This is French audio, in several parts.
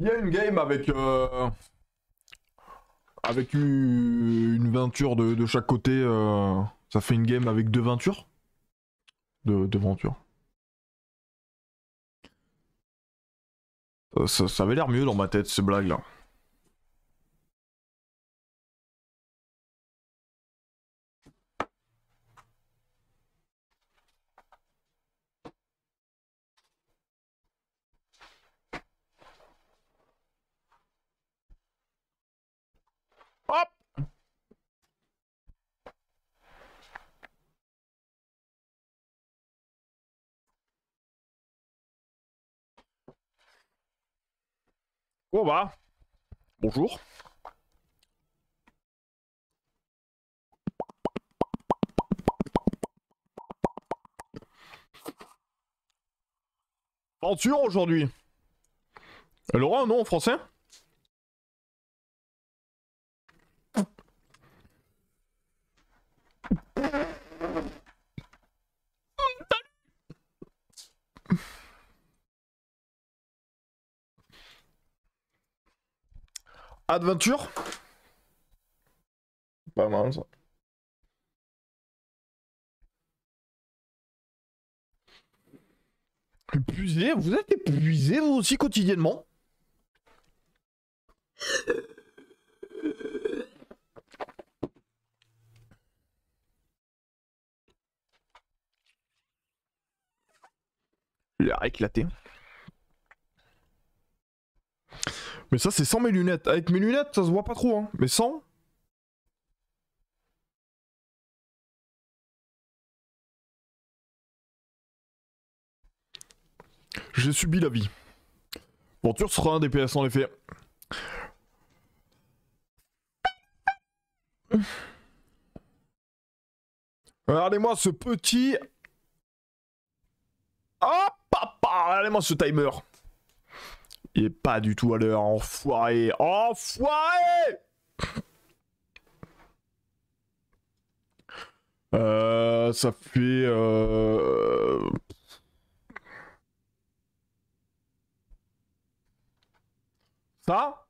Il y a une game avec. euh, avec une, veinture de, de chaque côté. euh, ça fait une game avec deux veintures? De, de ventures. Ça, ça- ça avait l'air mieux dans ma tête, ces blagues là. Bon bah, bonjour. Aventure aujourd'hui. Un nom en français? Adventure? Pas mal ça. Épuisé Vous êtes épuisé vous aussi quotidiennement? Il a éclaté. Mais ça, c'est sans mes lunettes. Avec mes lunettes, ça se voit pas trop, hein. Mais sans. J'ai subi la vie. Venture sera un DPS en effet. Regardez-moi ce petit. Oh papa Regardez-moi ce timer. Il est pas du tout à l'heure, enfoiré. Enfoiré Euh, ça fait... Euh... Ça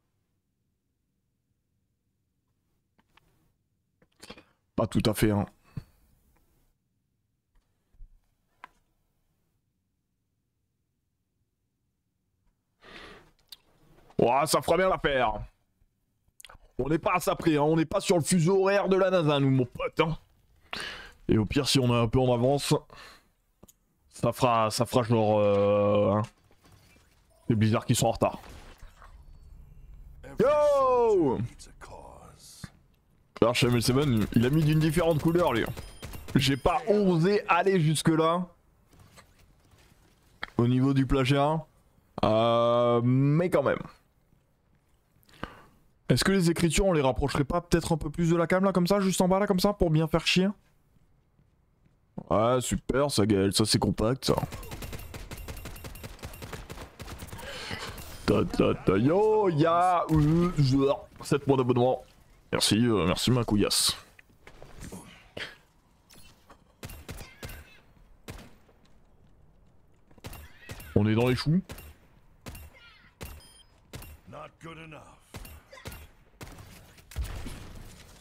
Pas tout à fait, hein. Ouah, ça fera bien l'affaire. On n'est pas à ça près, hein. on n'est pas sur le fuseau horaire de la NASA, nous, mon pote. hein. Et au pire, si on est un peu en avance, ça fera, ça fera genre euh, hein, les blizzards qui sont en retard. Yo Alors, chez ML7, il a mis d'une différente couleur, lui. J'ai pas osé aller jusque-là. Au niveau du plagiat. Euh, mais quand même. Est-ce que les écritures, on les rapprocherait pas peut-être un peu plus de la cam là, comme ça, juste en bas là, comme ça, pour bien faire chier Ouais, super, ça Gaël, ça c'est compact ça. Ta ta ta yo, ya, euh, 7 mois d'abonnement. Merci, euh, merci ma couillasse. On est dans les choux.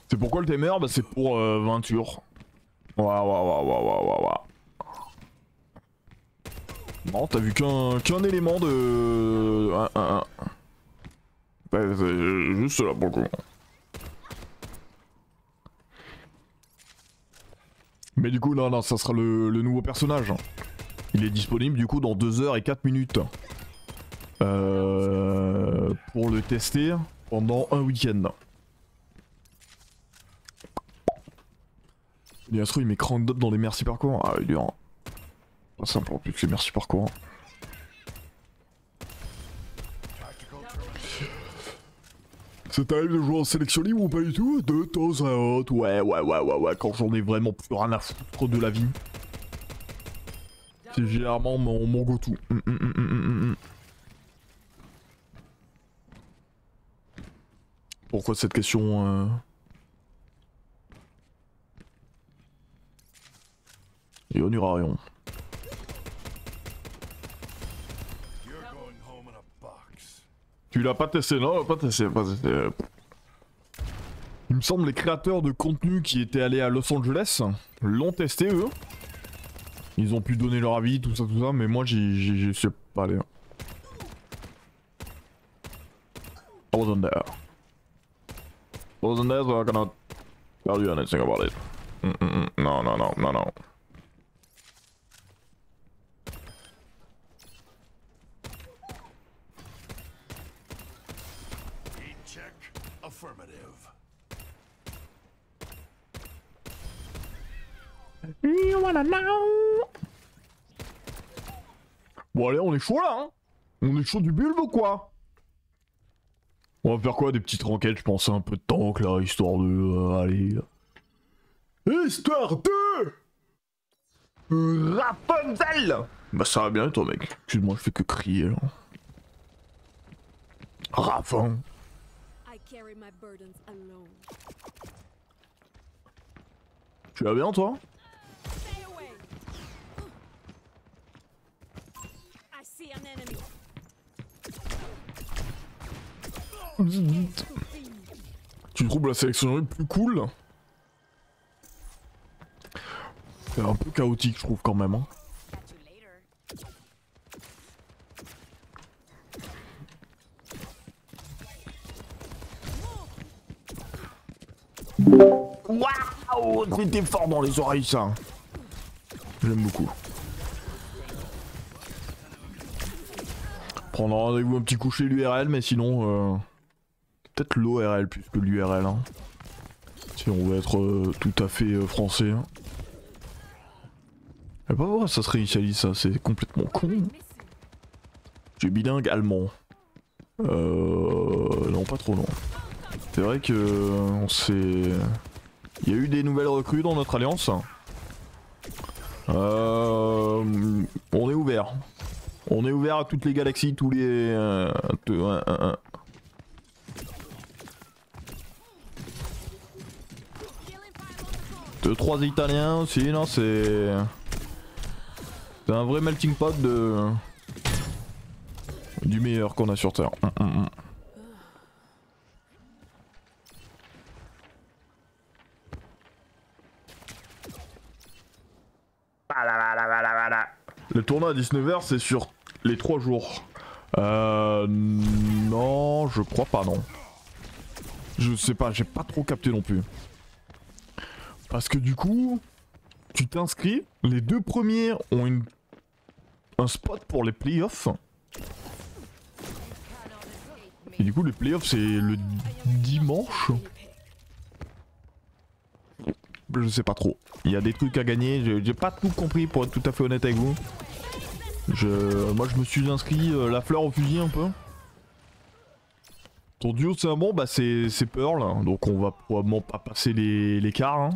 C'est pourquoi le timer Bah c'est pour euh, Venture. Waouh waouh waouh waouh waouh. Non, t'as vu qu'un élément de... Ouais, c'est juste là pour le coup. Mais du coup, non, non, ça sera le, le nouveau personnage. Il est disponible du coup dans 2 heures et 4 minutes. Euh, pour le tester pendant un week-end. Bien sûr, il met cranked up dans les merci parcours. Ah, il est dur. Pas simple en plus que les merci parcours. Ça t'arrive de jouer en sélection libre ou pas du tout De temps à autre, ouais, ouais, ouais, ouais, ouais, quand j'en ai vraiment plus rien à foutre de la vie. C'est généralement mon, mon go-to. Hum, hum, hum. Pourquoi cette question euh... Et on ira rien. Tu l'as pas testé, non Pas testé, pas testé. Il me semble les créateurs de contenu qui étaient allés à Los Angeles l'ont testé eux. Ils ont pu donner leur avis, tout ça, tout ça, mais moi j'y suis pas allé. I wasn't there. I wasn't there, so I cannot tell you anything about it. Mm -mm -mm. Non, non, non, non, non. Check. Affirmative. You wanna know Bon allez, on est chaud là, hein. On est chaud du bulbe ou quoi? On va faire quoi Des petites renquêtes, je pense, un peu de tank là, histoire de... euh, aller... Histoire de... Rapunzel! Bah ça va bien et toi mec. Excuse-moi, je fais que crier là. Alone. Tu vas bien toi? Tu trouves la sélection plus cool C'est un peu chaotique je trouve quand même hein. Waouh C'était fort dans les oreilles ça J'aime beaucoup. Prendre rendez-vous un petit coup chez l'URL mais sinon... Euh... Peut-être l'ORL plus que l'URL. Hein. Si on veut être euh, tout à fait euh, français. Hein. Pas vrai ça se réinitialise ça, c'est complètement con. J'ai bilingue allemand. Euh... Non pas trop non. C'est vrai que... On s'est... Il y a eu des nouvelles recrues dans notre alliance. On est ouvert. On est ouvert à toutes les galaxies, tous les... deux, trois italiens aussi, non c'est... C'est un vrai melting pot de... Du meilleur qu'on a sur Terre. Hum, hum, hum. Le tournoi à 19h, c'est sur les 3 jours. Euh. Non, je crois pas, non. Je sais pas, j'ai pas trop capté non plus. Parce que du coup, tu t'inscris, les deux premiers ont une, un spot pour les playoffs. Et du coup, les playoffs, c'est le dimanche. Je sais pas trop. Il y a des trucs à gagner. J'ai pas tout compris pour être tout à fait honnête avec vous. Moi, je me suis inscrit euh, la fleur au fusil un peu. Ton duo c'est un bon, bah c'est Pearl, hein. donc on va probablement pas passer les, les quarts. hein.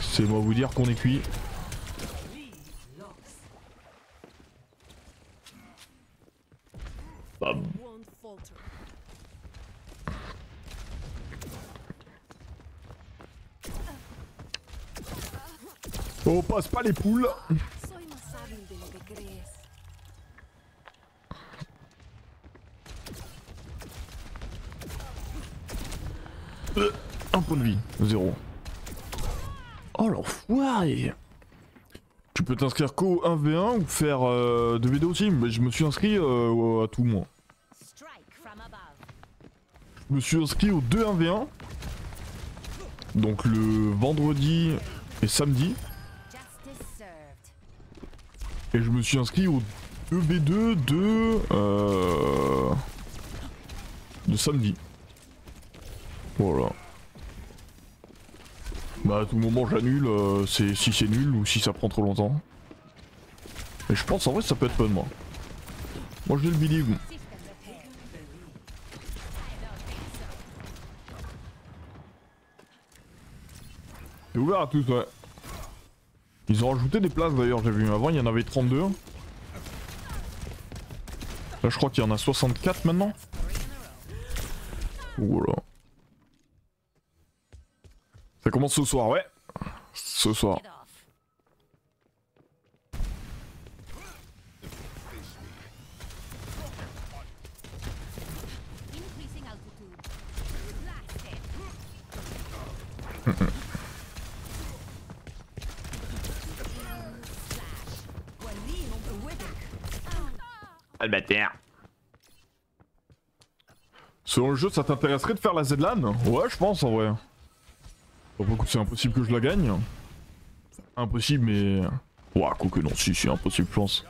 C'est moi vous dire qu'on est cuit. Bam. On passe pas les poules. Un point de vie, zéro. Oh l'enfoiré Tu peux t'inscrire qu'au 1v1 ou faire euh, 2v2 aussi Mais je me suis inscrit euh, à tout moi. Je me suis inscrit au 2 1v1. Donc le vendredi et samedi. Et je me suis inscrit au 2v2 de... Euh, de samedi. Voilà. Bah à tout moment j'annule euh, si c'est nul ou si ça prend trop longtemps. Mais je pense en vrai ça peut être fun moi. Moi je le believe. C'est ouvert à tous ouais. Ils ont rajouté des places d'ailleurs j'ai vu. Avant il y en avait 32. Là je crois qu'il y en a 64 maintenant. Voilà. Ça commence ce soir, ouais. Ce soir. Selon le jeu, ça t'intéresserait de faire la Z-LAN Ouais, je pense en vrai. Beaucoup, c'est impossible que je la gagne. Impossible, mais. Ouah, quoi que non, si, c'est impossible, je pense.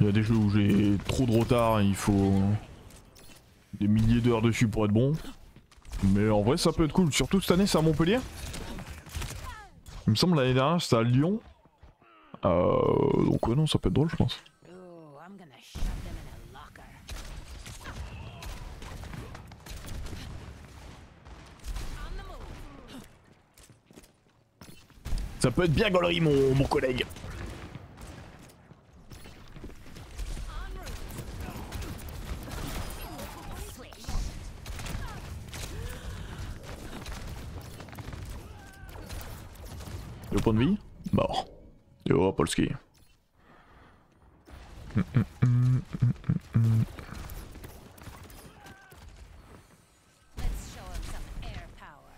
Il y a des jeux où j'ai trop de retard et il faut des milliers d'heures dessus pour être bon. Mais en vrai, ça peut être cool. Surtout cette année, c'est à Montpellier. Il me semble l'année dernière, c'était à Lyon. Euh, donc ouais, non, ça peut être drôle, je pense. Ooh, I'm gonna shove them in a locker. On the move. Ça peut être bien gaulerie, mon, mon collègue. Le point de vie? Mort. Yo, Polski. Show him some air power.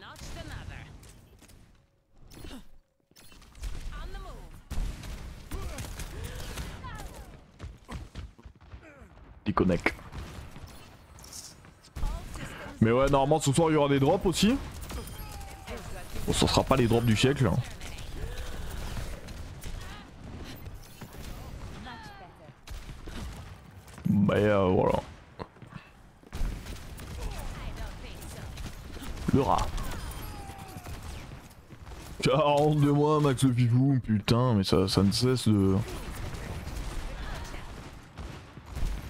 Notched another. On the move. Mais ouais, normalement ce soir il y aura des drops aussi. Bon, ce sera pas les drops du siècle. hein. euh, voilà. Le rat. 42 mois, Max le putain, mais ça, ça ne cesse de.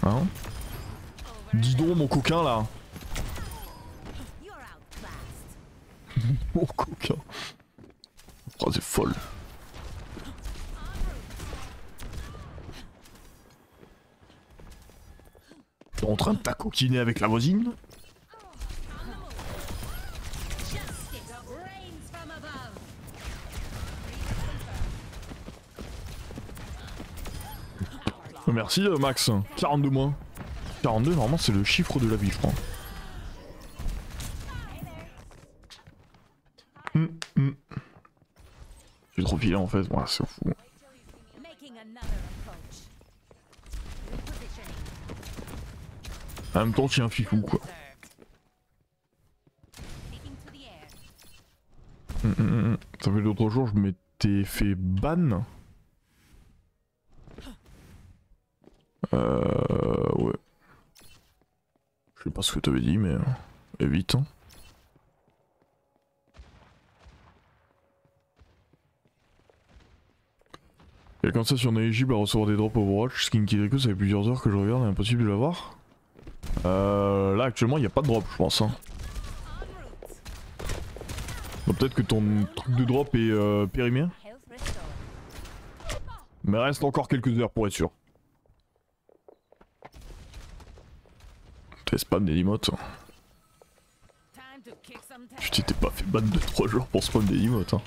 Hein Dis donc, mon coquin là. Mon coquin phrase est folle. T'es en train de t'acoquiner avec la voisine? Merci euh, Max, 42 mois. 42 normalement c'est le chiffre de la vie je crois. Hum, hum. J'ai trop filé en fait, ouais, c'est fou. En même temps, tiens un fifou quoi. Hum. Ça fait l'autre jour, je m'étais fait ban. Euh. Ouais. Je sais pas ce que t'avais dit, mais. euh, Évite. Hein. Quelqu'un sait si on est éligible à recevoir des drops Overwatch Skin Kiriko, ça fait plusieurs heures que je regarde, impossible de l'avoir. Euh, là actuellement il a pas de drop je pense. Hein. Peut-être que ton truc de drop est euh, périmé. Mais reste encore quelques heures pour être sûr. Spam des emotes. Tu t'étais pas fait ban de 3 jours pour spam des emotes. Hein.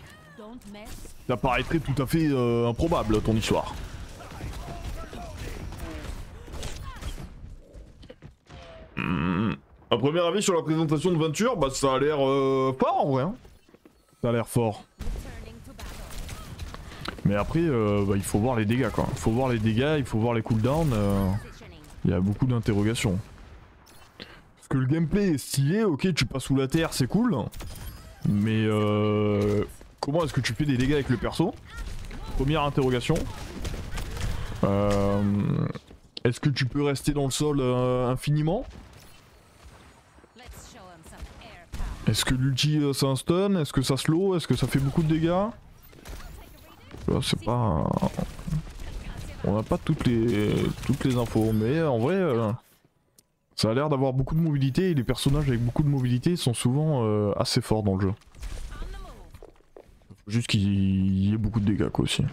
Ça paraîtrait tout à fait euh, improbable ton histoire. Hmm. Un premier avis sur la présentation de Venture, bah ça a l'air euh, fort en vrai. hein. Ça a l'air fort. Mais après, euh, bah, il faut voir les dégâts quoi. Il faut voir les dégâts, il faut voir les cooldowns. euh. Il y a beaucoup d'interrogations. Parce que le gameplay est stylé, ok, tu passes sous la terre, c'est cool. Mais euh, comment est-ce que tu fais des dégâts avec le perso? Première interrogation. Euh, est-ce que tu peux rester dans le sol euh, infiniment? Est-ce que l'ulti ça un stun? Est-ce que ça slow? Est-ce que ça fait beaucoup de dégâts? Là, c'est pas. On n'a pas toutes les toutes les infos, mais en vrai, ça a l'air d'avoir beaucoup de mobilité et les personnages avec beaucoup de mobilité sont souvent euh, assez forts dans le jeu. Faut juste qu'il y ait beaucoup de dégâts quoi aussi.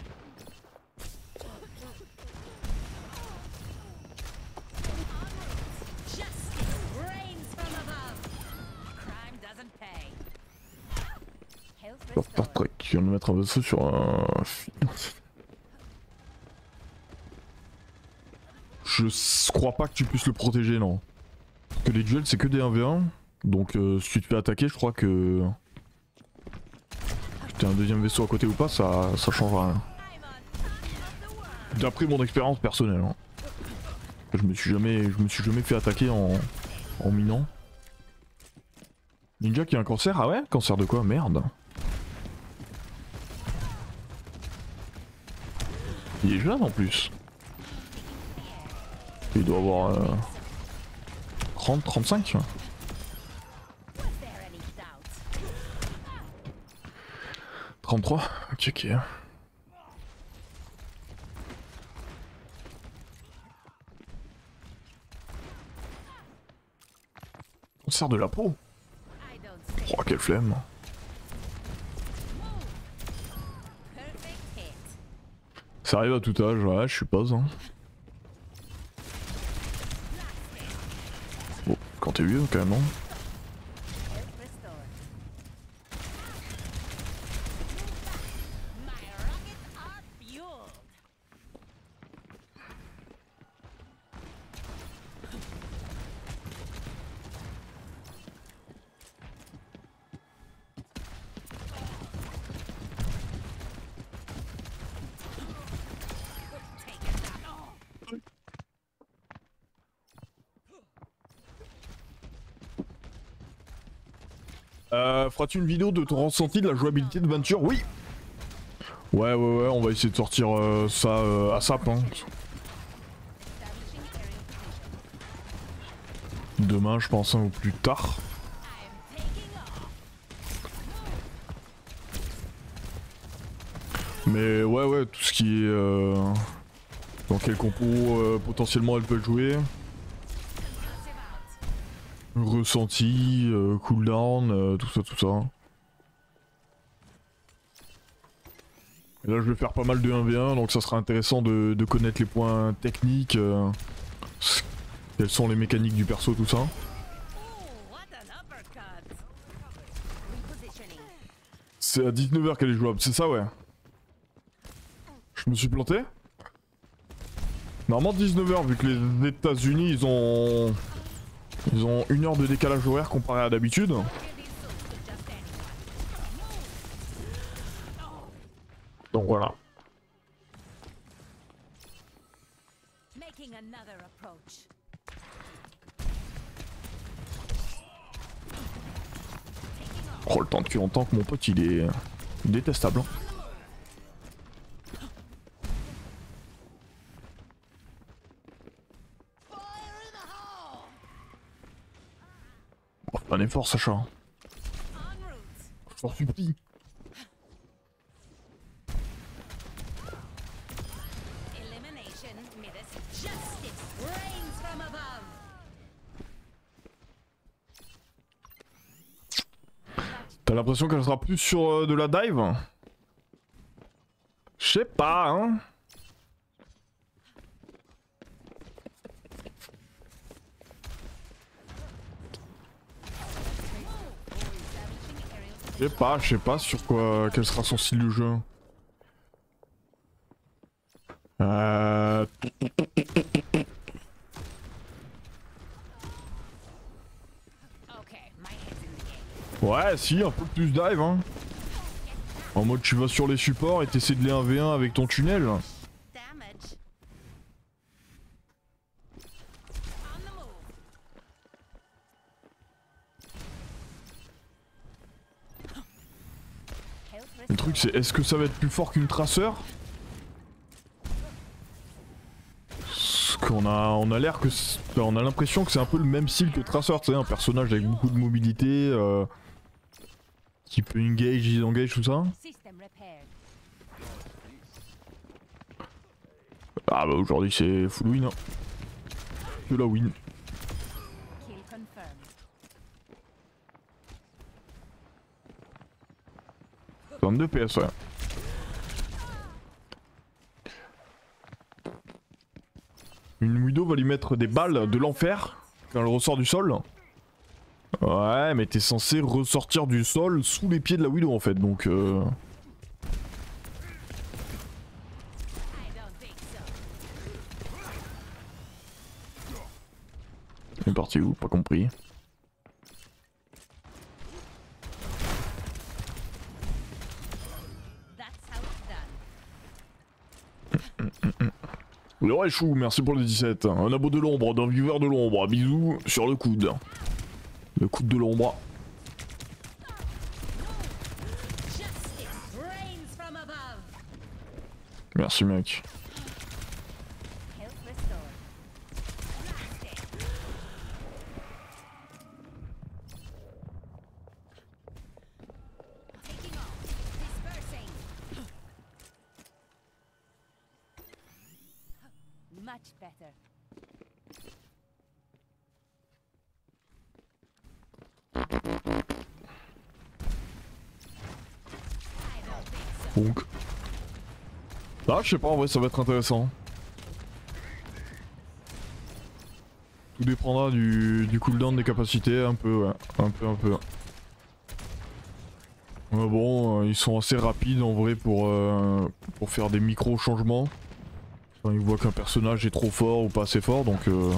Star. Trek qui vient de mettre un vaisseau sur un. Je crois pas que tu puisses le protéger, non. Que les duels c'est que des 1v1. Donc euh, si tu te fais attaquer, je crois que. T'aies un deuxième vaisseau à côté ou pas, ça, ça change rien. D'après mon expérience personnelle. hein. Je me suis jamais, je me suis jamais fait attaquer en, en minant. Ninja qui a un cancer? Ah ouais? Cancer de quoi? Merde. Il est jeune en plus. Il doit avoir euh, 30, 35. Was there any doubt? 33 Ok, ok. Cancer de la peau. Oh, quelle flemme. Ça arrive à tout âge, ouais, je suppose. Hein. Bon, quand t'es vieux, quand même. hein. Health restored. My rockets are fueled. Taking that. Oh. Euh, feras-tu une vidéo de ton ressenti de la jouabilité de Venture Oui Ouais, ouais, ouais, on va essayer de sortir euh, ça euh, à SAP. Hein. Demain, je pense, hein, ou plus tard. Mais ouais, ouais, tout ce qui est. euh, dans quel compo potentiellement elle peut jouer. Ressenti, euh, cooldown, euh, tout ça, tout ça. Et là, je vais faire pas mal de 1v1, donc ça sera intéressant de, connaître les points techniques. euh, quelles sont les mécaniques du perso, tout ça. C'est à 19h qu'elle est jouable, c'est ça, ouais. Je me suis planté Normalement 19h, vu que les États-Unis ils ont. Ils ont une heure de décalage horaire comparé à d'habitude. Donc voilà. Oh le temps de cul en tant que mon pote il est détestable. hein. Oh, un effort Sacha. Je t'en supplie. T'as l'impression qu'elle sera plus sur euh, de la dive? Je sais pas hein. Je sais pas, je sais pas sur quoi, quel sera son style de jeu. Euh... Ouais, si, un peu plus dive, hein. En mode, tu vas sur les supports et t'essaies de les 1v1 avec ton tunnel. Damage. On the move. Health Le truc, c'est est-ce que ça va être plus fort qu'une traceur? Parce qu'on a, on a l'air que, on a l'impression que c'est un peu le même style que traceur, tu sais, un personnage avec beaucoup de mobilité, euh, qui peut engage, disengage, tout ça. Ah bah aujourd'hui c'est full win. Hein. Que la win. Kill confirmed. 22 PS, ouais. Une Widow va lui mettre des balles de l'enfer quand elle ressort du sol. Ouais, mais t'es censé ressortir du sol sous les pieds de la Widow en fait, donc euh... I don't think so. Elle est parti où? Pas compris. Le Réchou, merci pour le 17. Un abo de l'ombre, d'un viewer de l'ombre. Bisous sur le coude. Le coude de l'ombre. Merci mec. Health restored. Blast it. Taking off. Dispersing. Much better. I don't think so. Donc. Ah, je sais pas, en vrai, ça va être intéressant. Tout dépendra du, du cooldown des capacités, un peu, ouais. Un peu, un peu. Mais bon, euh, ils sont assez rapides en vrai pour, euh, pour faire des micro-changements. Ils voient qu'un personnage est trop fort ou pas assez fort, donc... Euh...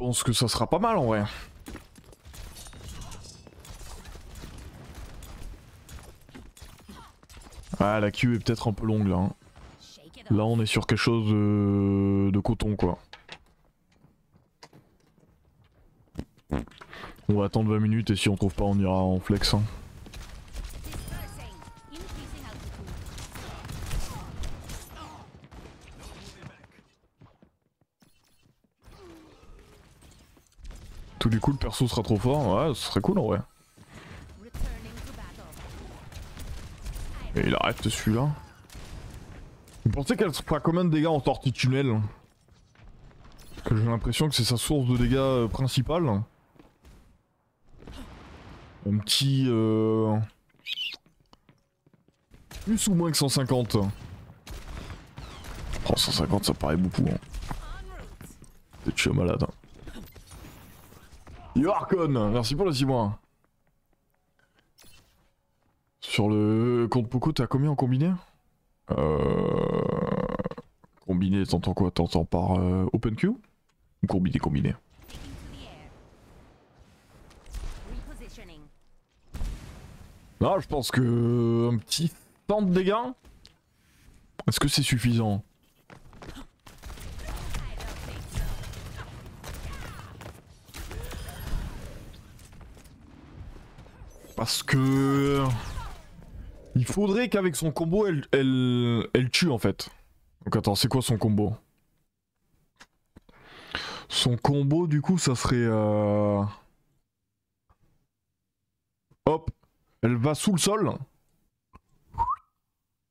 pense que ça sera pas mal en vrai. Ah, la queue est peut-être un peu longue là. hein. Là, on est sur quelque chose de, de coton quoi. On va attendre 20 minutes et si on trouve pas, on ira en flex. hein. Tous les coups, le perso sera trop fort. Ouais, ce serait cool en vrai. Et il arrête celui-là. Vous pensez qu'elle fera combien de dégâts en sortie tunnel Parce que j'ai l'impression que c'est sa source de dégâts euh, principale. Un petit... Euh... Plus ou moins que 150 Oh 150 ça paraît beaucoup hein. Je suis malade. hein. Yo Arcon, merci pour le 6 mois. Sur le compte Poco, t'as combien en combiné Euh... Combiné, t'entends quoi T'entends par euh, Open Queue Ou combiné, combiné. Là, je pense que un petit 100 de dégâts. Est-ce que c'est suffisant I don't think so. Parce que... Il faudrait qu'avec son combo, elle, elle, elle tue en fait. Donc attends, c'est quoi son combo? Son combo, du coup, ça serait... euh, Hop, elle va sous le sol.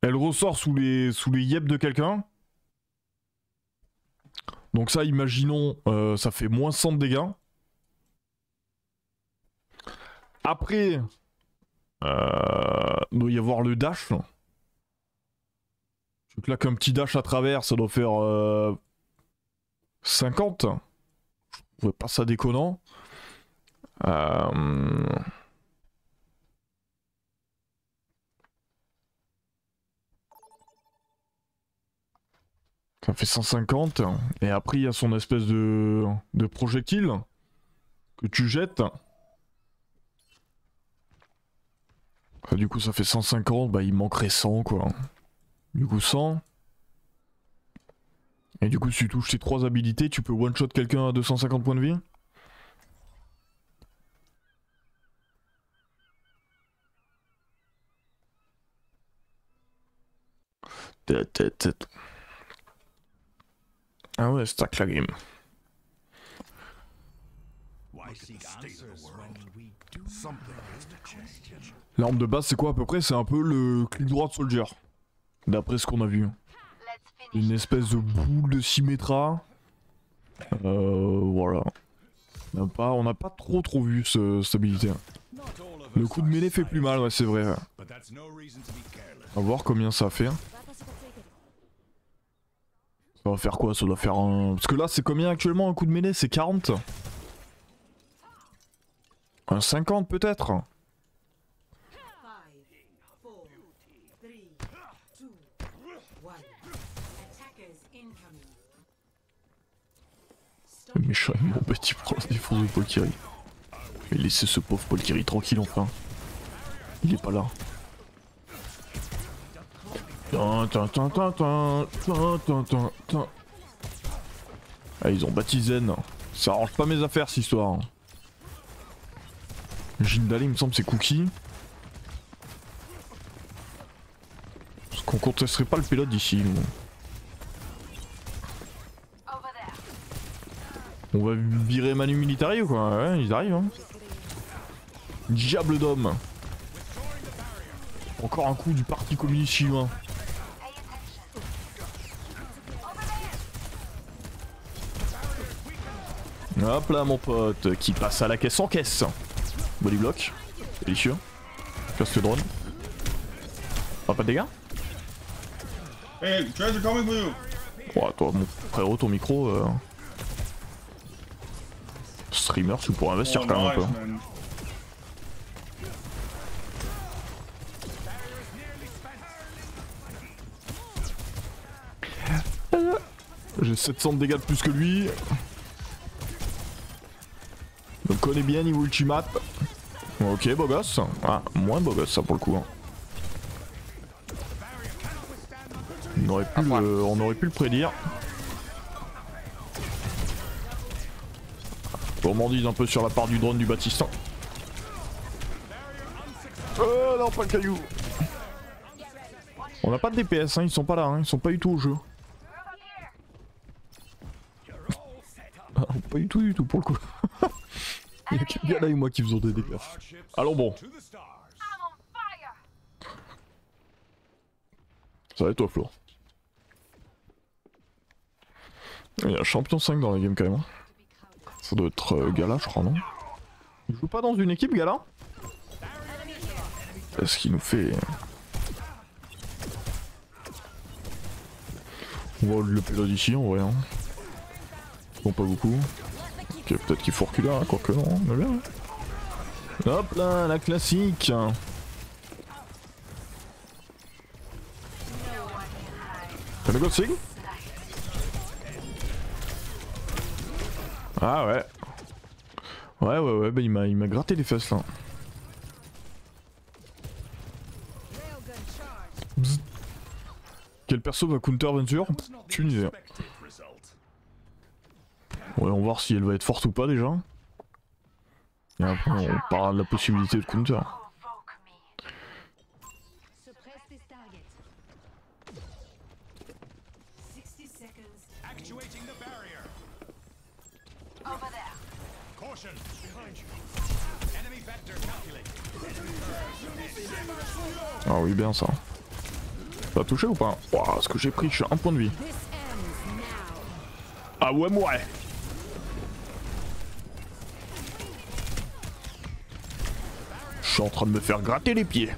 Elle ressort sous les, sous les yep de quelqu'un. Donc ça, imaginons, euh, ça fait moins 100 de dégâts. Après, euh, doit y avoir le dash. Je claque un petit dash à travers, ça doit faire euh, 50. Je trouvais pas ça déconnant. Euh, Ça fait 150. Et après, il y a son espèce de projectile que tu jettes. Ah, du coup, ça fait 150, bah il manquerait 100 quoi. Du coup, 100. Et du coup, si tu touches tes trois habilités, tu peux one-shot quelqu'un à 250 points de vie? Tête, tête, tête. Ah ouais, stack la game. Why seek state of the world? Something. L'arme de base, c'est quoi à peu près? C'est un peu le clic droit de Soldier. D'après ce qu'on a vu. Une espèce de boule de Symmetra. Euh, voilà. On n'a pas, pas trop trop vu ce, cette. Le coup de mêlée fait plus mal, ouais, c'est vrai. On va voir combien ça fait. Ça va faire quoi? Ça doit faire un... Parce que là, c'est combien actuellement un coup de mêlée? C'est 40 Un 50 peut-être? méchant mon petit prend la défense de Polkiri. Mais laissez ce pauvre Polkiri tranquille enfin. Il est pas là. Ah ils ont baptisé Zen. Ça arrange pas mes affaires cette histoire. Jindal il me semble c'est Cookie. Parce qu'on contesterait pas le pilote d'ici. On va virer Manu Militari ou quoi Ouais, ils arrivent, hein. Diable d'homme. Encore un coup du parti communiste chinois. Hop là mon pote, qui passe à la caisse en caisse. Body block, délicieux. Casse le drone. Ah, pas de dégâts Hey, treasure coming for you. Oh, toi, mon frérot, ton micro. Euh... Streamer, tu pourrais investir quand même un peu. J'ai 700 de dégâts de plus que lui. Je me connais bien niveau ultimate. Ok, beau gosse. Ah, moins beau gosse ça pour le coup. hein. On aurait pu, le, on aurait pu le prédire. Gourmandise un peu sur la part du drone du Baptistin. Oh non, pas le caillou. On n'a pas de DPS, hein, ils sont pas là, hein, ils sont pas du tout au jeu. Ah, pas du tout, du tout pour le coup. Il y a gars là et moi qui faisons des DPS. Allons bon, ça va être toi Flo? Il y a champion 5 dans la game quand même. Ça doit être euh, Gala je crois non Il joue pas dans une équipe Gala Est-ce qu'il nous fait... On va le pilote ici en vrai. Hein. Bon pas beaucoup. Ok peut-être qu'il faut reculer, hein, quoique non, bien. hein. Hop là, la classique T'as le ghosting Ah ouais. Ouais ouais ouais, bah il m'a il m'a gratté les fesses là. Quel perso va counter Venture. Ouais, on va voir si elle va être forte ou pas déjà. Et après, on parlera de la possibilité de counter. Oui, bien ça. A touché ou pas Waouh, ce que j'ai pris, je suis un point de vie. Ah ouais, ouais Je suis en train de me faire gratter les pieds.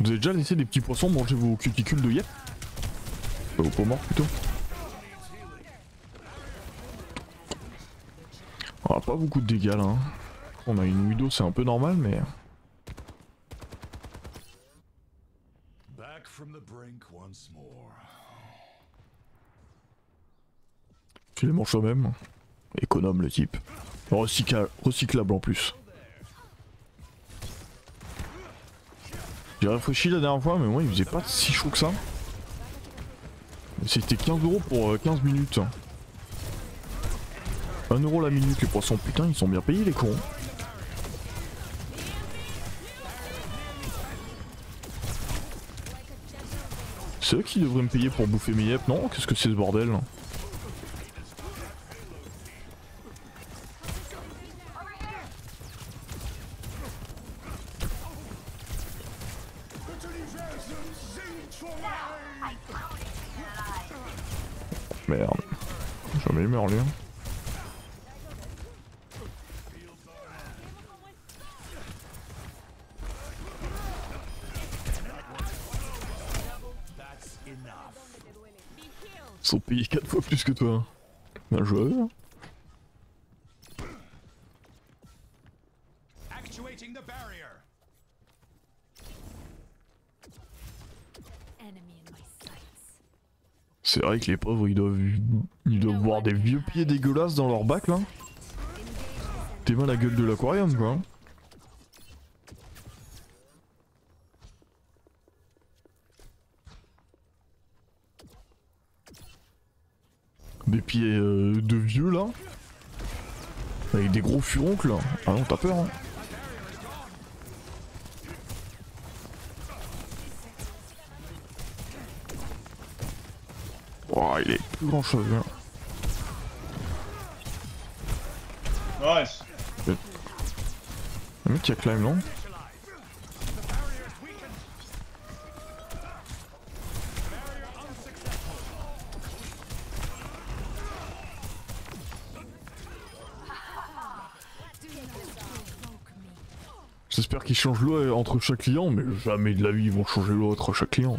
Vous avez déjà laissé des petits poissons manger vos cuticules de yep Vos pommons plutôt On a pas beaucoup de dégâts là. hein. On a une widow, c'est un peu normal, mais... Back from the brink once more. Tu les manges toi-même. Économe le type. Recycla- recyclable en plus. J'ai réfléchi la dernière fois, mais moi il faisait pas si chaud que ça. C'était 15 euros pour euh, 15 minutes. 1 euro la minute les poissons, putain ils sont bien payés les cons. C'est eux qui devraient me payer pour bouffer mes yep, non Qu'est-ce que c'est ce bordel Merde. Jamais meurt lui. hein. Plus que toi. Bien joué. C'est vrai que les pauvres ils doivent, ils doivent voir des vieux pieds dégueulasses dans leur bac là. T'es mal la gueule de l'aquarium quoi. Des pieds euh, de vieux là. Avec des gros furoncles. Ah non, t'as peur hein. Oh, il est plus grand chose. Hein. Nice. Le mec qui a climb non? J'espère qu'ils changent l'eau entre chaque client, mais jamais de la vie ils vont changer l'eau entre chaque client.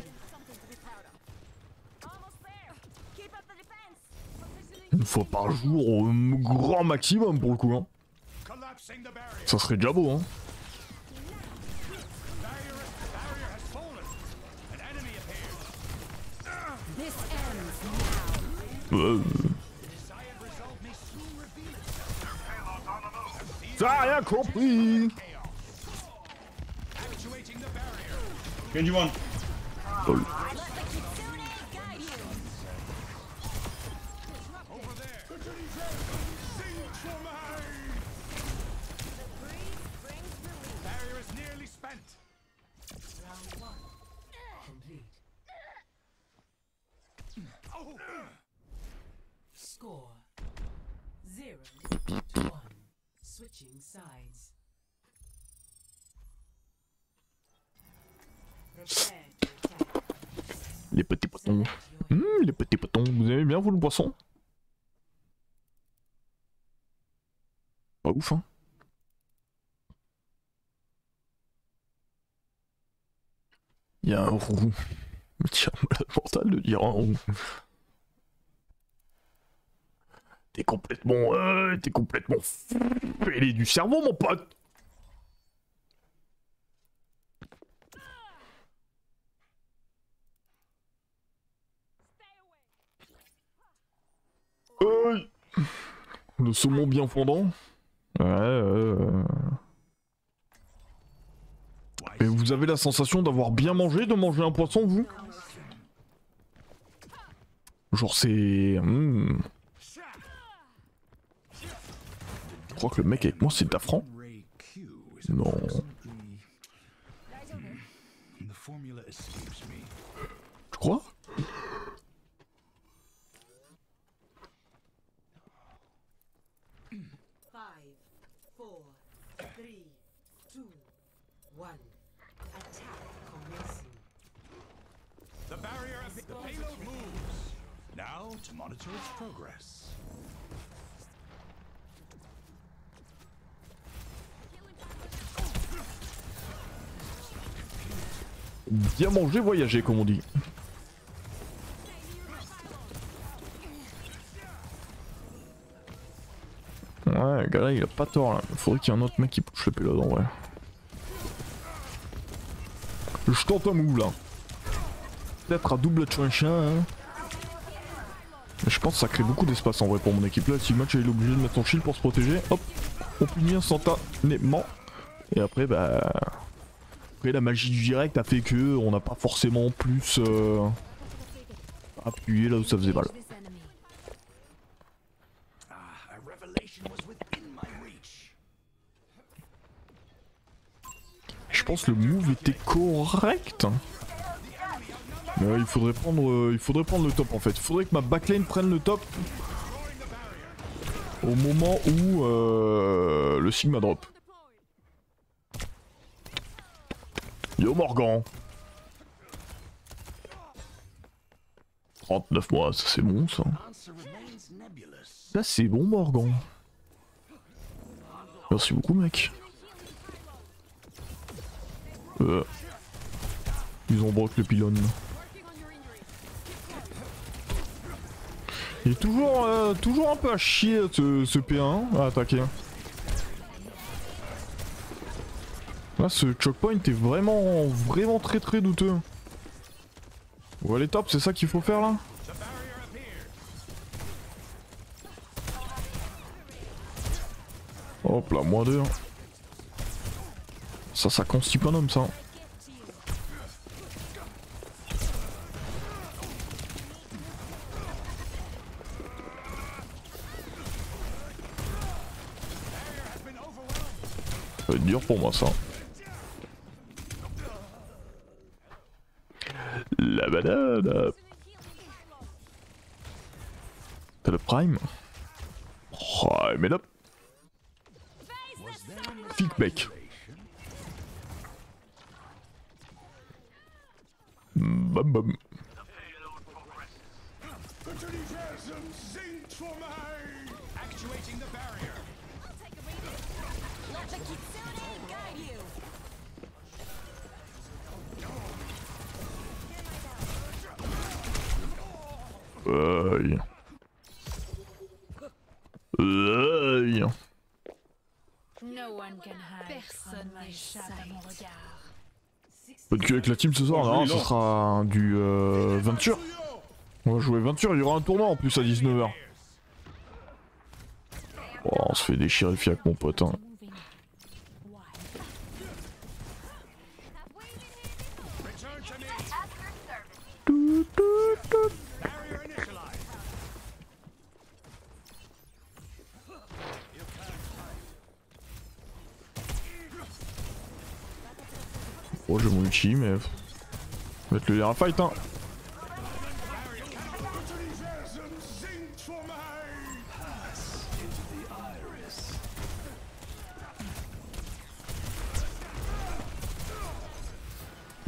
Une fois par jour au grand maximum pour le coup. Hein. Ça serait déjà beau hein. Euh, T'as rien compris one. Complete. Oh. Score. Zero to one. Switching sides. Les petits potons. Hum, les petits potons. Vous aimez bien vous le poisson? Pas ouf hein Il y a un roux. Tiens, malade mental de dire un roux. T'es complètement... Euh, T'es complètement... fêlé du cerveau mon pote Aïe Le saumon bien fondant Ouais, ouais. Et vous avez la sensation d'avoir bien mangé, de manger un poisson, vous? Genre c'est... hmm. Je crois que le mec avec moi c'est Dafran. Non. approximately- The formula escapes me. Tu crois Five, four, three, two, one. Attack commencing. The barrier, the payload moves. Now to progress. Bien manger, voyager comme on dit. Ouais, le gars là il a pas tort là. Faudrait qu'il y ait un autre mec qui push le payload en vrai. Je tente un move là? Peut-être à double chien hein. Je pense que ça crée beaucoup d'espace en vrai pour mon équipe là. Si le match il est obligé de mettre son shield pour se protéger, hop, on punit instantanément. Et après bah. Après la magie du direct a fait que on n'a pas forcément plus euh, appuyé là où ça faisait mal. Je pense que le move était correct. Ouais, il faudrait prendre, euh, il faudrait prendre le top en fait. Il faudrait que ma backlane prenne le top au moment où euh, le Sigma drop. Yo Morgan 39 mois, ça c'est bon ça. Ça c'est bon Morgan. Merci beaucoup mec. Euh, ils ont broke le pylône. Il est toujours, euh, toujours un peu à chier ce, ce P1 à attaquer. Là, ce checkpoint est vraiment, vraiment très très douteux. Bon, allez, top, c'est ça qu'il faut faire là Hop là, moins deux. Ça, ça constipe un homme ça. Va être dur pour moi, ça. La banane. T'as le prime? Prime it up Fick mec Bam bam Aïe Aïe No one can hide. Personne n'échappe à mon regard. Queue avec la team ce soir, non, ce sera du euh, Venture. On va jouer Venture, il y aura un tournoi en plus à 19h. Oh, on se fait déchirer le fiac mon pote. Hein. Moving. Why? Return to me. Barrier initialized. Oh j'ai mon ulti mais... Mettre le à fight hein.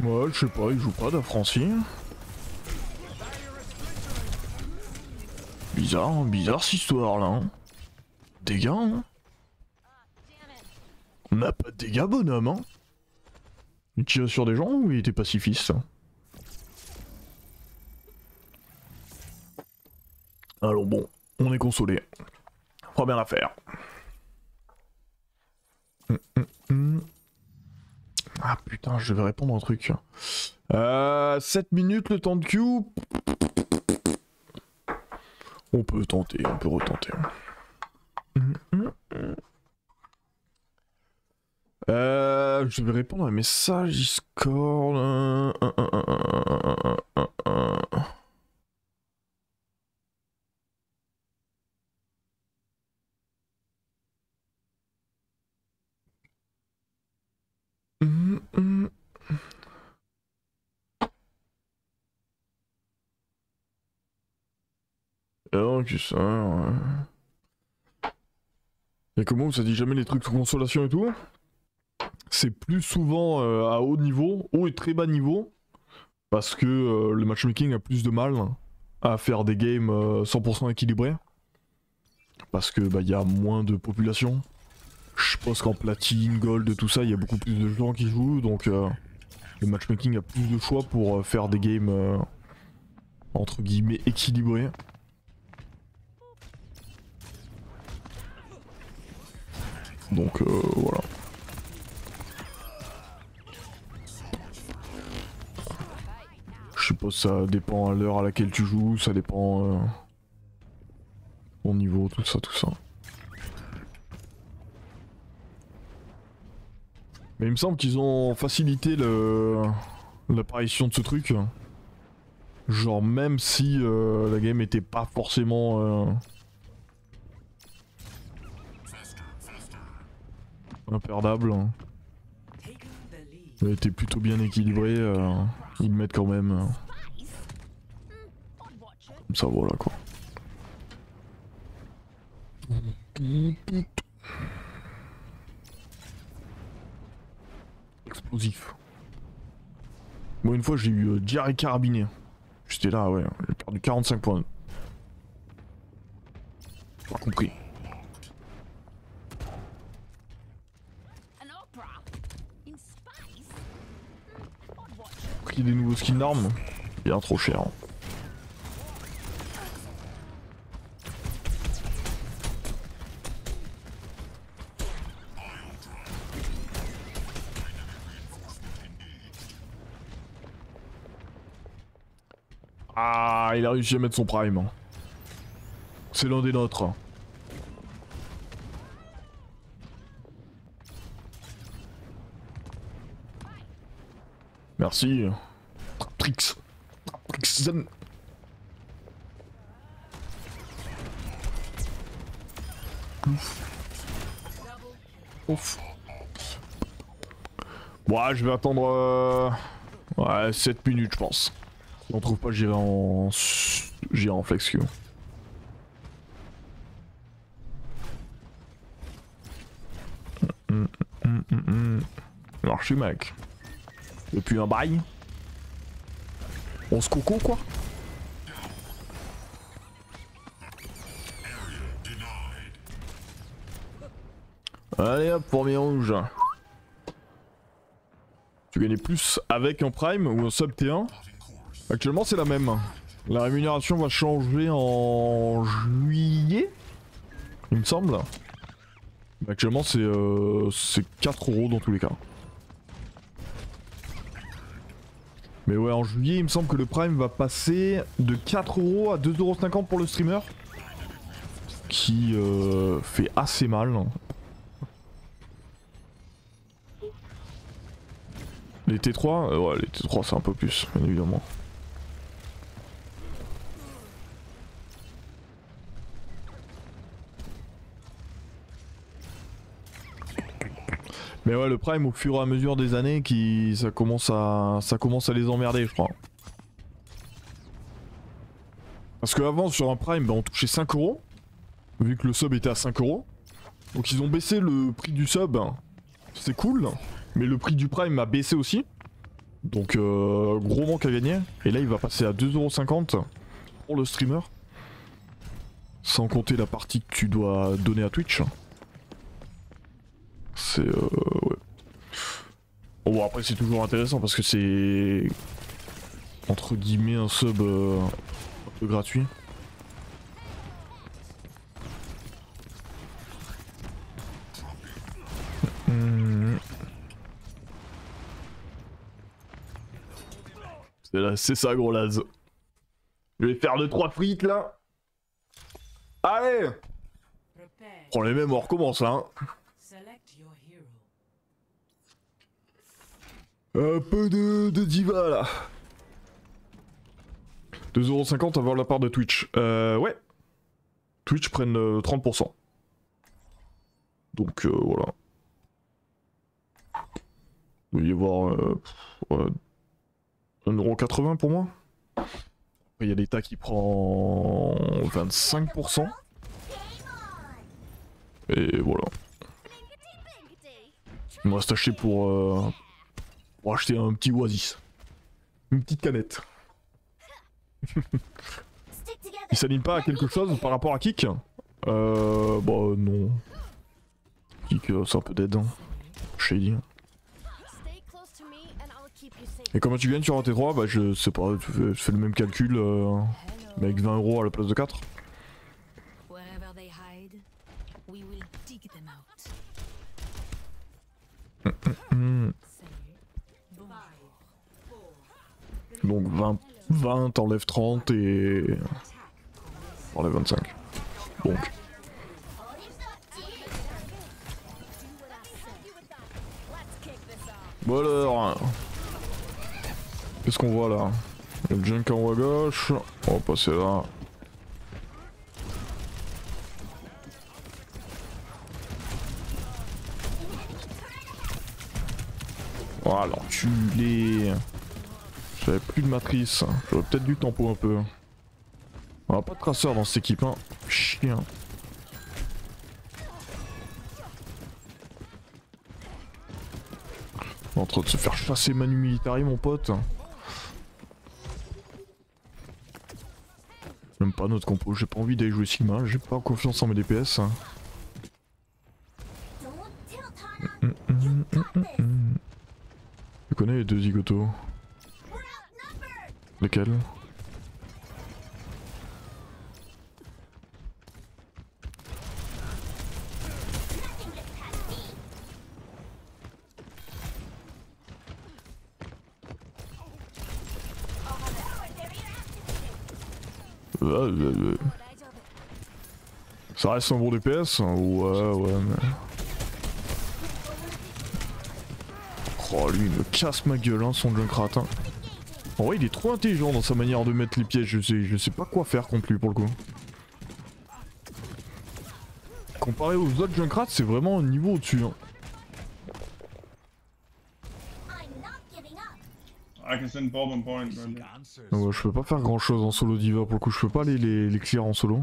Ouais, je sais pas, il joue pas d'Afranci. Bizarre, hein, bizarre cette histoire là. Hein. Dégâts, hein. On n'a pas de dégâts, bonhomme, hein. Il tirait sur des gens ou il était pacifiste Alors bon, on est consolé. Première affaire. Hum, hum, hum. Ah putain, je devais répondre à un truc. Euh, 7 minutes le temps de queue. On peut tenter, on peut retenter. Euh, je vais répondre à un message Discord. euh, ça. ouais. Y'a comment ça dit jamais les trucs sur consolation et tout? C'est plus souvent euh, à haut niveau, haut et très bas niveau, parce que euh, le matchmaking a plus de mal à faire des games euh, 100% équilibrés, parce que bah y a moins de population. Je pense qu'en platine, gold, tout ça, il y a beaucoup plus de gens qui jouent, donc euh, le matchmaking a plus de choix pour euh, faire des games euh, entre guillemets équilibrés. Donc euh, voilà. Je suppose ça dépend à l'heure à laquelle tu joues, ça dépend euh, au niveau, tout ça, tout ça. Mais il me semble qu'ils ont facilité le l'apparition de ce truc. Genre même si euh, la game était pas forcément euh, imperdable, était plutôt bien équilibrée, euh, ils mettent quand même. euh, Comme ça voilà quoi. Explosif. Bon une fois j'ai eu euh, diarrhée. J'étais là ouais, j'ai perdu 45 points. Pas compris. des nouveaux skins d'armes Bien trop cher. Ah, il a réussi à mettre son prime. C'est l'un des nôtres. Merci. Trix. Trixen. Ouf. Bon, ouais, je vais attendre. euh, Ouais, 7 minutes, je pense. Si on trouve pas, j'irai en. J'irai en flex queue. Hum, hum, hum, hum. Merci, mec. Depuis un bail. On se coco, quoi. Allez hop, premier rouge. Tu gagnais plus avec un prime ou un sub T1 Actuellement c'est la même. La rémunération va changer en juillet, il me semble. Actuellement c'est euh, c'est 4 euros dans tous les cas. Mais ouais en juillet il me semble que le prime va passer de 4 euros à 2,50€ pour le streamer. Qui euh, fait assez mal. Les T3 euh, Ouais, les T3 c'est un peu plus, bien évidemment. Mais ouais, le Prime au fur et à mesure des années, qui ça commence à les emmerder, je crois. Parce qu'avant sur un Prime, bah, on touchait 5 euros, vu que le sub était à 5 euros. Donc ils ont baissé le prix du sub, c'est cool, mais le prix du Prime a baissé aussi. Donc euh, gros manque à gagner. Et là il va passer à 2,50€ pour le streamer. Sans compter la partie que tu dois donner à Twitch. C'est... Euh, ouais. Bon après c'est toujours intéressant parce que c'est... Entre guillemets un sub euh, un peu gratuit. C'est ça gros laz. Je vais faire 2-3 frites là. Allez. Prends les mêmes, on recommence là. hein. Select your hero. Un peu de, diva là. 2,50€ à voir la part de Twitch. Euh, ouais. Twitch prennent euh, 30%. Donc euh, voilà. Il doit y avoir euh, pff, ouais, 1,80€ pour moi. Il y a l'État qui prend 25%. Et voilà. Il me reste acheté pour, euh, pour acheter un petit oasis. Une petite canette. Il s'aligne pas à quelque chose par rapport à Kik? Euh. Bah non. Kik, euh, c'est un peu dead. Hein. Shady. Et comment tu gagnes sur un T3 Bah je sais pas, fais, je fais le même calcul, euh, mais avec 20 euros à la place de 4. Wherever they hide, we will dig them out. Hmm. Salut. Bon. Donc 20, 20 t'enlèves 30 et... T'enlèves 25. Donc... Bon alors... Qu'est-ce qu'on voit là? Il y a le junk en haut à gauche. On va passer là. Voilà, l'enculé J'avais plus de matrice. J'aurais peut-être dû tempo un peu. On a pas de traceur dans cette équipe, hein. Chien. En train de se faire chasser Manu Militari, mon pote. Même pas notre compo, j'ai pas envie d'aller jouer Sigma, j'ai pas confiance en mes DPS. Tu connais les deux zigotos Lesquels Ouais, ouais, ouais. Ça reste un bon DPS hein, Ouais, ouais, mais... Oh, lui, il me casse ma gueule, hein, son Junkrat. Hein. En vrai, il est trop intelligent dans sa manière de mettre les pièges. Je sais, je sais pas quoi faire contre lui pour le coup. Comparé aux autres Junkrats, c'est vraiment un niveau au-dessus. Hein. Ouais, je peux pas faire grand chose en solo diva pour le coup. Je peux pas les, les, les clear en solo.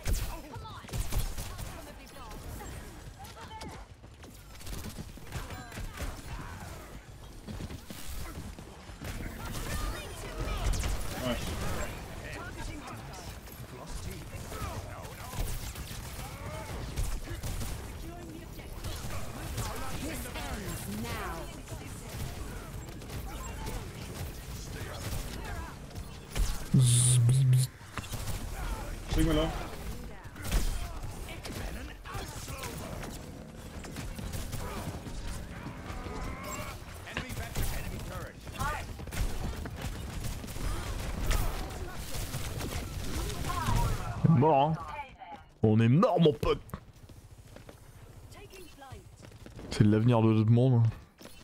C'est l'avenir de notre monde.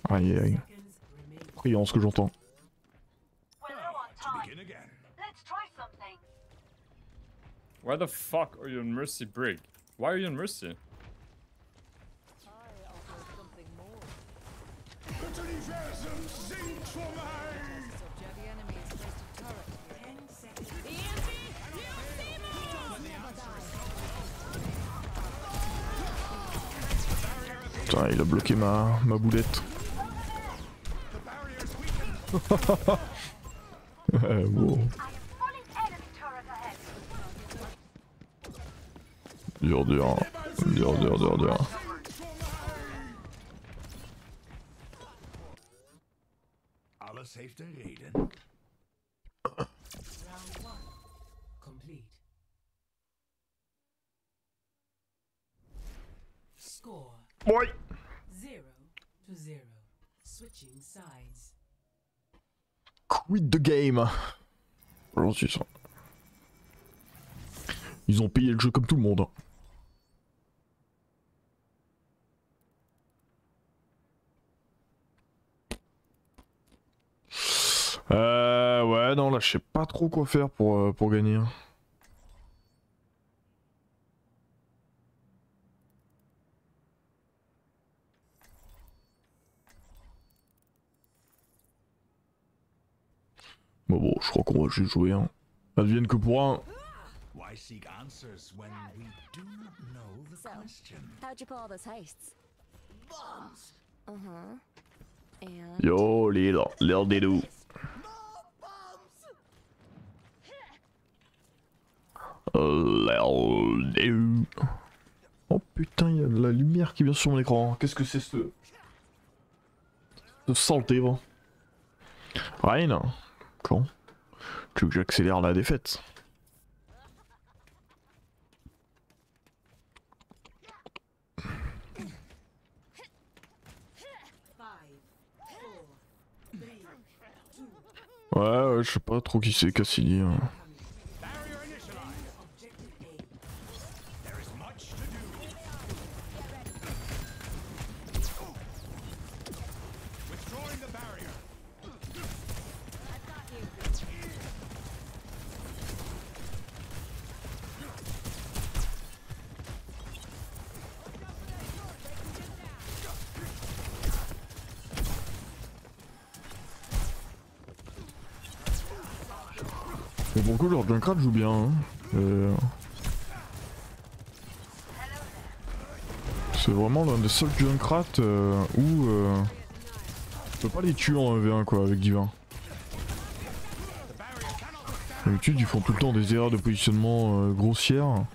Aïe, aïe. Remain. Priant ce que j'entends. Why the fuck are you? Ma, ma boulette. Ouais, wow. Dur, dur. Dur, dur, dur, dur. Quit the game? J'en suis sûr. Ils ont payé le jeu comme tout le monde. Euh, ouais, non, là, je sais pas trop quoi faire pour, euh, pour gagner. Bon, bon, je crois qu'on va juste jouer. Hein. Advienne que pour un. Why seek answers when we do not know the So, question? how'd you pull all those heists? Bombs! Uh huh. And Yo, little, little didou. Little didou. Oh putain, il y a de la lumière qui vient sur mon écran. Qu'est-ce que c'est ce. Ce saleté, va? Rien. Tu veux que j'accélère la défaite Ouais, ouais, je sais pas trop qui c'est Cassidy. hein. Joue bien. Hein. Euh, C'est vraiment l'un des seuls Junkrat euh, où euh, tu peux pas les tuer en 1v1 quoi avec Divin. D'habitude ils font tout le temps des erreurs de positionnement grossières.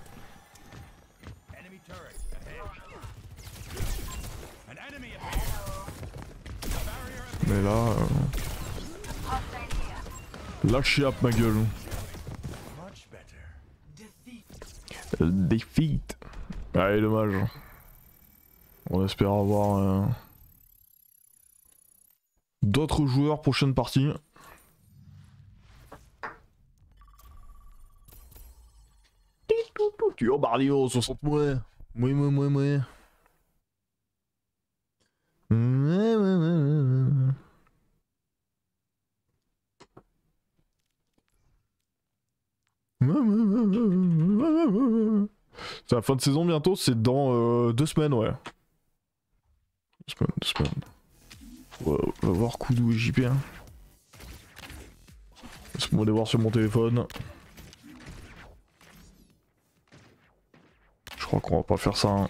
Mais là... Lâchez up ma gueule. much better. Defeat. Allez dommage. On espère avoir euh, d'autres joueurs prochaine partie. Tu oh Bardio, 60 mois. Oui, oui, oui, oui. Ouais, ouais, ouais, ouais, ouais. C'est la fin de saison bientôt, c'est dans euh, deux semaines, ouais. Deux semaines, deux semaines. On va voir Koudou et JP. Hein. Laisse-moi les voir sur mon téléphone. Je crois qu'on va pas faire ça. hein.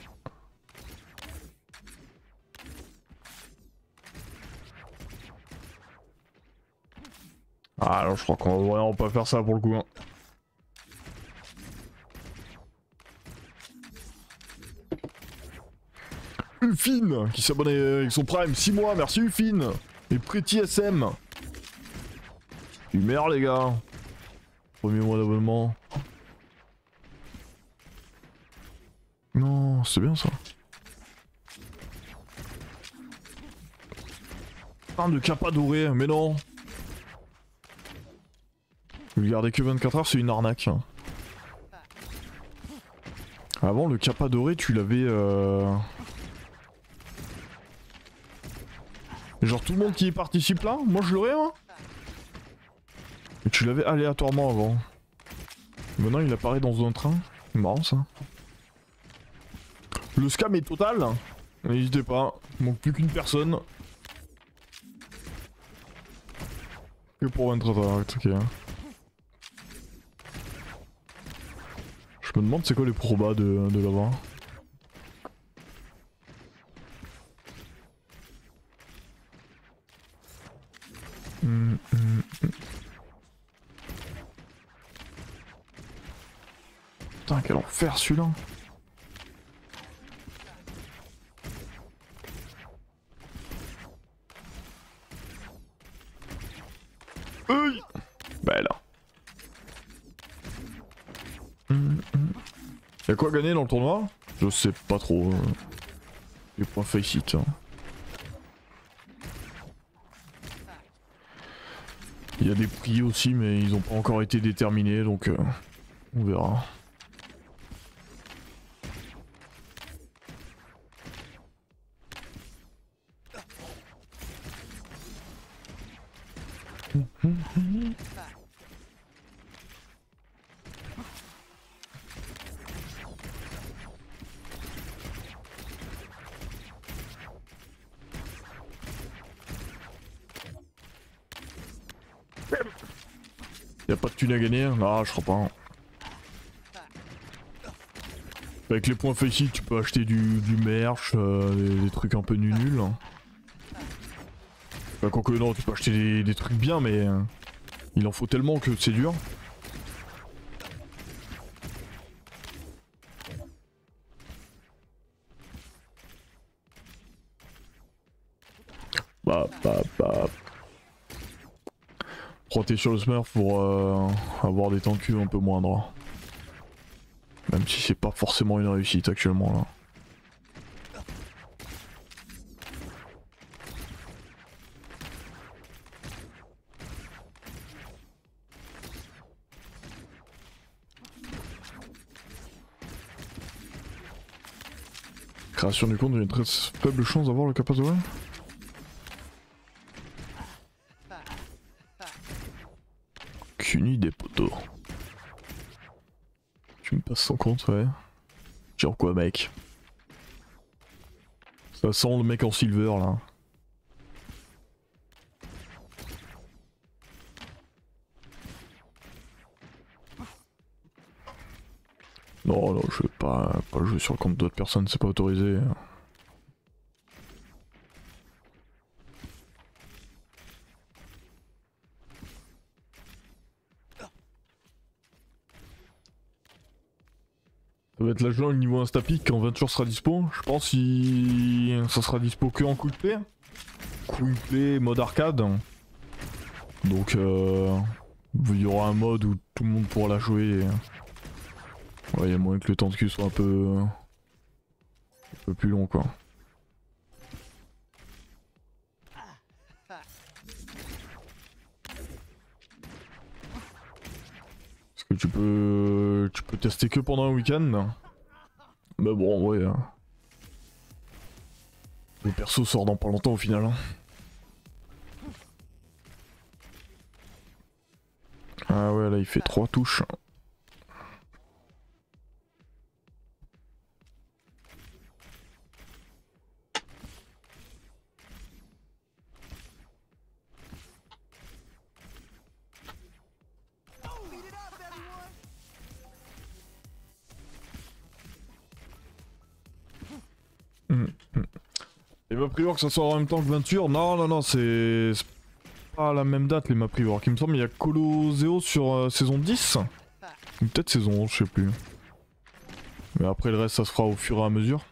Ah non, je crois qu'on va vraiment pas faire ça pour le coup. hein. Ufine qui s'abonne avec son prime 6 mois, merci Ufine Et Pretty SM Humeur les gars Premier mois d'abonnement. Non, c'est bien ça. Putain de capa doré, mais non Le garder que 24 heures, c'est une arnaque. Avant, le capa doré, tu l'avais... Euh... Genre tout le monde qui y participe là, moi je l'aurais hein Et tu l'avais aléatoirement avant. Maintenant il apparaît dans un train. C'est marrant ça. Le scam est total. N'hésitez pas, il manque plus qu'une personne. Que pour 23 heures, ok. Je me demande c'est quoi les probas de, de là-bas. Putain, quel enfer celui-là. Bah là. Y'a quoi gagner dans le tournoi? Je sais pas trop. euh. J'ai pas fait ici, hein. Il y a des prix aussi, mais ils ont pas encore été déterminés, donc euh, on verra. À gagner Ah, je crois pas. Avec les points ici, tu peux acheter du, merch, euh, des, trucs un peu nuls. nuls. Quoique non, tu peux acheter des, des trucs bien, mais euh, il en faut tellement que c'est dur. Bah, bah, bah. Proté sur le smurf pour euh, avoir des cul un peu moindres. Même si c'est pas forcément une réussite actuellement là. Création du compte, j'ai une très faible chance d'avoir le capacité. Son compte, ouais. Genre quoi, mec Ça sent le mec en silver là. Non, non, je vais pas, pas jouer sur le compte d'autres personnes, c'est pas autorisé. Être la jungle niveau instapic quand 20 sera dispo. Je pense si ça sera dispo que en quick play. Quick play, mode arcade. Donc euh, il y aura un mode où tout le monde pourra la jouer. et- il y a moyen que le temps de queue soit un peu, un peu plus long quoi. Parce que tu peux, tu peux tester que pendant un week-end. Mais bon, ouais. hein. Le perso sort dans pas longtemps au final. hein. Ah ouais, là il fait trois touches. Que ça sort en même temps que Venture Non, non, non, c'est pas la même date les ma prior. Qui me semble, il y a Coloseo sur euh, saison 10 Ou peut-être saison 11, je sais plus. Mais après le reste, ça se fera au fur et à mesure.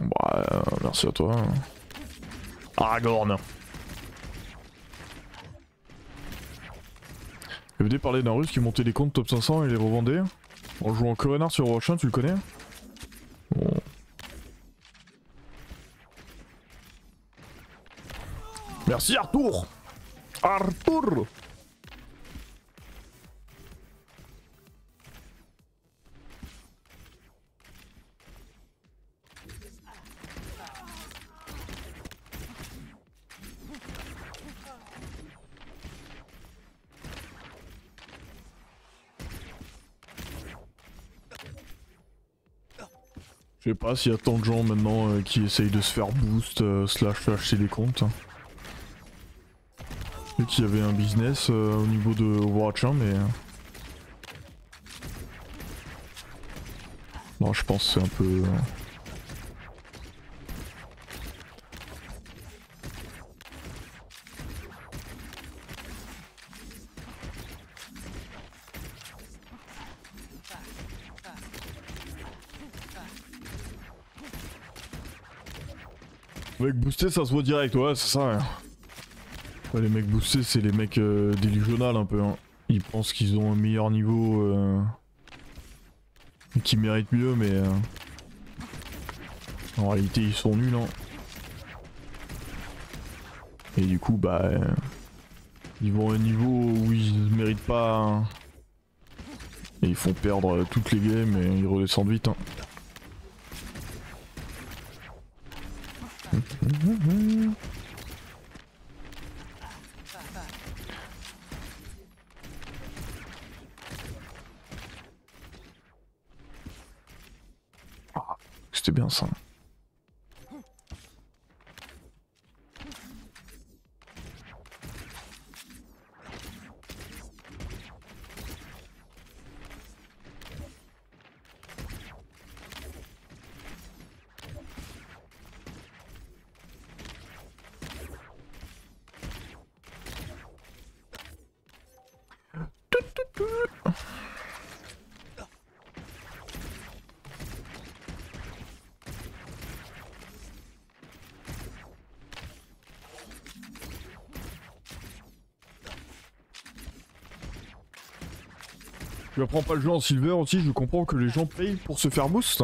Bah, euh, merci à toi. Aragorn. Venez parler d'un russe qui montait les comptes top 500 et les revendait. En jouant renard sur Overwatch 1, tu le connais Bon. Merci Arthur. Arthur Je sais pas s'il y a tant de gens maintenant euh, qui essayent de se faire boost euh, slash lâcher les comptes. Vu qu'il y avait un business euh, au niveau de Overwatch 1 mais... euh, Non je pense que c'est un peu... euh, Mec boosté ça se voit direct, ouais c'est ça. les mecs boostés c'est les mecs euh, un peu. hein. Ils pensent qu'ils ont un meilleur niveau, euh, et qu'ils méritent mieux mais... euh, En réalité ils sont nuls hein. Et du coup bah... euh, Ils vont à un niveau où ils méritent pas... hein. Et ils font perdre euh, toutes les games et ils redescendent vite hein. Ah, C'était bien ça. Tu apprends pas le jeu en silver aussi, je comprends que les gens payent pour se faire boost.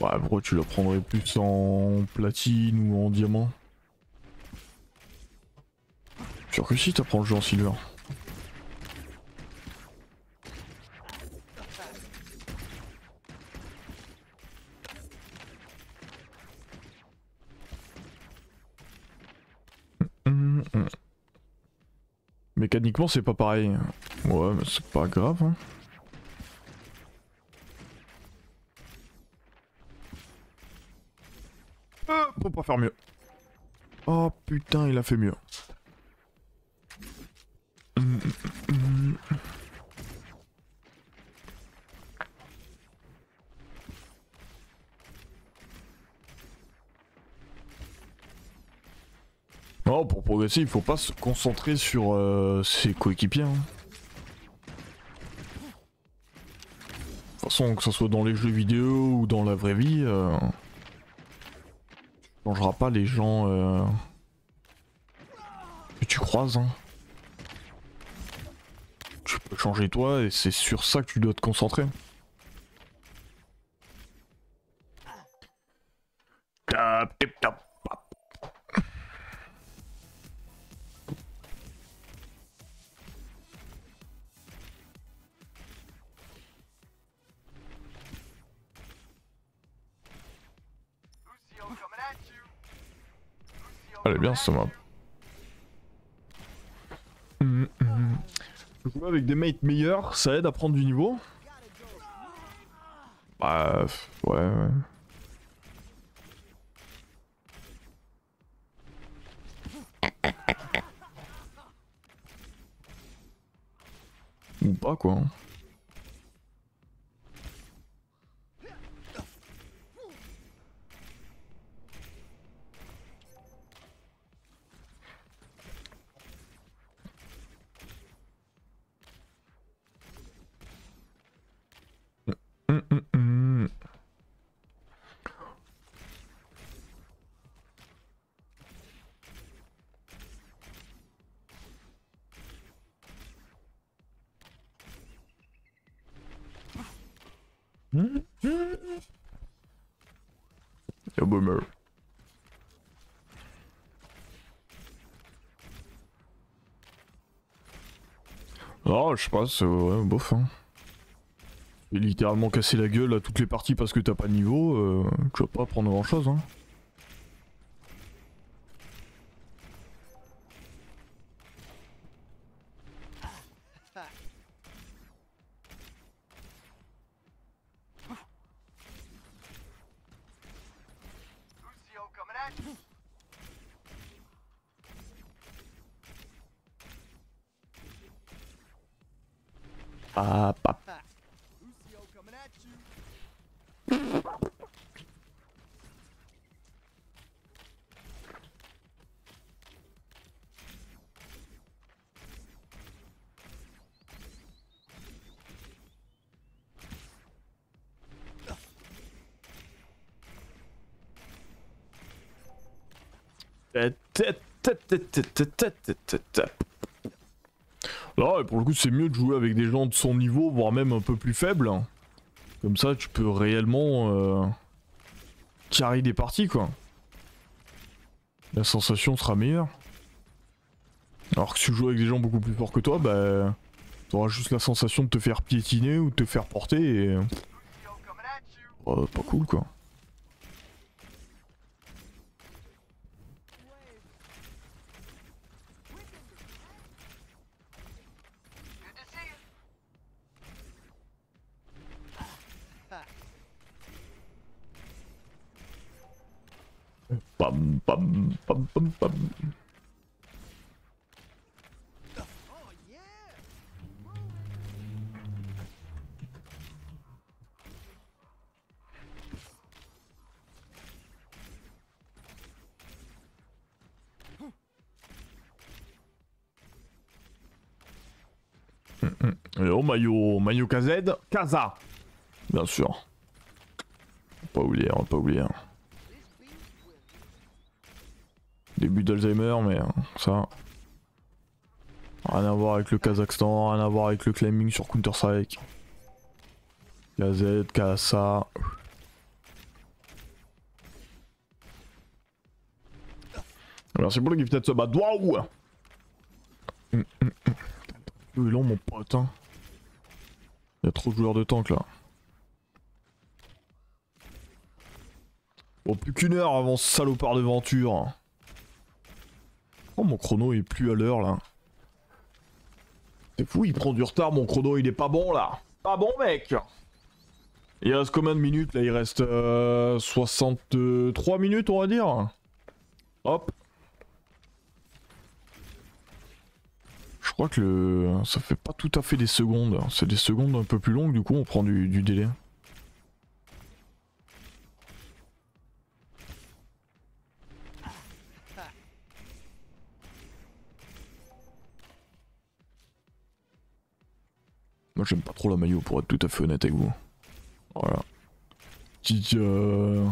Ouais, pourquoi tu l'apprendrais plus en platine ou en diamant Sûr que si t'apprends le jeu en silver? Hum, hum. Mécaniquement c'est pas pareil. Ouais, mais c'est pas grave. Hein. Euh, pour pas faire mieux. Oh putain, il a fait mieux. Oh, pour progresser, il faut pas se concentrer sur euh, ses coéquipiers. Hein. Que ce soit dans les jeux vidéo ou dans la vraie vie, euh, tu changeras pas les gens euh, que tu croises. hein. Tu peux changer toi et c'est sur ça que tu dois te concentrer. Ce. Hum, hum. Jouer avec des mates meilleurs, ça aide à prendre du niveau. Bah, ouais, ouais. Ou pas quoi. hein. Sais pas, c'est ouais, bof. Hein. Et littéralement casser la gueule à toutes les parties parce que t'as pas de niveau, euh, tu vas pas prendre grand chose. Hein. Lucio coming at you. Ah, pa- Lucio coming at you. Là, pour le c'est mieux de jouer avec des gens de son niveau, voire même un peu plus faibles. Comme ça, tu peux réellement euh, carry des parties, quoi. La sensation sera meilleure. Alors que si tu joues avec des gens beaucoup plus forts que toi, bah, t'auras juste la sensation de te faire piétiner ou de te faire porter et euh, pas cool, quoi. KZ, Kaza, bien sûr. Pas oublier, on va pas oublier. hein. Début d'Alzheimer, mais euh, ça. Rien à voir avec le Kazakhstan, rien à voir avec le climbing sur Counter-Strike. KZ, KSA. Merci pour le gifted sub à Waouh Hum, hum, hum. Il est long mon pote hein. Il trop de joueurs de tank là. Bon plus qu'une heure avant ce salopard de Venture. Oh mon chrono est plus à l'heure là. C'est fou, il prend du retard, mon chrono il est pas bon là. Pas bon mec Il reste combien de minutes là? Il reste euh, 63 minutes on va dire. Hop. crois que le... ça fait pas tout à fait des secondes. C'est des secondes un peu plus longues, du coup on prend du, délai. Moi j'aime pas trop la maillot pour être tout à fait honnête avec vous. Voilà. Petite. Euh,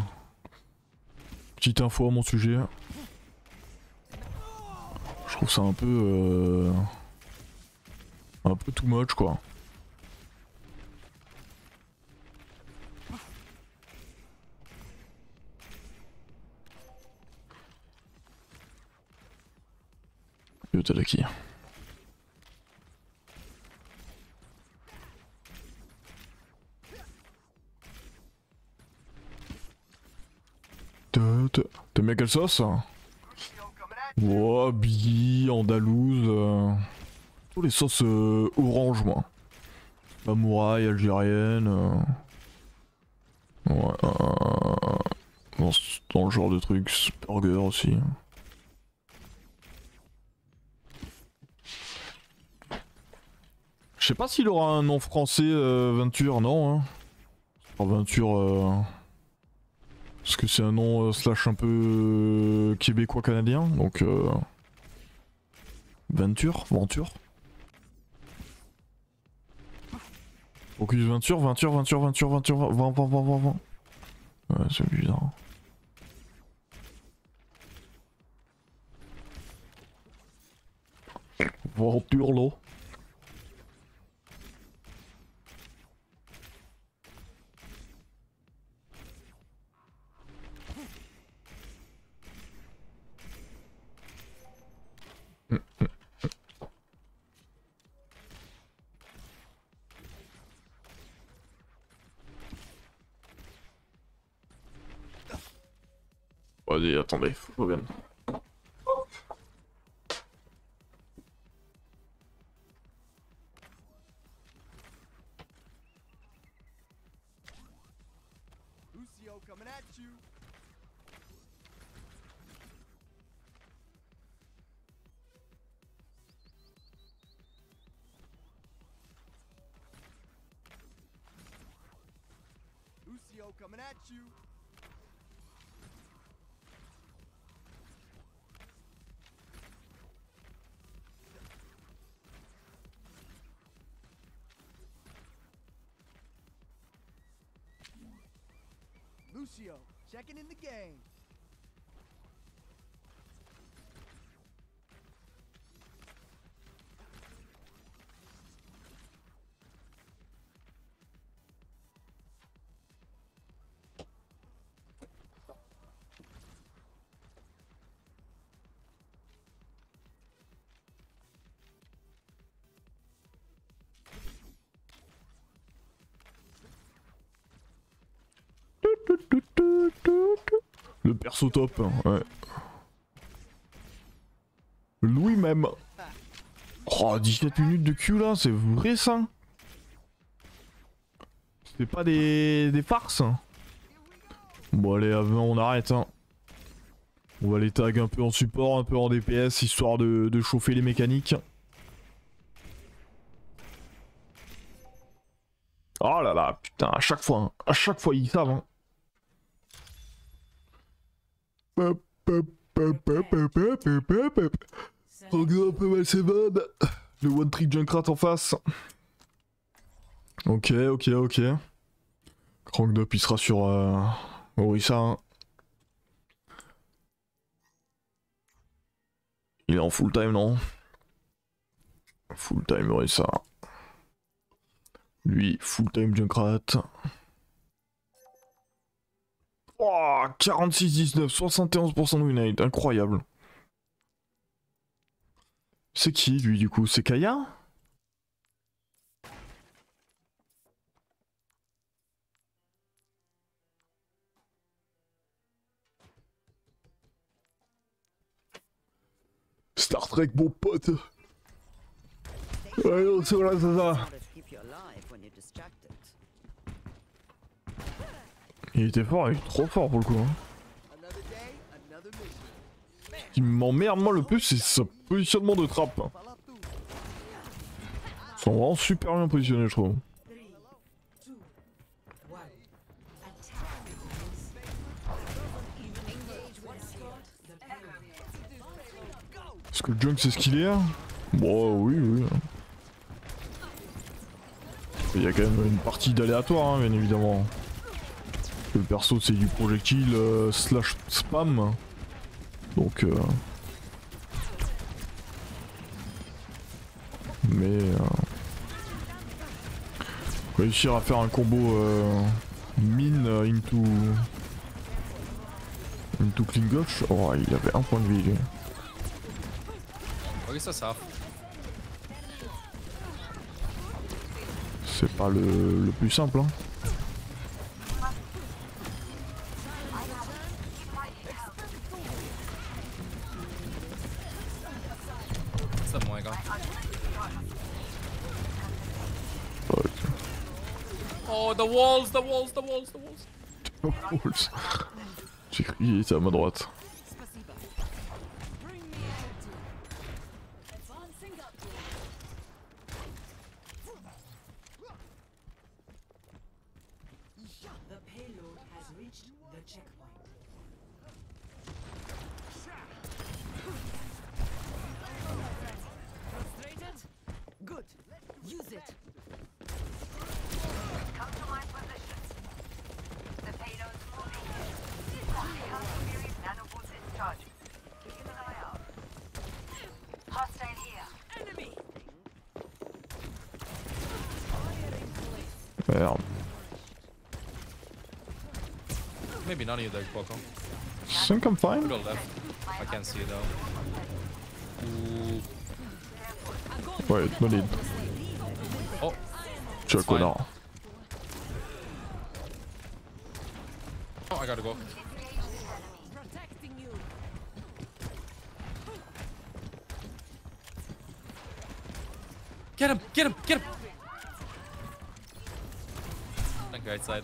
petite info à mon sujet. Je trouve ça un peu... Euh, un peu too much quoi. Yo. Te- te- T'aimes bien quelle sauce? Oh, billy, andalouse. euh, Les sauces euh, orange, moi. Samouraï, algérienne. euh, Ouais, euh, dans, le genre de truc. Burger aussi. Je sais pas s'il aura un nom français, euh, Venture, non hein Venture. euh, Parce que c'est un nom slash un peu québécois-canadien, donc. Venture Venture Focus Venture, Venture, Venture, Venture, Venture, Vent, Vent, Vent, Vent, Vent. Ouais, c'est bizarre. Venture, là. Vas-y, attendez, faut. Lucio coming at you. Lucio coming at you. Lucio, checking in the game. Le perso top, hein, ouais. Lui-même. Oh, 17 minutes de Q là, c'est vrai ça C'est pas des, farces hein. Bon allez, on arrête hein. On va les tag un peu en support, un peu en DPS, histoire de, chauffer les mécaniques. Oh là là, putain, à chaque fois, à chaque fois ils savent. Pop, pop, pop, pop, pop, pop, pop, pop. Regarde un peu mal ses. Le one trick Junkrat en face. Ok, ok, ok. Crankdop il sera sur euh... Orisa. hein. Il est en full time non? Full time Orisa. Lui, full time Junkrat. Oh, 46-19, 71% de win rate, incroyable. C'est qui lui du coup? C'est Kaya? Star Trek mon pote. Ouais non, c'est voilà, c'est ça Il était fort, il est trop fort pour le coup. Hein. Ce qui m'emmerde moi le plus c'est ce positionnement de trappe. Ils sont vraiment super bien positionnés je trouve. Est-ce que Junk c'est ce qu'il est hein Bon oui oui. Il y a quand même une partie d'aléatoire, hein, bien évidemment. Le perso c'est du projectile euh, slash spam. Donc... euh, Mais... euh, Réussir à faire un combo mine into... Into clean gauche. Oh, il avait un point de vie lui. Hvor er så saft? C'est pas le, le plus simple hein. The walls, the walls, the walls, the walls. Wolves. J'ai cru était à ma droite. Maybe none of you there, Qualcomm. think I'm To fine. the left. I can't see it though. Ooh. Ouais, no need. Oh, Tu es un It's fine. connard. oh, I gotta go. Protecting you. Get him! Get him! Get him! Thank you, right side.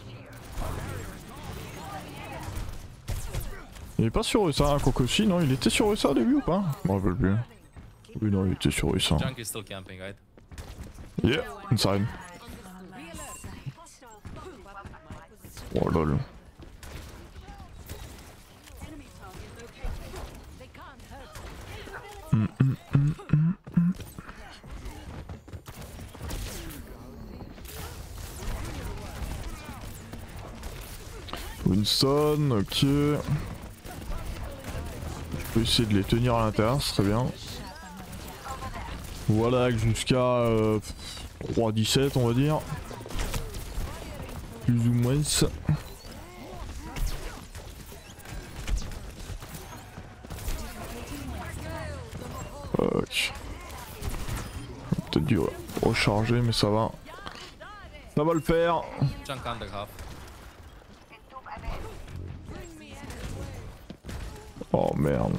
Il est pas sur USA, hein, quoique si, non, il était sur USA au début ou pas Je me rappelle plus. Oui, non, il était sur USA. Right? Yeah, inside. Oh lol. Winston, ok. Peux essayer de les tenir à l'intérieur, ce serait bien. Voilà, jusqu'à euh, 3-17 on va dire. Plus ou moins. Ok. Peut-être dû recharger mais ça va. Ça va le faire. Merde.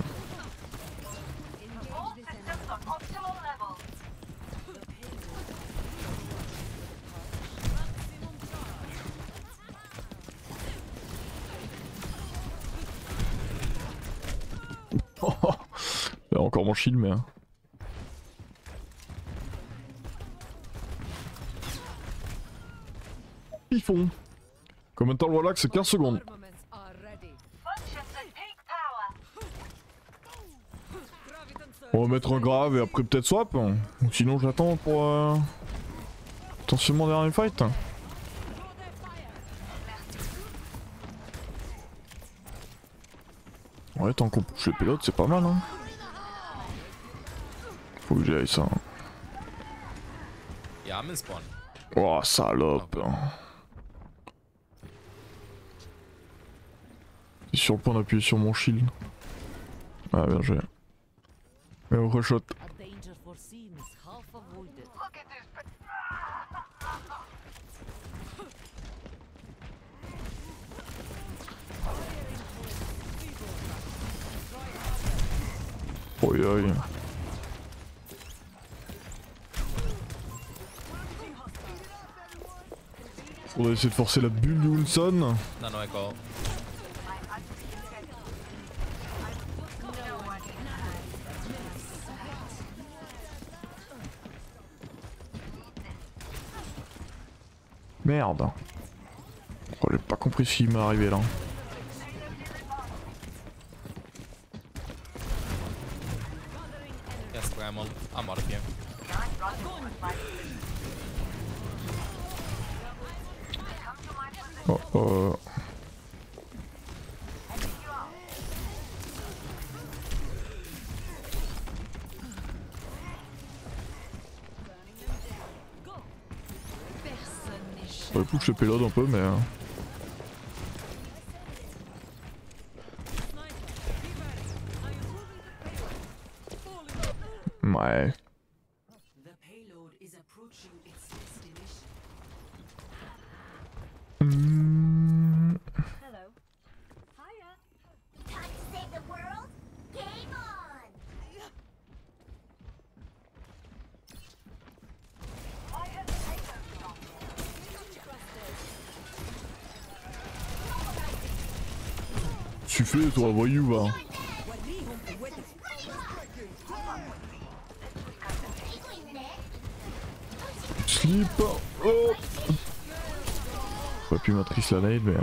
Encore mon shield mais... hein. Pifon. Combien de temps le voilà que c'est 15 secondes? On va mettre un grave et après peut-être swap. Sinon j'attends pour... Euh... Potentiellement dernier fight. Ouais tant qu'on pousse le pilote c'est pas mal hein. Faut que j'aille ça. Oh salope. T'es sur le point d'appuyer sur mon shield. Ah bien joué. Oi. Faudrait essayer de forcer la bulle de Wilson. No, no Oh, j'ai pas compris ce qui m'est arrivé là. Payload un peu, mais. euh. Ouais. The payload is approaching its destination. Hmm. hello. Hiya. Time to save the world? Game on! I have taken some. Tu fais toi, voyou va. Slip. Oh. Pas pu matrice la nade, mais. euh.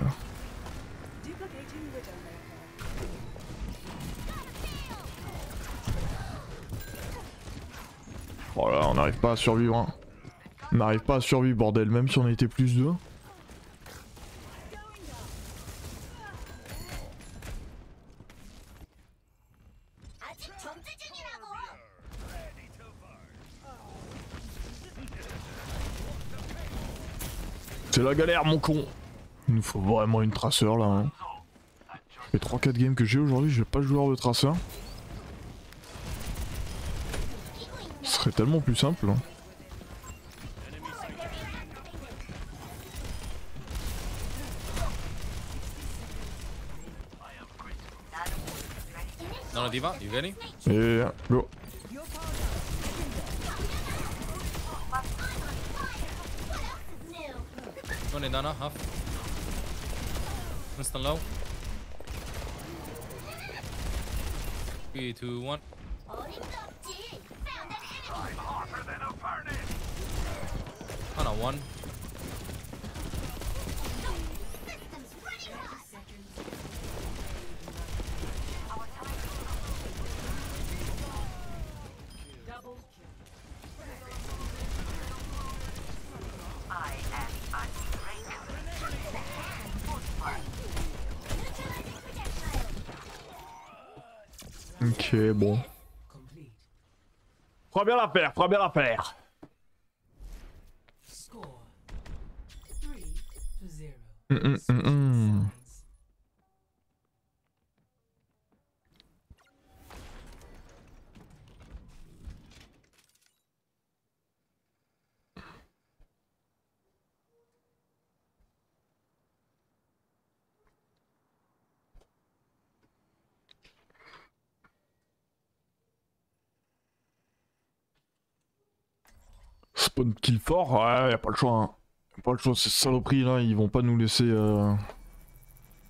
Oh là, on n'arrive pas à survivre. hein. On n'arrive pas à survivre, bordel, même si on était plus deux. La galère, mon con. Il nous faut vraiment une traceur là. Hein. Les 3-4 games que j'ai aujourd'hui, j'ai pas le joueur de traceur. Ce serait tellement plus simple. hein. No, no, Diva, you ready? Et go. side, Anna. Half. Instant low. Three, two, one. On a one. Ok, bon. Complete. Fera bien l'affaire, fera bien l'affaire. Score. 3 to 0. Hum, hum, hum, hum. Sides. Spawn kill fort, ouais, y a pas le choix. Hein. Y a pas le choix, ces saloperies là, ils vont pas nous laisser. Euh...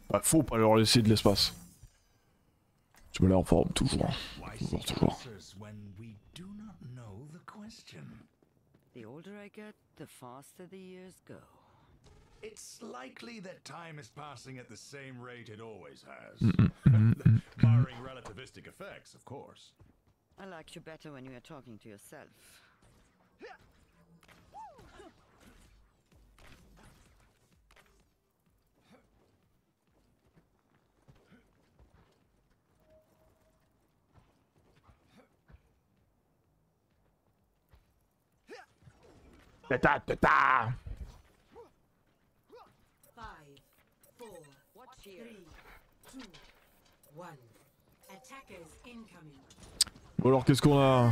Bah, faut pas leur laisser de l'espace. Tu me l'as en forme, toujours. Why Toujours, toujours. the older I get, the faster the years go. It's likely that time is passing at the same rate it always has. Mm, Barring relativistic effects, of course. I like you better when you are talking to yourself. Incoming. Bon alors qu'est-ce qu'on a?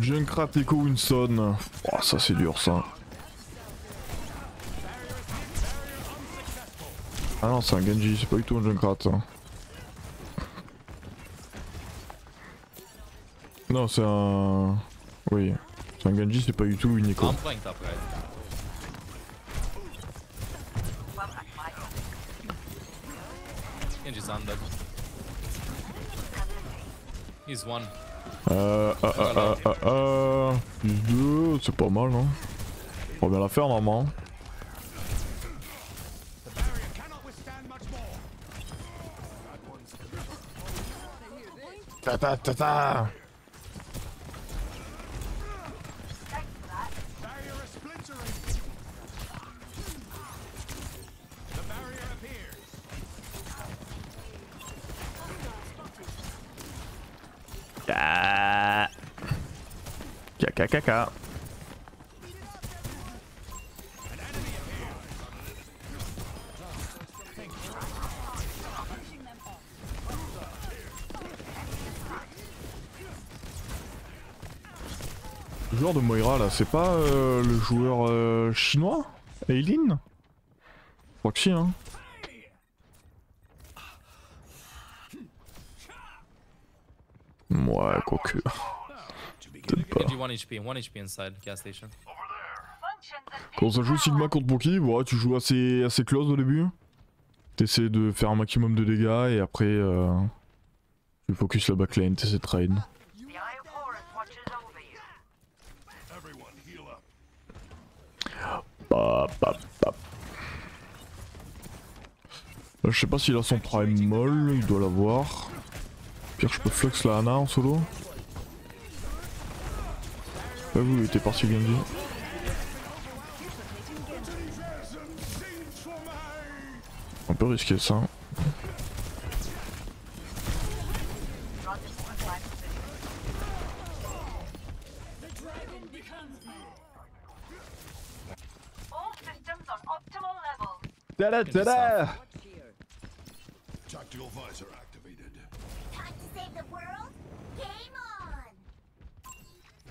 Junkrat Echo Winston. Oh ça c'est dur ça. Ah non c'est un Genji, c'est pas du tout un Junkrat. Non c'est un... Oui. Un Genji, c'est pas du tout une guys. Genji's undead. He's one. Euh... Euh... Euh... Euh... euh, euh, plus deux, c'est pas mal hein. On va bien la faire normalement. The barrier cannot withstand Caca. Le joueur de Moira là, c'est pas euh, le joueur euh, chinois? Eileen? Je crois que si hein. Ouais. Peut-être pas. Give you 1 HP, 1 HP inside gas station. Quand ça joue Sigma contre Monkey, ouais, tu joues assez, assez close au début. T'essaies de faire un maximum de dégâts et après euh, tu focus la backline, t'essaies de trade. Là, je sais pas s'il a son prime moll, il doit l'avoir. Pire, je peux flux la Hana en solo. Pas vous, il était parti bien dit. Un peu risqué ça. On optimal level. Tada tada Tactical visor activated. Time to save the world? Game on!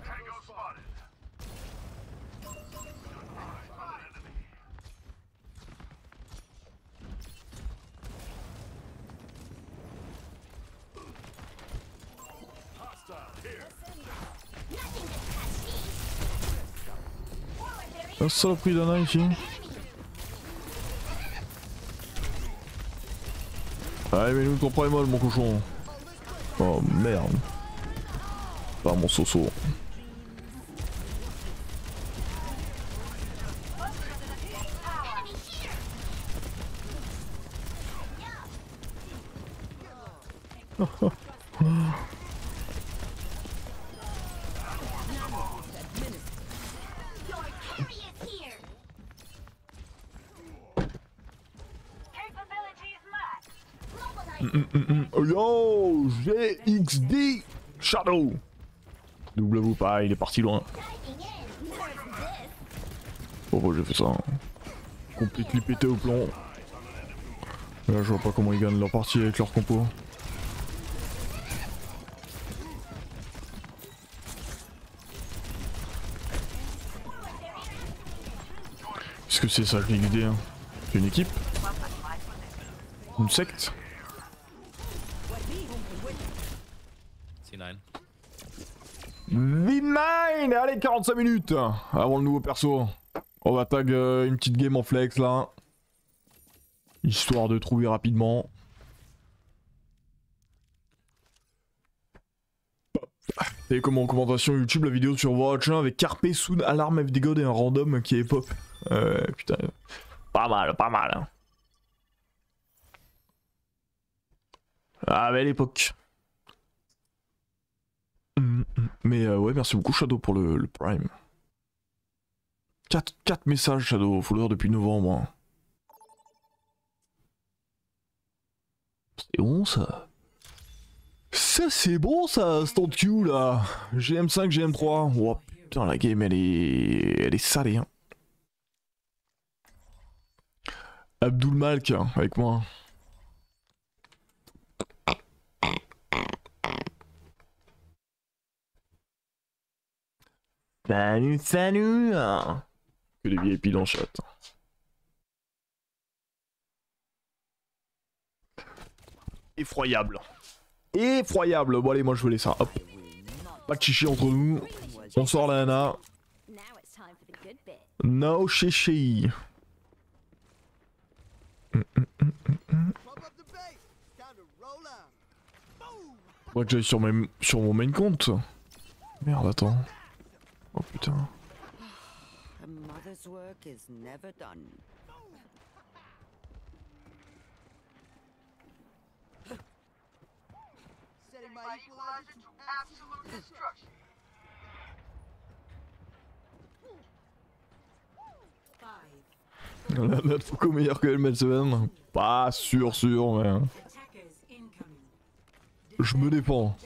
Tango spotted. La saloperie d'Anna ici. Allez, mais nous ton prime moll, mon cochon. Oh merde. Pas mon soso. Your carry is here! Capabilities max. Mobilize Oh, Yo, GXD Shadow. Double vous pas, il est parti loin. Pourquoi j'ai fait ça Complètement pété au plomb. Là, je vois pas comment ils gagnent leur partie avec leur compo. Est-ce que c'est ça que l'idée hein? C'est une équipe? Une secte? V9 Allez, 45 minutes avant le nouveau perso. On va tag euh, une petite game en flex là. Histoire de trouver rapidement. Et comme recommandation YouTube, la vidéo sur Watch 1 avec Carpe, Soon, Alarm, FD God et un random qui est pop. Euh, putain. Pas mal, pas mal. hein. Ah, belle époque. Mais euh, ouais, merci beaucoup Shadow pour le, Prime. 4, messages Shadow, follower depuis novembre. hein. C'est bon ça. Ça c'est bon ça, stand Q là. GM5, GM3. Oh putain, la game elle est. Elle est salée. Hein. Abdul Malk avec moi. Salut, salut Que des VIP dans le chat. Effroyable. Effroyable. Bon allez, moi je voulais ça. Hop. Pas de chichi entre nous. On sort la nana. No chichi. Roll out. Boom! Faudrait que j'aille sur, mes- sur mon main compte. Merde, attends. Oh putain. La note Foucault meilleure que Elmelseven. Pas sûr, sûr, mais. hein. Je me défends.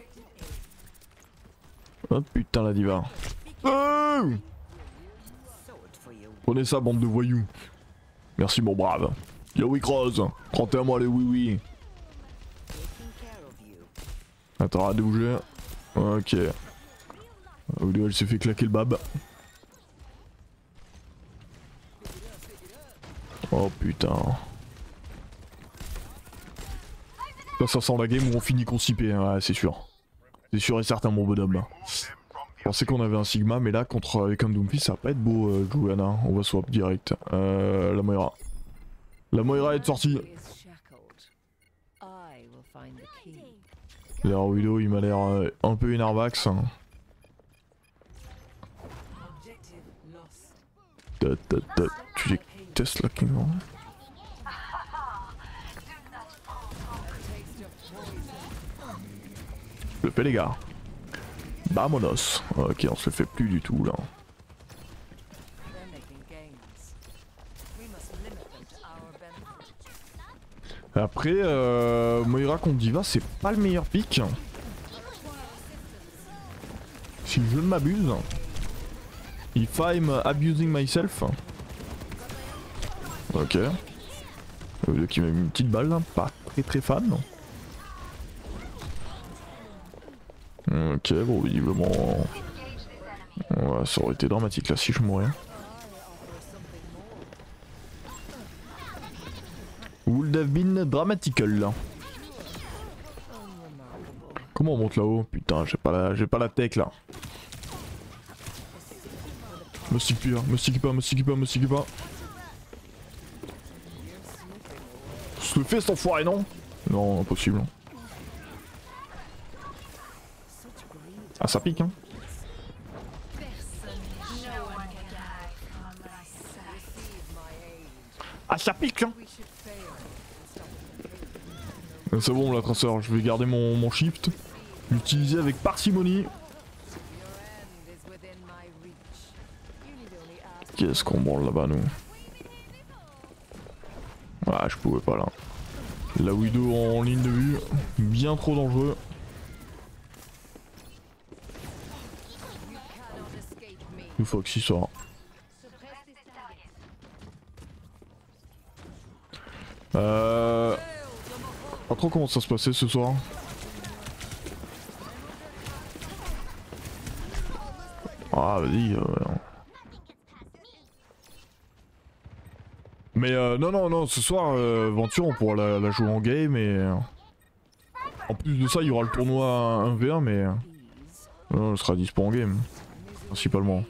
Oh putain, la diva. Euh Prenez ça, bande de voyous. Merci, mon brave. Yo, oui, Cross. Prends à moi les oui, oui. Attends, arrête de bouger. Ok. Oulio, elle s'est fait claquer le bab. Oh putain. Ça, ça sent la game où on finit constipé, hein, ouais, c'est sûr. C'est sûr et certain, mon bonhomme. Je pensais qu'on avait un Sigma, mais là, contre avec un Doomfist, ça va pas être beau, euh, Juliana. On va swap direct. Euh, la Moira. La Moira est sortie. L'air Widow, il m'a l'air euh, un peu énervax. hein. Tu les testes là, King le fais les gars. Vamonos. Ok, on se le fait plus du tout là. Après, euh, Moira contre Diva, c'est pas le meilleur pick. Si je ne m'abuse. If I'm abusing myself. Ok. Le qui m'a mis une petite balle, là, pas très très fan. Ok, bon, visiblement. Ouais, ça aurait été dramatique là si je mourais. Would have been dramatical. Comment on monte là-haut Putain, j'ai pas la, j'ai pas la tech là. Me stick hein. me stick pas, me stick pas, me stick pas. Se le fait cet enfoiré, non? Non, impossible. Ah, ça pique, hein. Ah, ça pique, hein. C'est bon, la traceur, je vais garder mon, mon shift. L'utiliser avec parcimonie. Qu'est-ce qu'on branle là-bas, nous? Ah, je pouvais pas là. La Widow en ligne de vue, bien trop dangereux. Il faut que s'y soit. Euh... Pas trop comment ça se passait ce soir. Ah vas-y. euh, Mais euh, non non non ce soir euh, Venture on pourra la, jouer en game et euh, en plus de ça il y aura le tournoi 1v1 mais non, elle sera dispo en game principalement.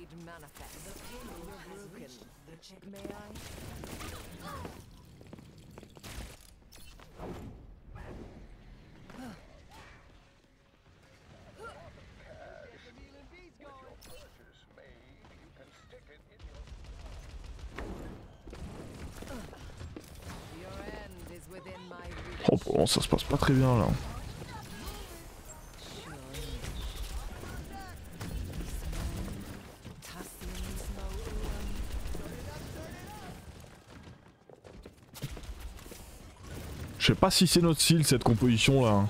Oh pour le moment, ça se passe pas très bien là. Je sais pas si c'est notre style cette composition là.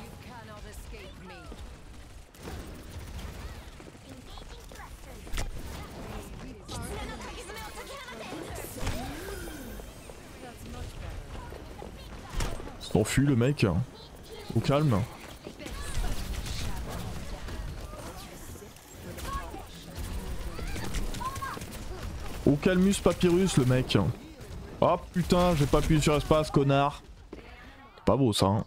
S'enfuit le mec. Au calme. Au calmus papyrus le mec. Oh putain, j'ai pas appuyé sur espace, connard. Pas beau ça. Hein.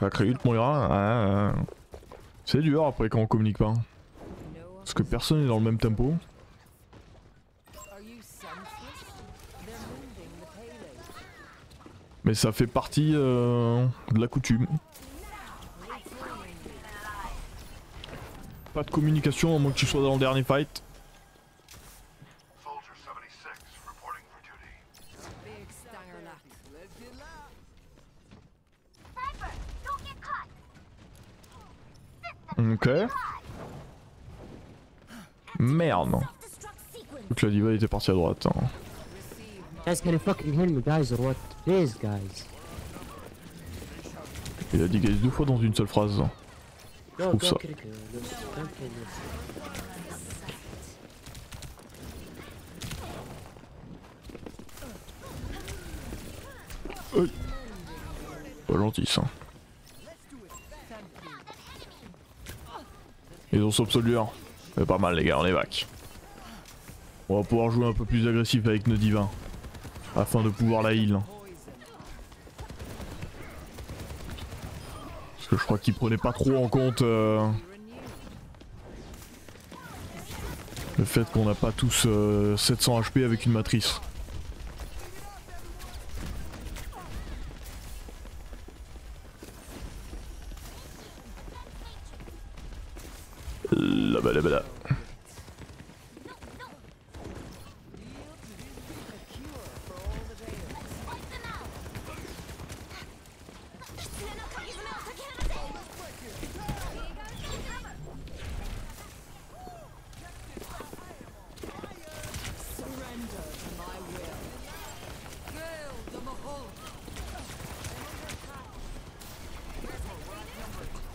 Ira. Ouais, ouais. C'est dur après quand on communique pas. Parce que personne est dans le même tempo. Mais ça fait partie euh, de la coutume. Pas de communication à moins que tu sois dans le dernier fight. Ok. Merde. Donc la diva était partie à droite. hein. Guys gonna fucking hear me, guys, or what? Please, guys. Il a dit guys deux fois dans une seule phrase. No, trouve ça. Pas gentil ça. Ils ont Absolueur. C'est pas mal les gars, on est back. On va pouvoir jouer un peu plus agressif avec nos divins. Afin de pouvoir la heal. Parce que je crois qu'ils prenaient pas trop en compte euh, le fait qu'on n'a pas tous euh, 700 HP avec une matrice. Là bas là bas là.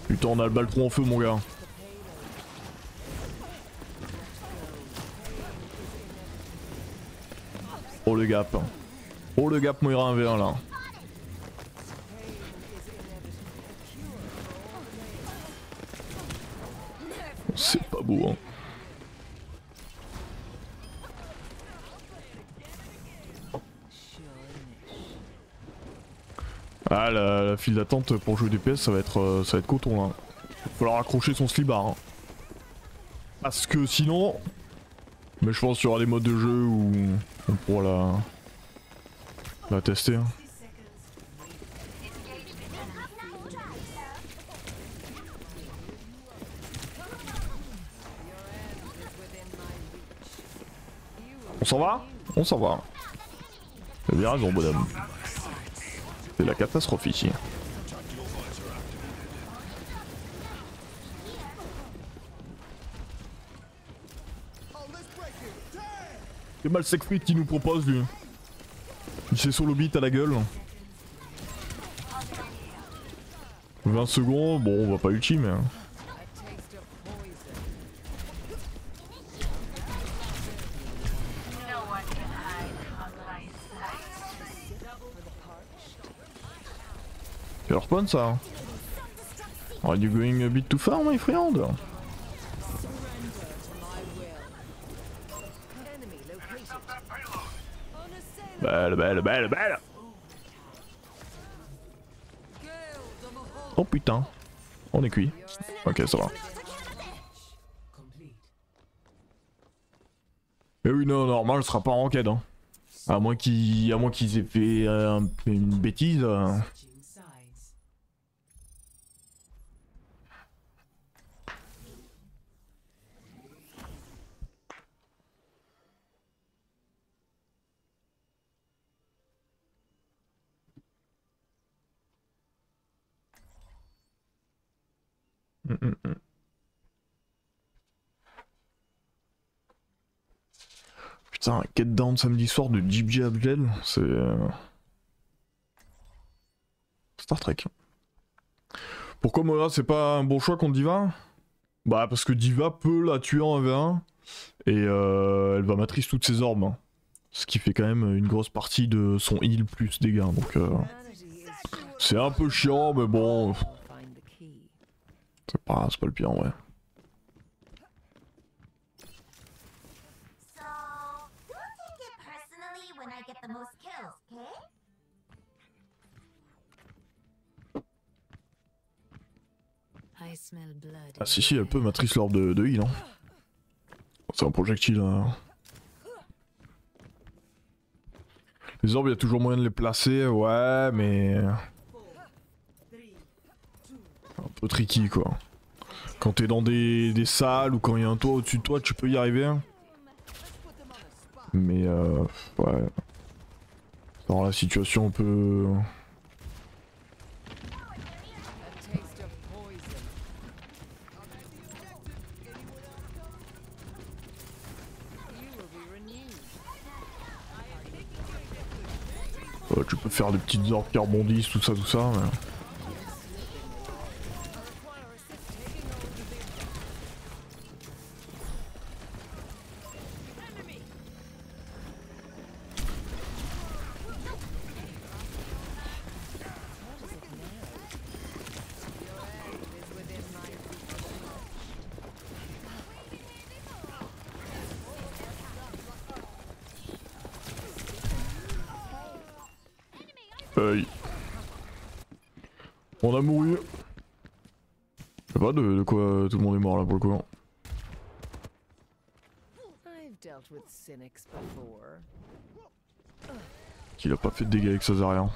Putain on a le baltron en feu mon gars. Oh le gap. Oh le gap moi il ira 1v1 là. C'est pas beau hein. Ah la, la file d'attente pour jouer DPS ça va être euh, ça va être coton là. Il va falloir accrocher son slibard. hein. Parce que sinon. Mais je pense qu'il y aura des modes de jeu où on pourra la, la tester. hein. On s'en va? On s'en va. Bien bonhomme. C'est la catastrophe ici. C'est mal Segfried qui nous propose lui. Il s'est solo beat à la gueule. 20 secondes, bon on va pas ultime mais... hein. No one can hide from my sight. C'est leur spawn ça. hein. Are you going a bit too far my friend Belle, belle, belle, belle Oh putain On est cuit. Ok ça va. Mais oui non normal ce sera pas en ranked hein. À moins qu'ils aient fait euh, un- une bêtise. euh. Switching sides. Mm, mm, mm. Putain, quête down samedi soir de JJ Abdel, c'est. euh, Star Trek. Pourquoi Moira c'est pas un bon choix contre Diva? Bah parce que Diva peut la tuer en 1v1 et euh, elle va matrice toutes ses orbes. hein. Ce qui fait quand même une grosse partie de son heal plus dégâts. Donc euh, c'est un peu chiant mais bon, c'est pas, le pire. So, Ah si si elle peut matrice l'orbe de, de heal hein. C'est un projectile hein. Les orbes il y a toujours moyen de les placer ouais mais un peu tricky quoi. Quand t'es dans des, des salles ou quand il y a un toit au-dessus de toi tu peux y arriver hein. Mais euh, ouais. Dans la situation un peu... A taste of poison. You will be renewed. euh, tu peux faire des petites orbes qui rebondissent tout ça tout ça. Aïe. On a mouru. Y'a pas de, de quoi tout le monde est mort là pour le coup. hein. Qu'il a pas fait de dégâts avec sa Zarya.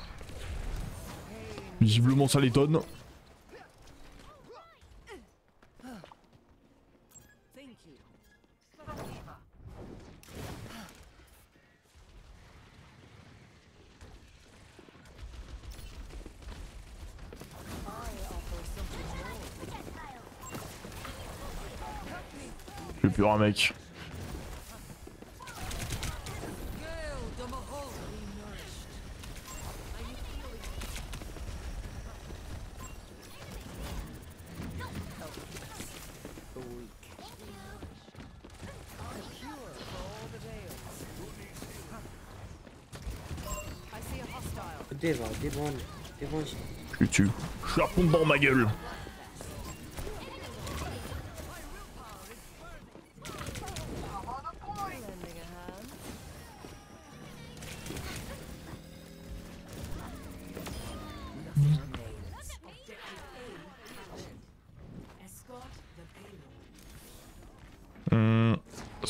Visiblement ça l'étonne. Un mec. Deva, Devon, Devon. Je tue. Je pompe dans ma gueule.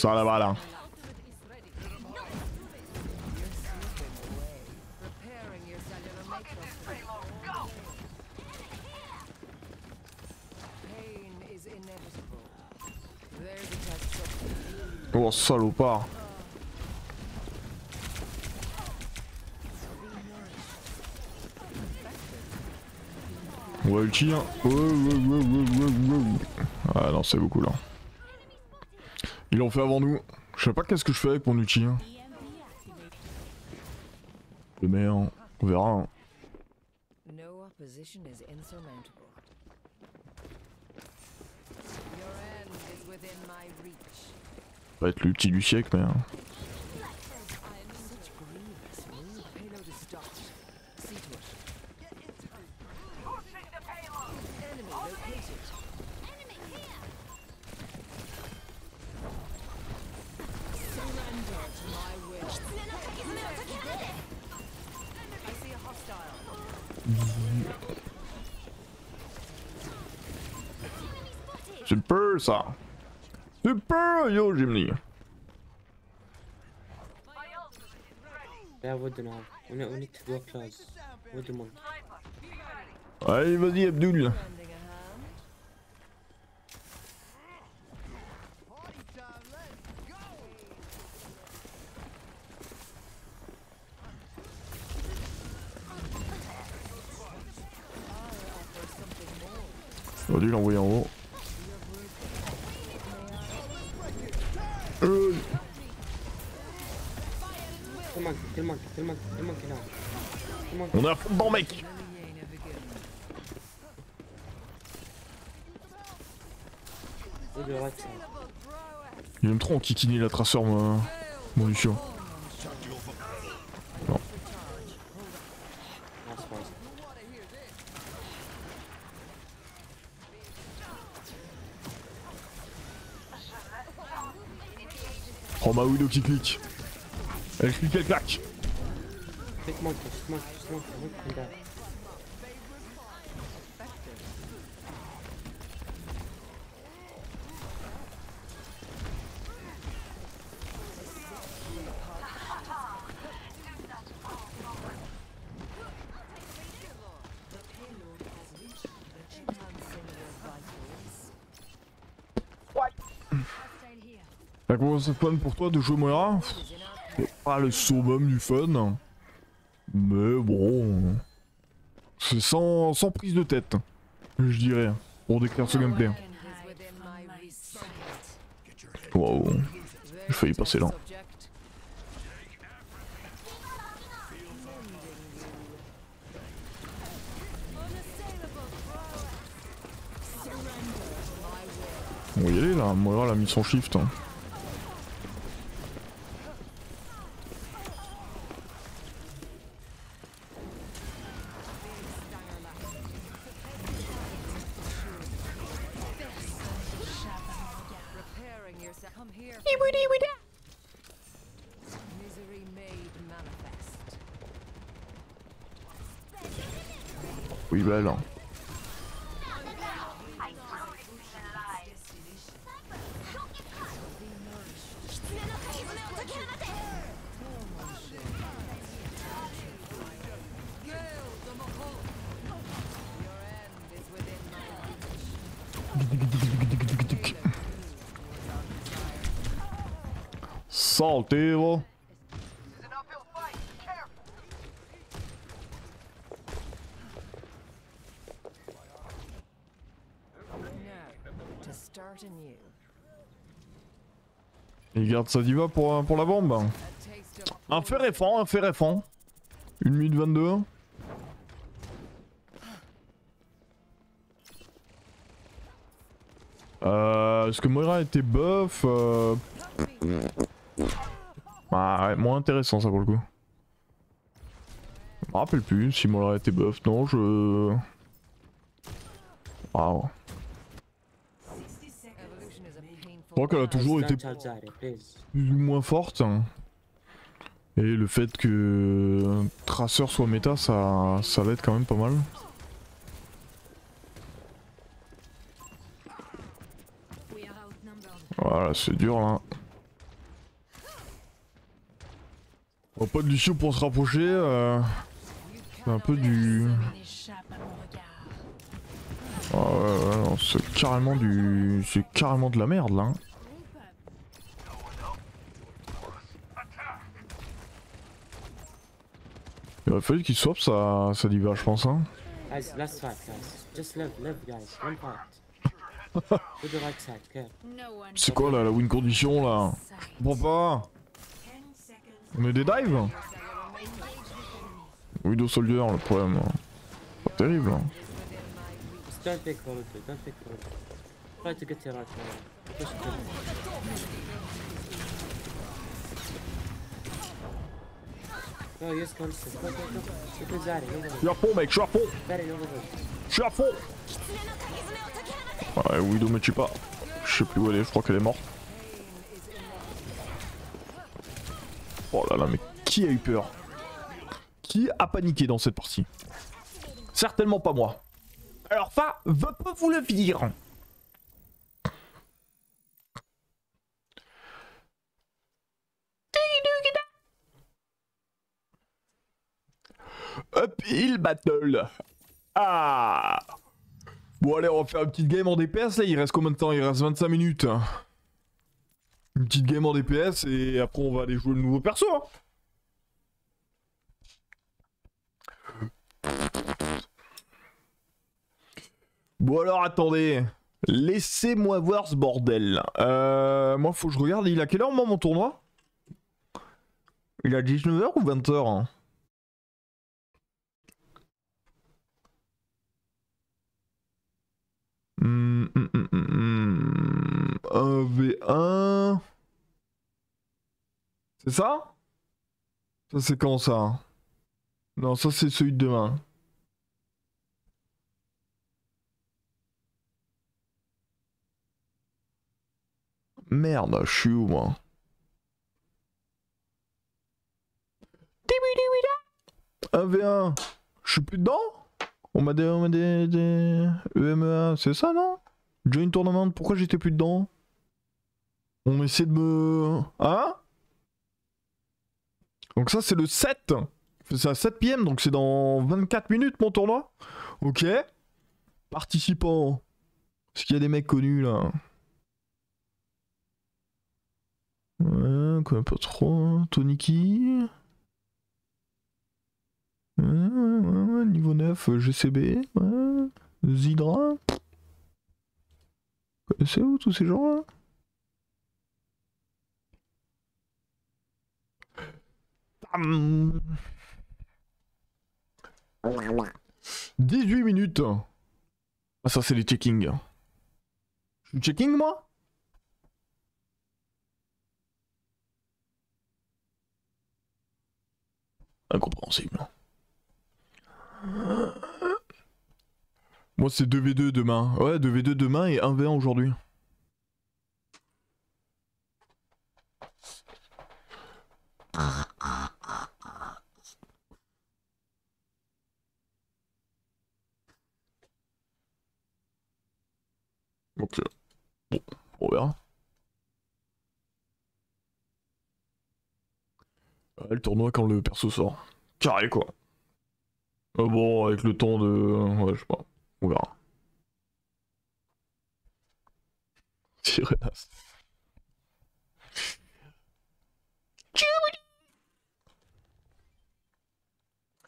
Substance. Oh salopard. Va ulti hein. Ouais, ouais, ouais, ouais, ouais, ouais. Ah non c'est beaucoup là. Ils l'ont fait avant nous. Je sais pas qu'est-ce que je fais avec mon ulti. hein. Le mets hein. On verra. hein. No opposition is insurmountable. Your end is within my reach. Ça va être l'ulti du siècle mais... ça. C'est peur yo Jimmy. The monkey. Allez vas-y Abdul. Trop enquiquiner la traceur moi, mon Lucio. Non. Wise. Oh ma Widow qui clique. Elle clique, elle claque. À fun pour toi de jouer Moira C'est pas le summum du fun. Mais bon. C'est sans, sans prise de tête. Je dirais. Pour décrire ce gameplay. Waouh. J'ai failli passer là. On va y aller là. Moira elle a mis son shift. hein. Garde sa diva pour, pour la bombe. Un fait réfant, un fait réfant. 1 minute 22. Euh, Est-ce que Moira était buff euh... Ah ouais, moins intéressant ça pour le coup. Me rappelle plus si Moira était buff. Non, je... Waouh. evolution is a painful Je crois qu'elle a toujours été plus ou moins forte. Et le fait que Tracer soit méta, ça, ça l'aide quand même pas mal. Voilà, c'est dur là. A pas de Lucio pour se rapprocher. euh, C'est un peu du. Ah c'est carrément du. C'est carrément de la merde là. hein. Il aurait fallu qu'il swap sa, sa diva, je pense. Hein. Guys, last fight, guys. Just live, live, guys. One fight. to the right side, okay. No one C'est quoi là, la win condition là? Je comprends pas. On met des dives? Widow Soldier, le problème. Pas terrible. hein. Just don't take forward, dude. Don't take forward. Try to get your right side. Push it. Use Je suis à fond, mec, je suis à fond. Je suis à fond Ouais, Widow me tue pas. Je sais plus où elle est, je crois qu'elle est morte. Oh là là, mais qui a eu peur? Qui a paniqué dans cette partie? Certainement pas moi. Alors ça, je peux vous le dire. Uphill Battle. Ah Bon allez, on va faire une petite game en DPS là, il reste combien de temps? Il reste 25 minutes. Une petite game en DPS et après on va aller jouer le nouveau perso. hein. Bon alors attendez, laissez-moi voir ce bordel. Euh, moi faut que je regarde, il a quelle heure moi mon tournoi? Il a 19h ou 20h hein Hmm, hmm, hmm, hmm, hmm. 1v1. C'est ça? Ça c'est quand ça? Non, ça c'est celui de demain. Merde, je suis où moi? 1v1 Je suis plus dedans? On m'a des, on m'a des, des EMEA, c'est ça non? Join Tournament, pourquoi j'étais plus dedans? On essaie de me... Hein? Donc ça c'est le 7 C'est à 7 pm, donc c'est dans 24 minutes mon tournoi Ok. Participants. Est-ce qu'il y a des mecs connus là? Ouais, quoi, pas trop. Toniki. Ouais, ouais, ouais, niveau 9, euh, GCB. Zidra. Connaissez vous tous ces gens-là? 18 minutes. Ah ça c'est les checkings. Je suis checking moi? Incompréhensible. Moi c'est 2v2 demain. Ouais 2v2 demain et 1v1 aujourd'hui. Ok. Bon, on verra. Le tournoi quand le perso sort. Carré quoi. Ah bon, avec le temps de... Ouais, je sais pas. On verra. Sirenas.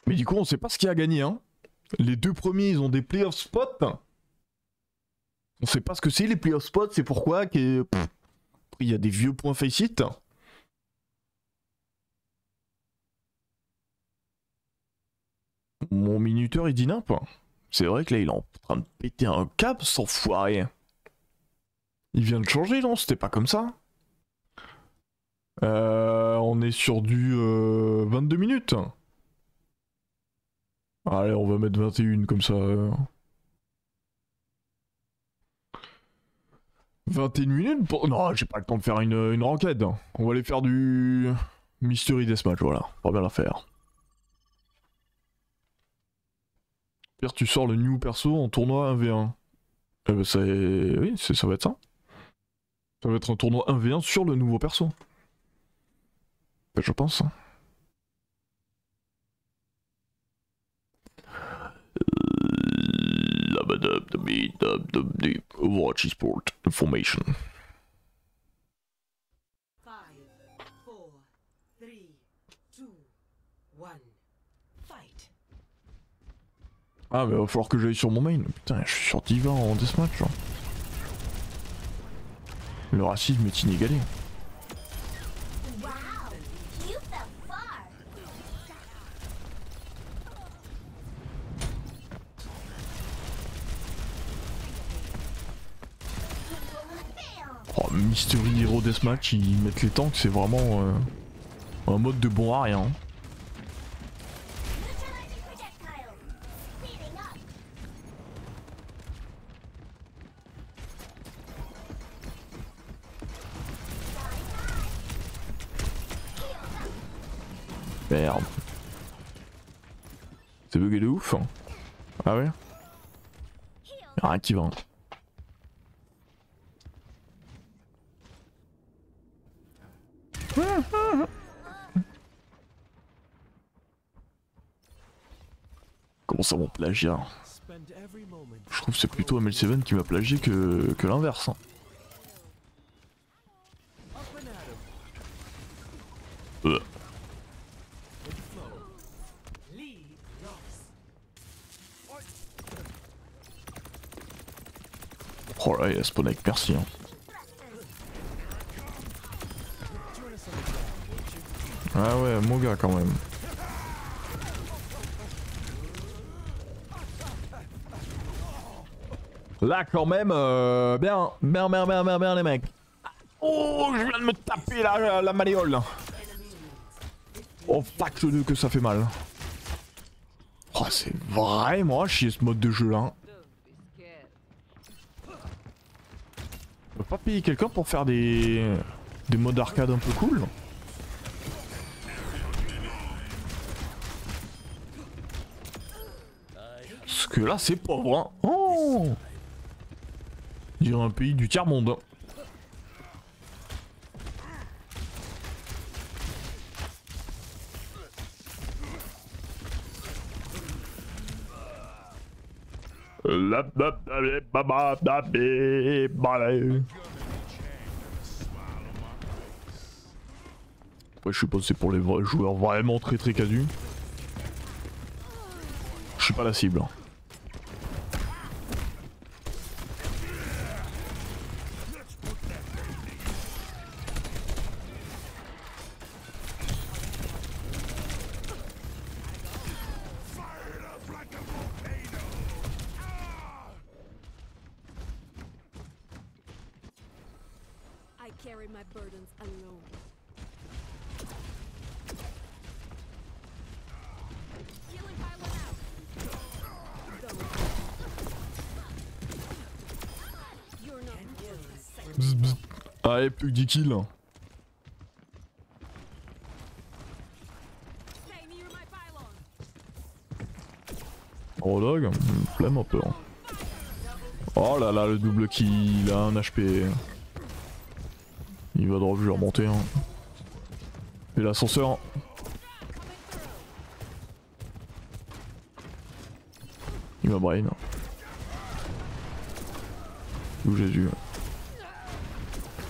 Mais du coup, on sait pas ce qui a gagné, hein. Les deux premiers, ils ont des playoff spots. On sait pas ce que c'est les playoff spots, c'est pourquoi il y a des vieux points Faceit. Mon minuteur il dit nimp. C'est vrai que là il est en train de péter un câble sans foirer. Il vient de changer non C'était pas comme ça euh, On est sur du euh, 22 minutes. Allez on va mettre 21 comme ça. 21 minutes pour... Non j'ai pas le temps de faire une, une ranked. On va aller faire du... Mystery Deathmatch voilà. Pas bien la faire. Pire, tu sors le new perso en tournoi 1v1. Eh ben, ça, oui, ça va être ça. Ça va être un tournoi 1v1 sur le nouveau perso. Ben, je pense. hein. Overwatch Information. Five, four, three, two, one. Fight. Ah, mais va falloir que j'aille sur mon main. Putain, je suis sur Diva en deathmatch. genre. Le racisme est inégalé. Wow, you fell far. Oh, Mystery Hero Deathmatch, ils mettent les tanks, c'est vraiment euh, un mode de bon à rien. hein. Merde. C'est bugué de ouf. hein. Ah ouais? Y'a rien qui va. Comment ça mon. Je trouve que c'est plutôt ML7 qui m'a plagié que, que l'inverse. hein. Euh. Oh là, il a spawn avec merci. Hein. Ah ouais, mon gars quand même. Là quand même, euh, bien, bien, bien, bien, bien, bien les mecs. Oh, je viens de me taper la, la, malléole. Oh fuck le que ça fait mal. Oh, c'est vraiment à chier ce mode de jeu là. On peut pas payer quelqu'un pour faire des des modes arcade un peu cool Parce que là c'est pauvre hein. Oh Dirait un pays du tiers-monde. hein. Ouais, je que c'est pour les joueurs vraiment très très casus. Je suis pas la cible. hein. I carry my burdens alone. Healing pylon out. Go. You're not worth a second. Bzz, bzz. Allez, plus que 10 kills. My pylon. Oh flemme un peu. hein. Oh là là, le double kill, un HP. Il va drop, je vais remonter. Hein. Et l'ascenseur. Il m'a brain. Ou Jésus.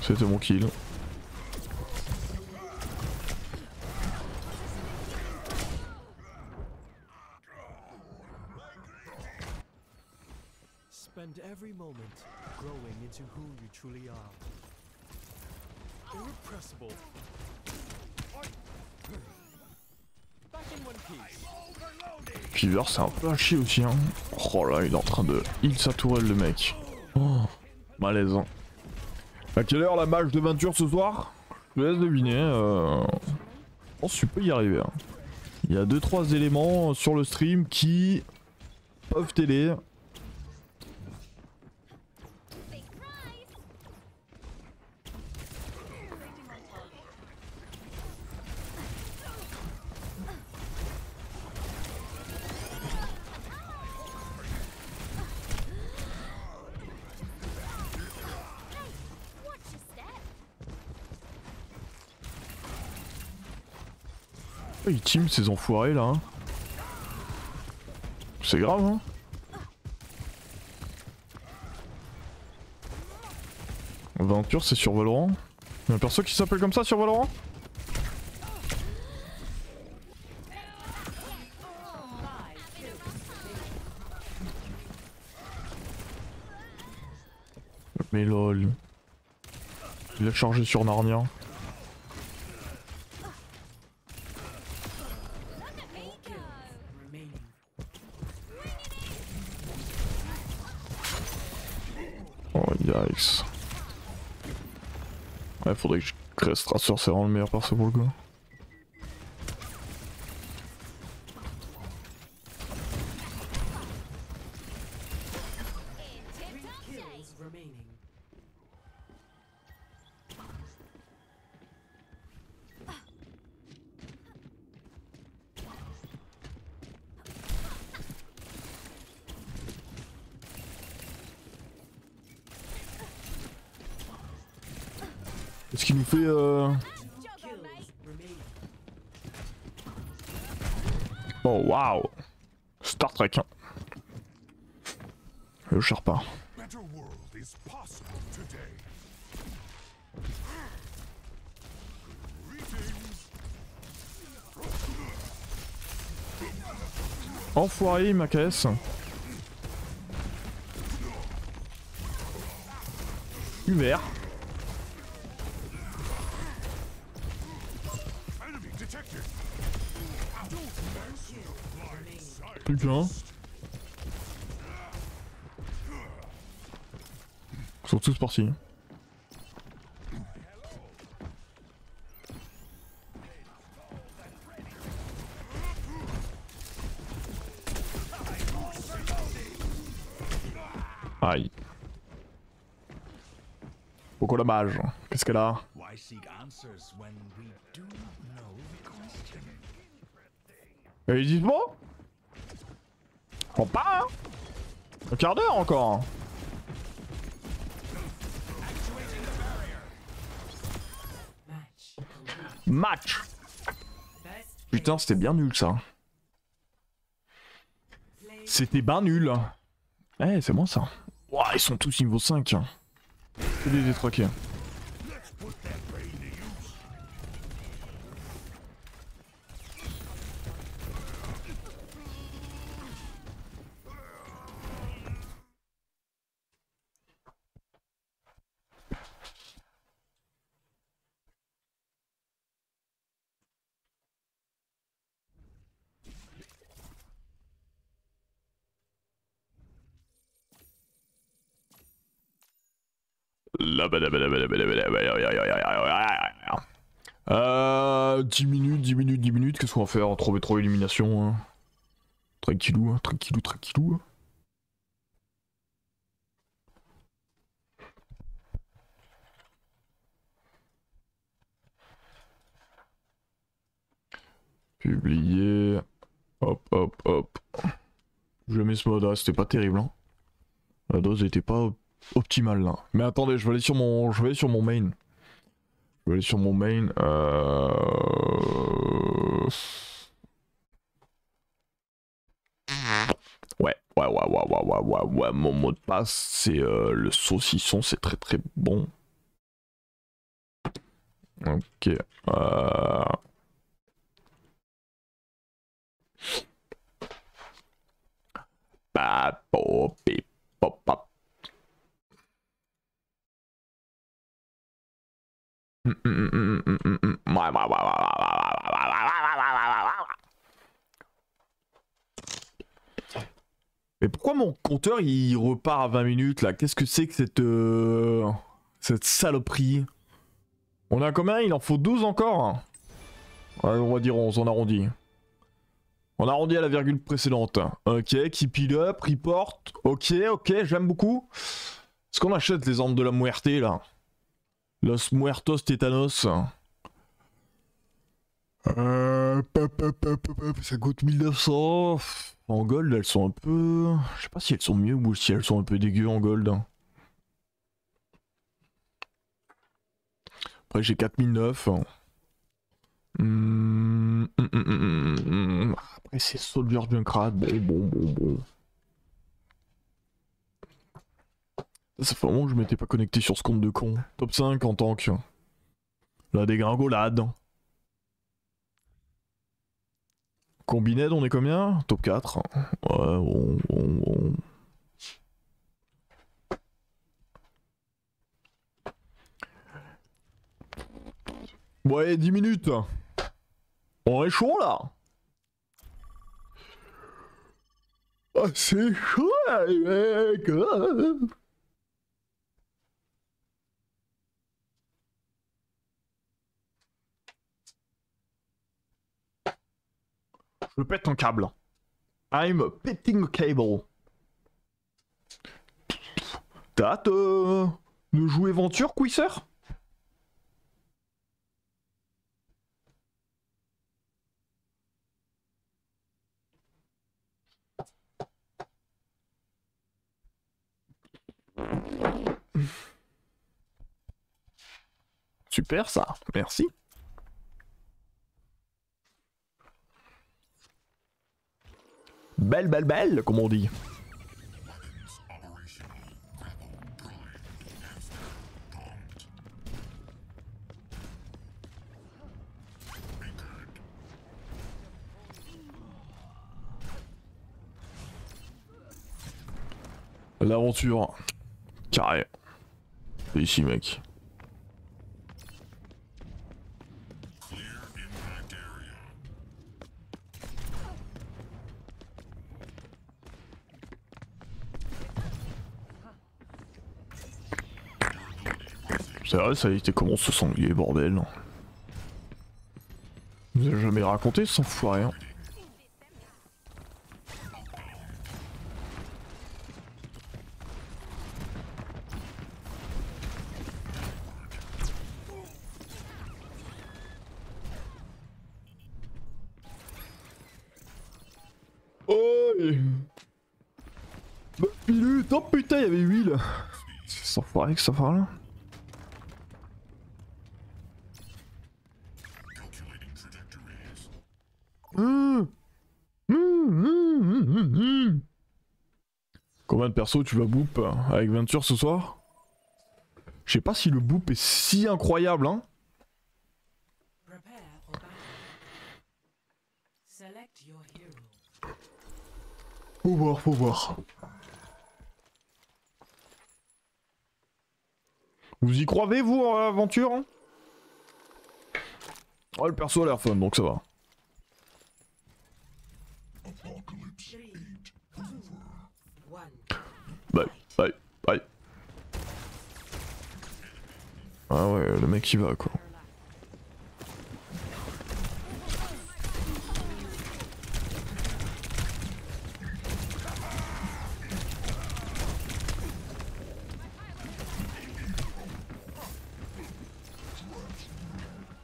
C'était mon kill. Spend every moment growing into who you truly are. Irrepressible. Fever c'est un peu à chier aussi hein. Oh là il est en train de heal sa tourelle le mec. Oh, malaise hein. À quelle heure la mage de 20 ce soir? Je laisse deviner. Je pense que tu peux y arriver. hein. Il y a 2-3 éléments sur le stream qui peuvent t'aider. Ces enfoirés là. hein. C'est grave hein. Aventure c'est sur Valorant. Y'a un perso qui s'appelle comme ça sur Valorant? Mais lol. Il a chargé sur Narnia. Strasser, c'est vraiment le meilleur perso pour le coup. Kills remaining. Est-ce qu'il nous fait euh... Oh waouh Star Trek hein. Le Sharpa. Better world is possible today. Enfoiré ma caisse. Hubert. Detected. Putain. Ils sont tous partis. Aïe. Pourquoi la mage Qu'est-ce qu'elle a Why seek answers when we do know the question? Et ils disent bon. On part hein. Un quart d'heure encore. Match. Putain c'était bien nul ça. C'était bien nul. Eh c'est bon ça. Ouah ils sont tous niveau 5 C'est des détraqués Euh, 10 minutes, 10 minutes, 10 minutes, qu'est-ce qu'on va faire Trouver trop élimination. Hein. Tranquillou, hein, tranquillou, tranquillou. hein. Publier. Hop, hop, hop. Je mets ce mode, c'était pas terrible. Hein. La dose était pas op- optimale là. Mais attendez, je vais aller sur mon, je vais aller sur mon main. Je vais aller sur mon main. Euh... Ouais, ouais, ouais, ouais, ouais, ouais, ouais, ouais. Mon mot de passe, c'est euh, le saucisson, c'est très très bon. Ok. Euh... Mais pourquoi mon compteur il repart à 20 minutes là? Qu'est-ce que c'est que cette euh, cette saloperie? On a combien? Il en faut 12 encore hein on va dire 11, on arrondit. On arrondit à la virgule précédente. Ok, keep it up, report. Ok, ok, j'aime beaucoup. Est-ce qu'on achète les armes de la muerte là? Los muertos tétanos. Euh, ça coûte 1900. En gold, elles sont un peu. Je sais pas si elles sont mieux ou si elles sont un peu dégueu en gold. Après, j'ai 4009. Hmm, hum, hum. Après, c'est Soldier Junkrat. Bon, bon, bon, bon. Ça fait un moment que je m'étais pas connecté sur ce compte de con. Top 5 en tank. La dégringolade. Combined, on est combien? Top 4. Ouais, bon, bon, bon. Ouais, 10 minutes. On est chaud là. Ah, c'est chaud, les mecs. Je pète un câble. I'm petting a cable. T'as hâte euh, de jouer Venture, Quisser? Super ça, merci. Belle, belle, belle, comme on dit. L'aventure. Carré. C'est ici, mec. Ça a été comment ce sanglier, bordel Vous avez jamais raconté ce enfoiré hein Oh minutes, oh putain, il y avait 8 là C'est sans foirer que ça fera là Hum. Hum, hum, hum, hum, hum. Persos tu vas boop avec Venture ce soir Je sais pas si le boop est si incroyable hein. Faut voir, faut voir. Vous y croyez vous en aventure hein? Ouais le perso a l'air fun donc ça va. Three, two, one. Bye, bye. Ah ouais, le mec il va quoi.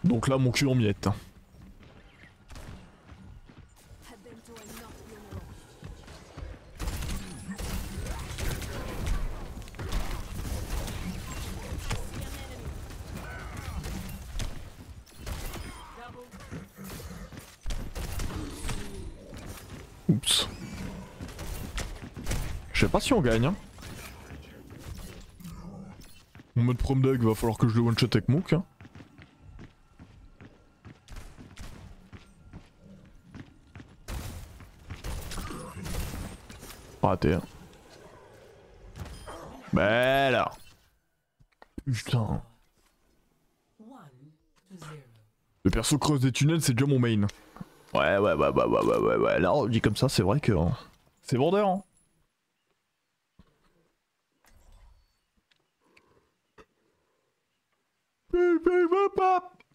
Donc là mon cul en miettes. Oups. Je sais pas si on gagne. Hein. Mon mode prom deck va falloir que je le one shot avec Mook. Hein. Raté. Hein. Belle Putain. Le perso creuse des tunnels, c'est déjà mon main. Ouais, ouais, ouais, ouais, ouais, ouais, ouais, ouais. Là, on dit comme ça, c'est vrai que. hein, C'est vendeur, hein.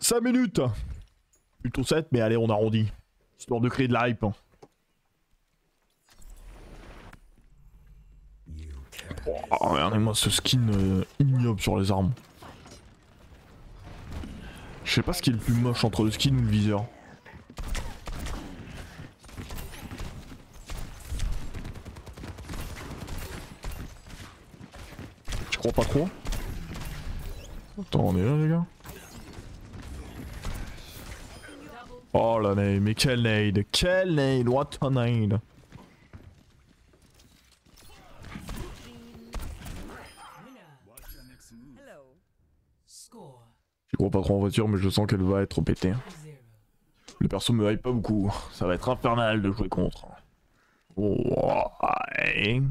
5 minutes Plutôt 7, mais allez, on arrondit. Histoire de créer de la hype. hein. Oh, regardez-moi ce skin euh, ignoble sur les armes. Je sais pas ce qui est le plus moche entre le skin ou le viseur. Je crois pas trop? Attends, on est là les gars Oh la nade, mais quel nade Quel nade What a nade Je crois pas trop en voiture, mais je sens qu'elle va être pétée. Le perso me hype pas beaucoup. Ça va être infernal de jouer contre. Ouais.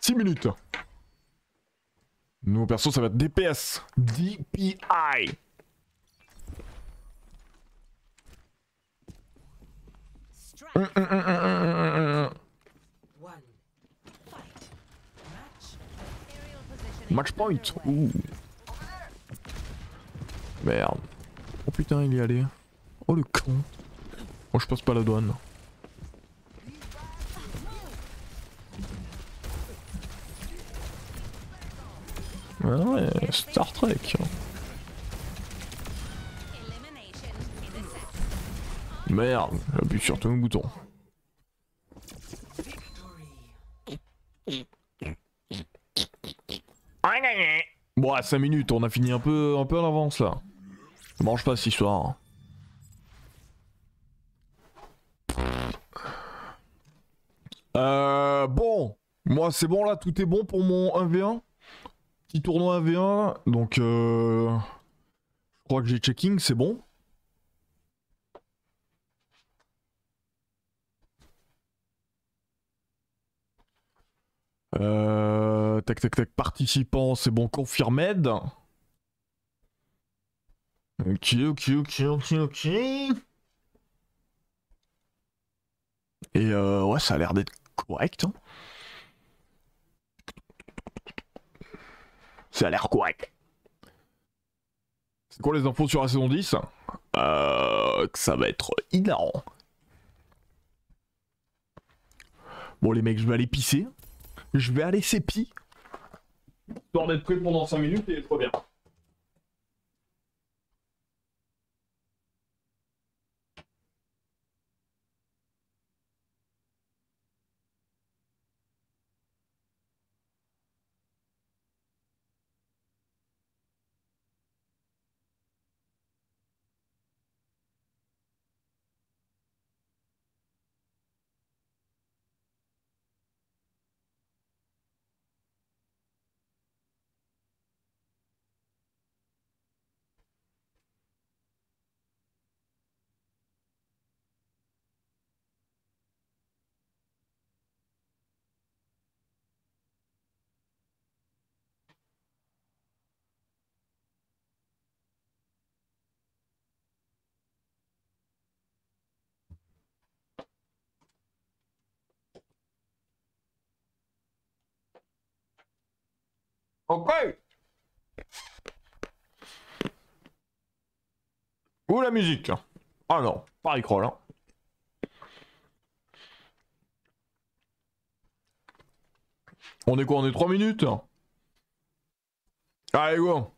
6 minutes. Nous, perso, ça va être DPS. DPI. Match point. Ouh. Merde. Oh putain, il y allait. Oh le con. Oh, je passe pas la douane. Ouais, Star Trek. Merde, j'appuie sur tous mes boutons. Bon, à 5 minutes, on a fini un peu, un peu en avance là. Mange pas cette histoire. Euh, bon, moi c'est bon là, tout est bon pour mon 1v1. Petit tournoi 1v1, donc euh, je crois que j'ai checking, c'est bon. Euh, tac tac tac, participants, c'est bon, confirmed. Ok, ok, ok, ok, ok. Et euh, ouais, ça a l'air d'être correct. hein. Ça a l'air correct. C'est quoi les infos sur la saison 10 Euh, que ça va être hilarant. Bon les mecs, je vais aller pisser. Je vais aller s'épi. Histoire d'être prêt pendant 5 minutes et trop bien. Ok. Où la musique Ah non, pas Rickroll. Hein. On est quoi On est 3 minutes Allez go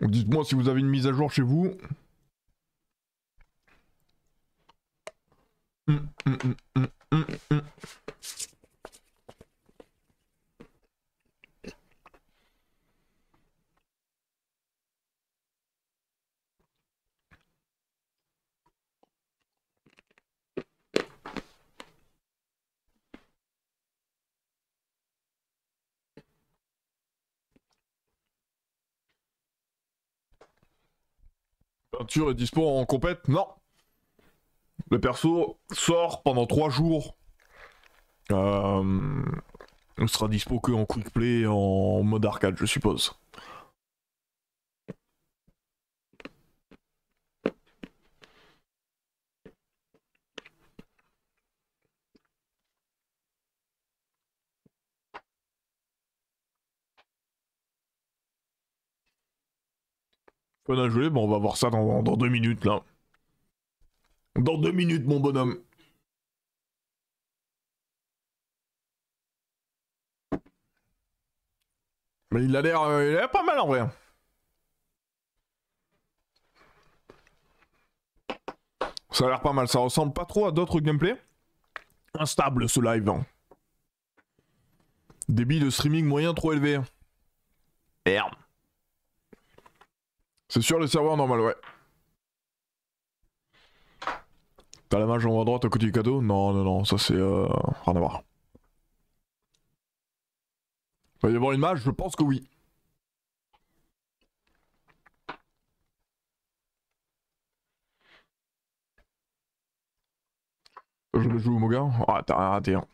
Dites-moi si vous avez une mise à jour chez vous. Hum, hum, hum, Peinture est dispo en compète Non. Le perso sort pendant 3 jours. Euh, il sera dispo que en quick play en mode arcade, je suppose. À jouer, bon on va voir ça dans, deux minutes là. Dans deux minutes mon bonhomme. Mais il a l'air euh, il a l'air pas mal en vrai. Ça a l'air pas mal, ça ressemble pas trop à d'autres gameplays. Instable ce live. hein. Débit de streaming moyen trop élevé. Merde. C'est sur le serveur normal, ouais. T'as la mage en haut à droite à côté du cadeau? Non, non, non, ça c'est... Euh, rien à voir. Il va y avoir une mage Je pense que oui. Je le joue au Moga Ah, t'as rien raté. hein.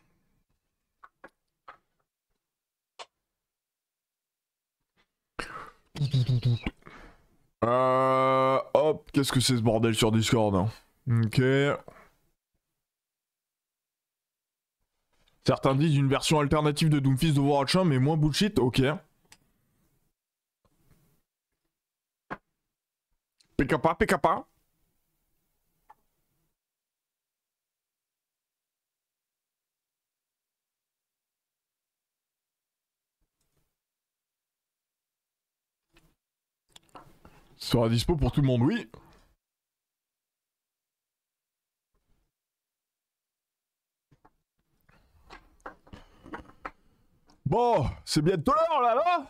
Euh, hop, qu'est-ce que c'est ce bordel sur Discord hein Ok. Certains disent une version alternative de Doomfist d'Overwatch 1, mais moins bullshit, ok. PKP, PKP. Sera dispo pour tout le monde, oui. Bon, c'est bientôt l'heure là, là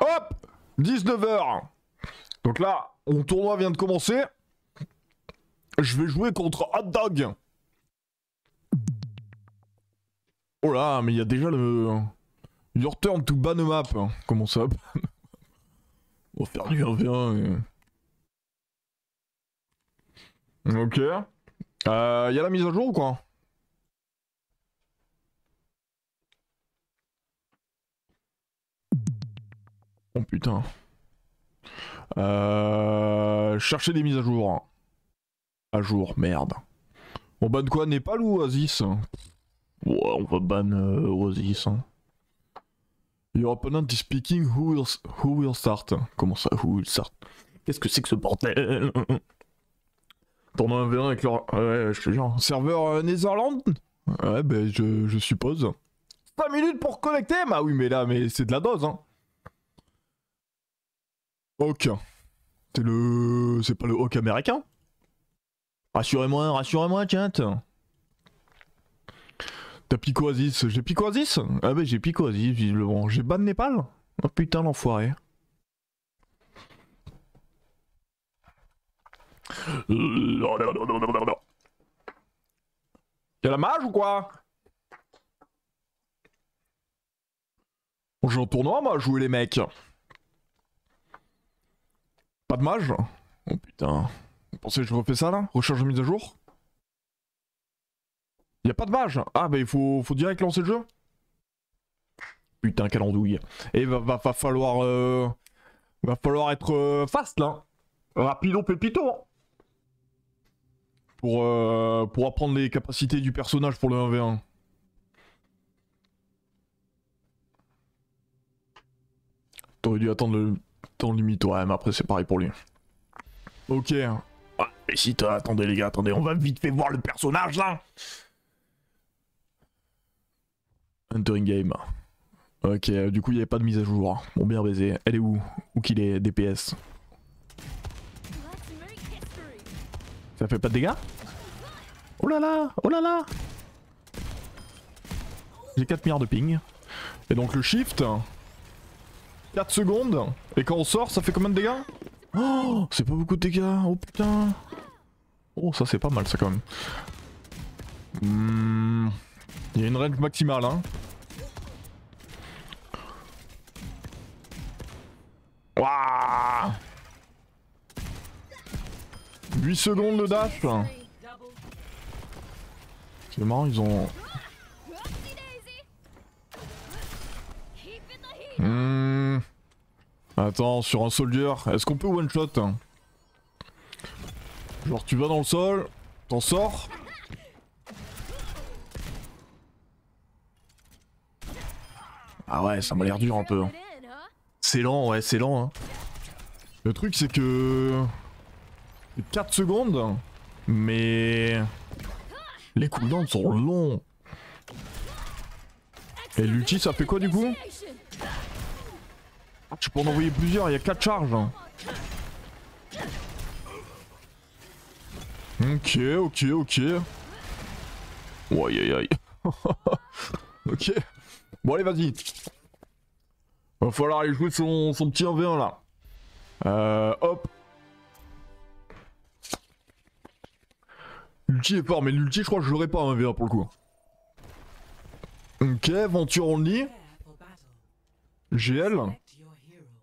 Hop 19h Donc là, mon tournoi vient de commencer. Je vais jouer contre Hot Dog. Oh là, mais il y a déjà le... Your turn to ban a map. Comment ça On va faire du 1v1. et- Ok. Euh, y a la mise à jour ou quoi? Oh putain. Euh... Chercher des mises à jour. À jour, merde. On banne quoi? Népal ou Oasis Ouais, on va ban euh, Oasis. hein. Your opponent is speaking, who will, who will start? Comment ça, who will start? Qu'est-ce que c'est que ce bordel? Tournoi 1v1 avec leur... Ouais, je te jure. Serveur euh, Netherlands? Ouais, ben je, je suppose. 5 minutes pour connecter? Bah oui, mais là, mais c'est de la dose, hein. Hawk. C'est le... C'est pas le Hawk américain? Rassurez-moi, rassurez-moi, chat. T'as Pico Oasis J'ai Pico Oasis Ah bah j'ai Pico Oasis, visiblement. J'ai ban Népal Oh putain, l'enfoiré. Y'a la mage ou quoi joue en tournoi, moi, à jouer les mecs. Pas de mage Oh putain. Vous pensez que je refais ça là? Recharge de mise à jour? Y'a pas de mage Ah bah il faut, faut direct lancer le jeu Putain quelle andouille. Et va, va, falloir... euh, va falloir être euh, fast là. Rapido pépito. Pour, euh, pour apprendre les capacités du personnage pour le 1v1. T'aurais dû attendre le temps limite, ouais, mais après c'est pareil pour lui. Ok. Ah, et si toi, attendez les gars, attendez, on va vite fait voir le personnage là Entering game. Ok, euh, du coup il n'y avait pas de mise à jour. Bon bien baisé. Elle est où? Où qu'il est DPS Ça fait pas de dégâts? Oh là là Oh là là J'ai 4 milliards de ping. Et donc le shift 4 secondes. Et quand on sort, ça fait combien de dégâts? Oh C'est pas beaucoup de dégâts. Oh putain Oh ça c'est pas mal ça quand même. Hmm, Il y a une range maximale hein. Waouh 8 secondes de dash C'est marrant, ils ont... Hmm. Attends, sur un soldier, est-ce qu'on peut one shot hein Genre tu vas dans le sol, t'en sors. Ah ouais, ça m'a l'air dur un peu. hein. C'est lent, ouais, c'est lent. Hein. Le truc c'est que... 4 secondes, mais... Les cooldowns sont longs. Et l'ulti ça fait quoi du coup? Tu peux en envoyer plusieurs, il y a 4 charges. Ok, ok, ok. Aïe aïe aïe. ok. Bon allez vas-y. Va falloir aller jouer son, son petit 1v1 là. Euh, hop. L'ulti est fort, mais l'ulti je crois que je l'aurai pas un 1v1 pour le coup. Ok, Venture only. GL.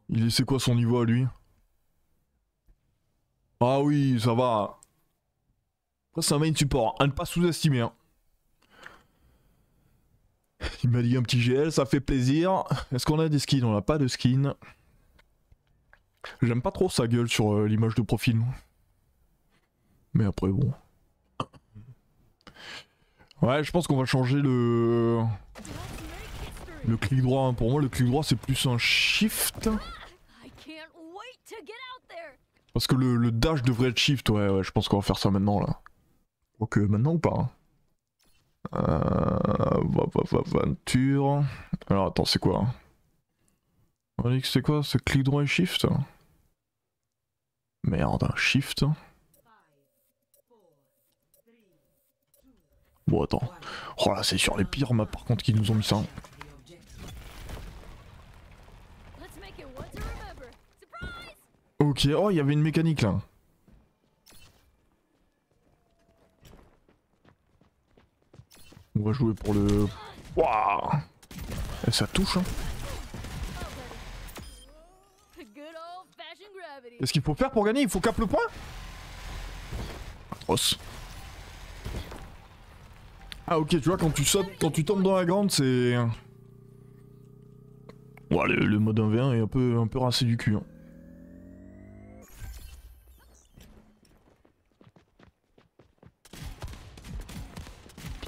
Il est c'est quoi son niveau à lui? Ah oui, ça va. C'est un main support, à ne pas sous-estimer. hein. Il m'a dit un petit GL, ça fait plaisir. Est-ce qu'on a des skins? On n'a pas de skins. J'aime pas trop sa gueule sur euh, l'image de profil. Mais après bon. Ouais, je pense qu'on va changer le... Le clic droit. Pour moi, le clic droit, c'est plus un shift. Parce que le, dash devrait être shift. Ouais, ouais, je pense qu'on va faire ça maintenant, là. Ok, maintenant ou pas? Euh... va- va- va- Venture. Alors, attends, c'est quoi On dit que c'est quoi C'est clic droit et shift? Merde, shift. Bon, attends. Oh là, c'est sur les pires maps par contre qui nous ont mis ça. Ok, oh, il y avait une mécanique là. On va jouer pour le. Waouh Et ça touche, hein. Qu'est-ce qu'il faut faire pour gagner? Il faut cap le point? Atroce. Ah ok, tu vois, quand tu sautes, quand tu tombes dans la grande, c'est... Ouais, le, le mode 1v1 est un peu, un peu rincé du cul. hein.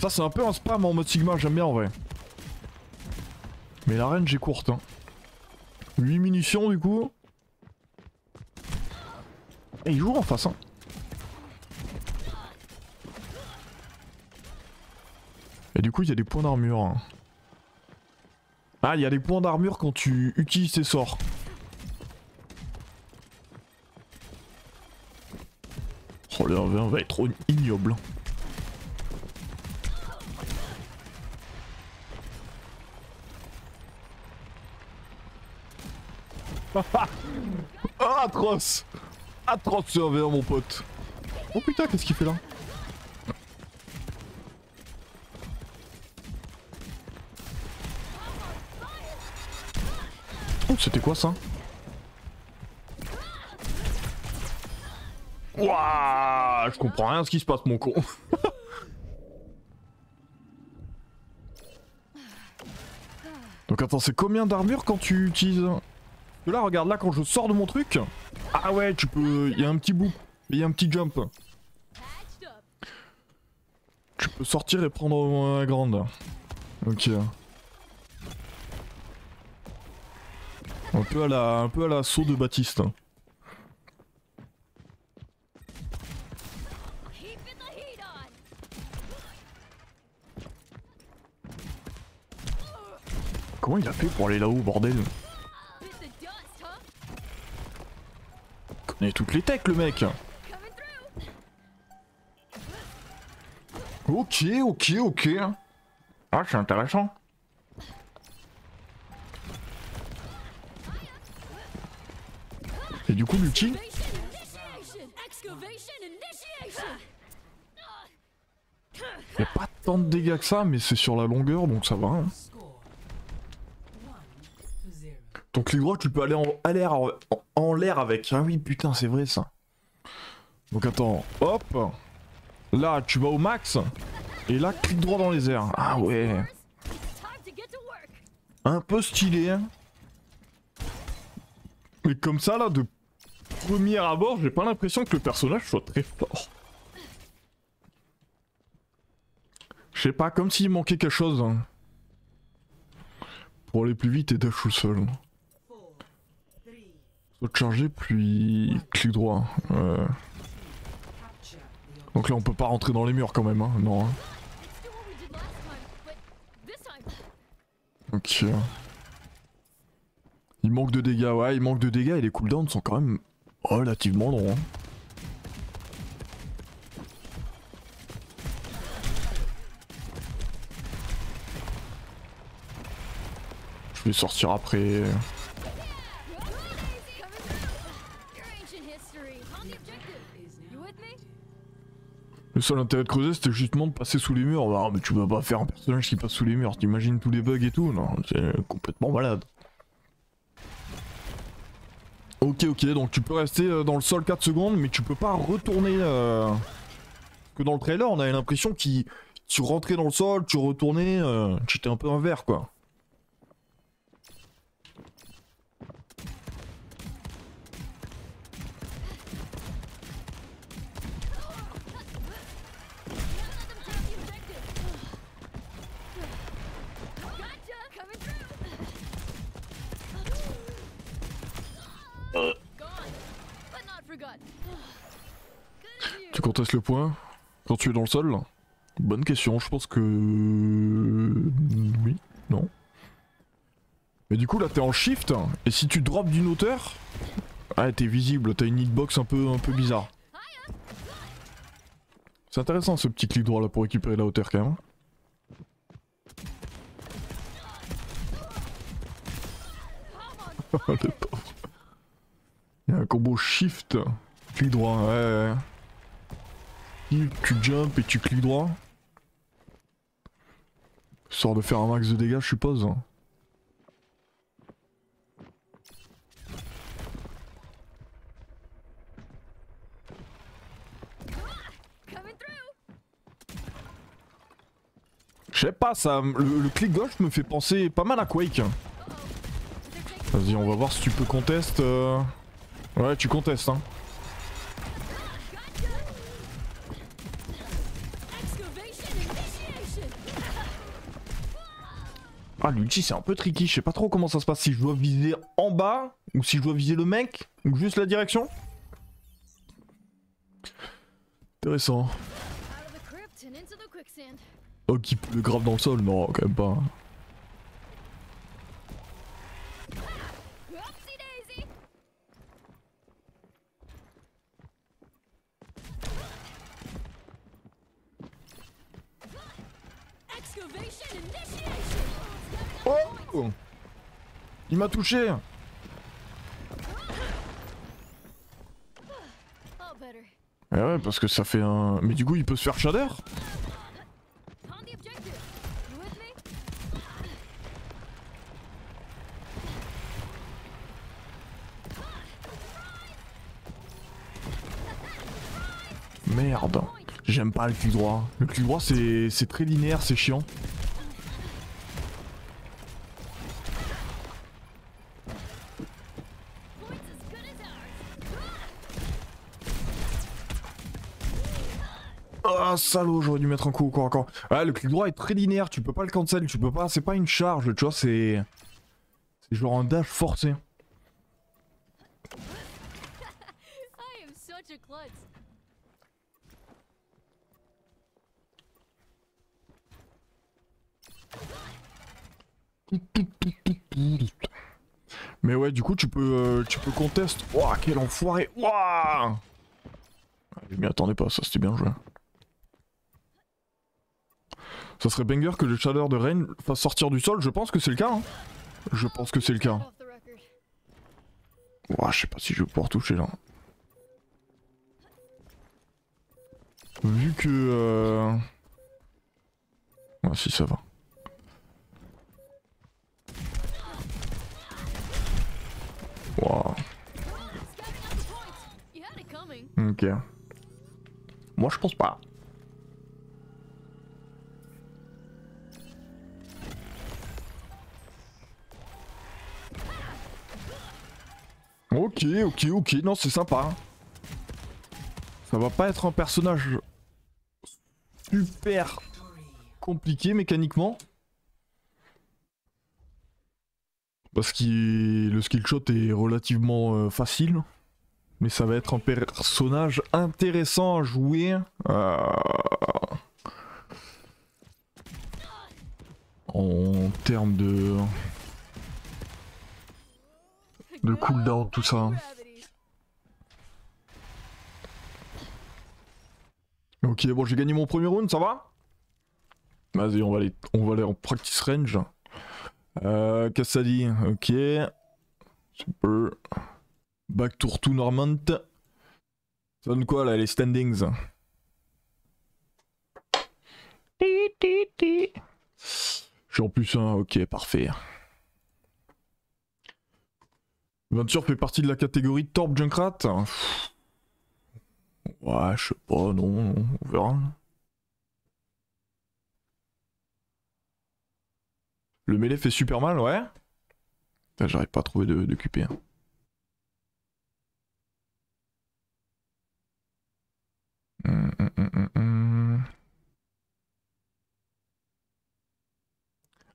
Ça c'est un peu un spam en mode Sigma, j'aime bien en vrai. Mais la range est courte. Hein. 8 munitions du coup. Et il joue en face. Hein. Et du coup il y a des points d'armure. hein. Ah il y a des points d'armure quand tu utilises tes sorts. Oh le 1v1 va être ignoble. Ah, atroce. Atroce ce 1v1 mon pote. Oh putain qu'est-ce qu'il fait là Oh c'était quoi ça Ouah Je comprends rien à ce qui se passe mon con. Donc attends c'est combien d'armure quand tu utilises là regarde là quand je sors de mon truc Ah ouais tu peux... Il y a un petit bout Il y a un petit jump. Tu peux sortir et prendre la grande. Ok. Un peu à la, un peu à la saut de Baptiste. Comment il a fait pour aller là-haut, bordel? Connaît toutes les techs, le mec Ok, ok, ok. Ah, c'est intéressant. Et du coup, l'ulti y a pas tant de dégâts que ça, mais c'est sur la longueur, donc ça va. hein. Ton clic droit, tu peux aller en, aller en, en l'air avec. Ah oui, putain, c'est vrai ça. Donc attends, hop. Là, tu vas au max. Et là, clic droit dans les airs. Ah ouais. Un peu stylé. Hein. Mais comme ça, là, de premier abord, j'ai pas l'impression que le personnage soit très fort. Je sais pas, comme s'il manquait quelque chose. hein. Pour aller plus vite et dash au sol. Saut de charger, puis clic droit. Euh. Donc là, on peut pas rentrer dans les murs quand même, hein. Non. hein. Ok. Il manque de dégâts, ouais, il manque de dégâts et les cooldowns sont quand même relativement longs. hein. Je vais sortir après. Le seul intérêt de creuser c'était justement de passer sous les murs. Ah, mais tu peux pas faire un personnage qui passe sous les murs, t'imagines tous les bugs et tout Non, c'est complètement malade. Ok ok, donc tu peux rester euh, dans le sol 4 secondes, mais tu peux pas retourner... euh, Que dans le trailer on avait l'impression qu'il... Tu rentrais dans le sol, tu retournais, euh, tu étais un peu un verre quoi. Tu contestes le point quand tu es dans le sol Bonne question, je pense que... Oui, non. Mais du coup là t'es en shift, et si tu drops d'une hauteur... Ah t'es visible, t'as une hitbox un peu, un peu bizarre. C'est intéressant ce petit clic droit là pour récupérer la hauteur quand même. Il y a un combo shift, clic droit, ouais. ouais. Tu jump et tu cliques droit. Histoire de faire un max de dégâts, je suppose. Je sais pas, ça, le, clic gauche me fait penser pas mal à Quake. Vas-y, on va voir si tu peux contester. euh. Ouais, tu contestes, hein. Ah, l'ulti c'est un peu tricky, je sais pas trop comment ça se passe, si je dois viser en bas, ou si je dois viser le mec, ou juste la direction. Intéressant. Oh, qui le grave dans le sol Non, quand même pas. Il m'a touché Eh ouais, parce que ça fait un... Mais du coup, il peut se faire shader Merde J'aime pas le clic droit. Le clic droit, c'est très linéaire, c'est chiant. Ah salaud, j'aurais dû mettre un coup au corps à corps. Ah, le clic droit est très linéaire, tu peux pas le cancel, tu peux pas, c'est pas une charge, tu vois, c'est... C'est genre un dash forcé. Mais ouais, du coup, tu peux, euh, tu peux contest. Ouah, quel enfoiré. Ouah Je m'y attendais pas, ça c'était bien joué. Ça serait banger que le shader de Rain fasse sortir du sol, je pense que c'est le cas. hein. Je pense que c'est le cas. Ouah, je sais pas si je vais pouvoir toucher là. Vu que... Euh... Ouais, si ça va. Ouah. Ok. Moi je pense pas. Ok, ok, ok, non c'est sympa. Ça va pas être un personnage super compliqué mécaniquement. Parce que le skill shot est relativement euh, facile. Mais ça va être un personnage intéressant à jouer. euh, En termes de... De cooldown, tout ça. Ok, bon j'ai gagné mon premier round, ça va? Vas-y, on va aller, on va aller en practice range. Euh, Qu'est-ce que ça dit Ok. Super. Back to tournament. Ça donne quoi là, les standings? Je suis en plus un, ok, parfait. Venture fait partie de la catégorie Torp Junkrat. Ouais, je sais pas, non, non, on verra. Le mêlée fait super mal, ouais. J'arrive pas à trouver de, de QP. hein. Hum, hum, hum, hum, hum.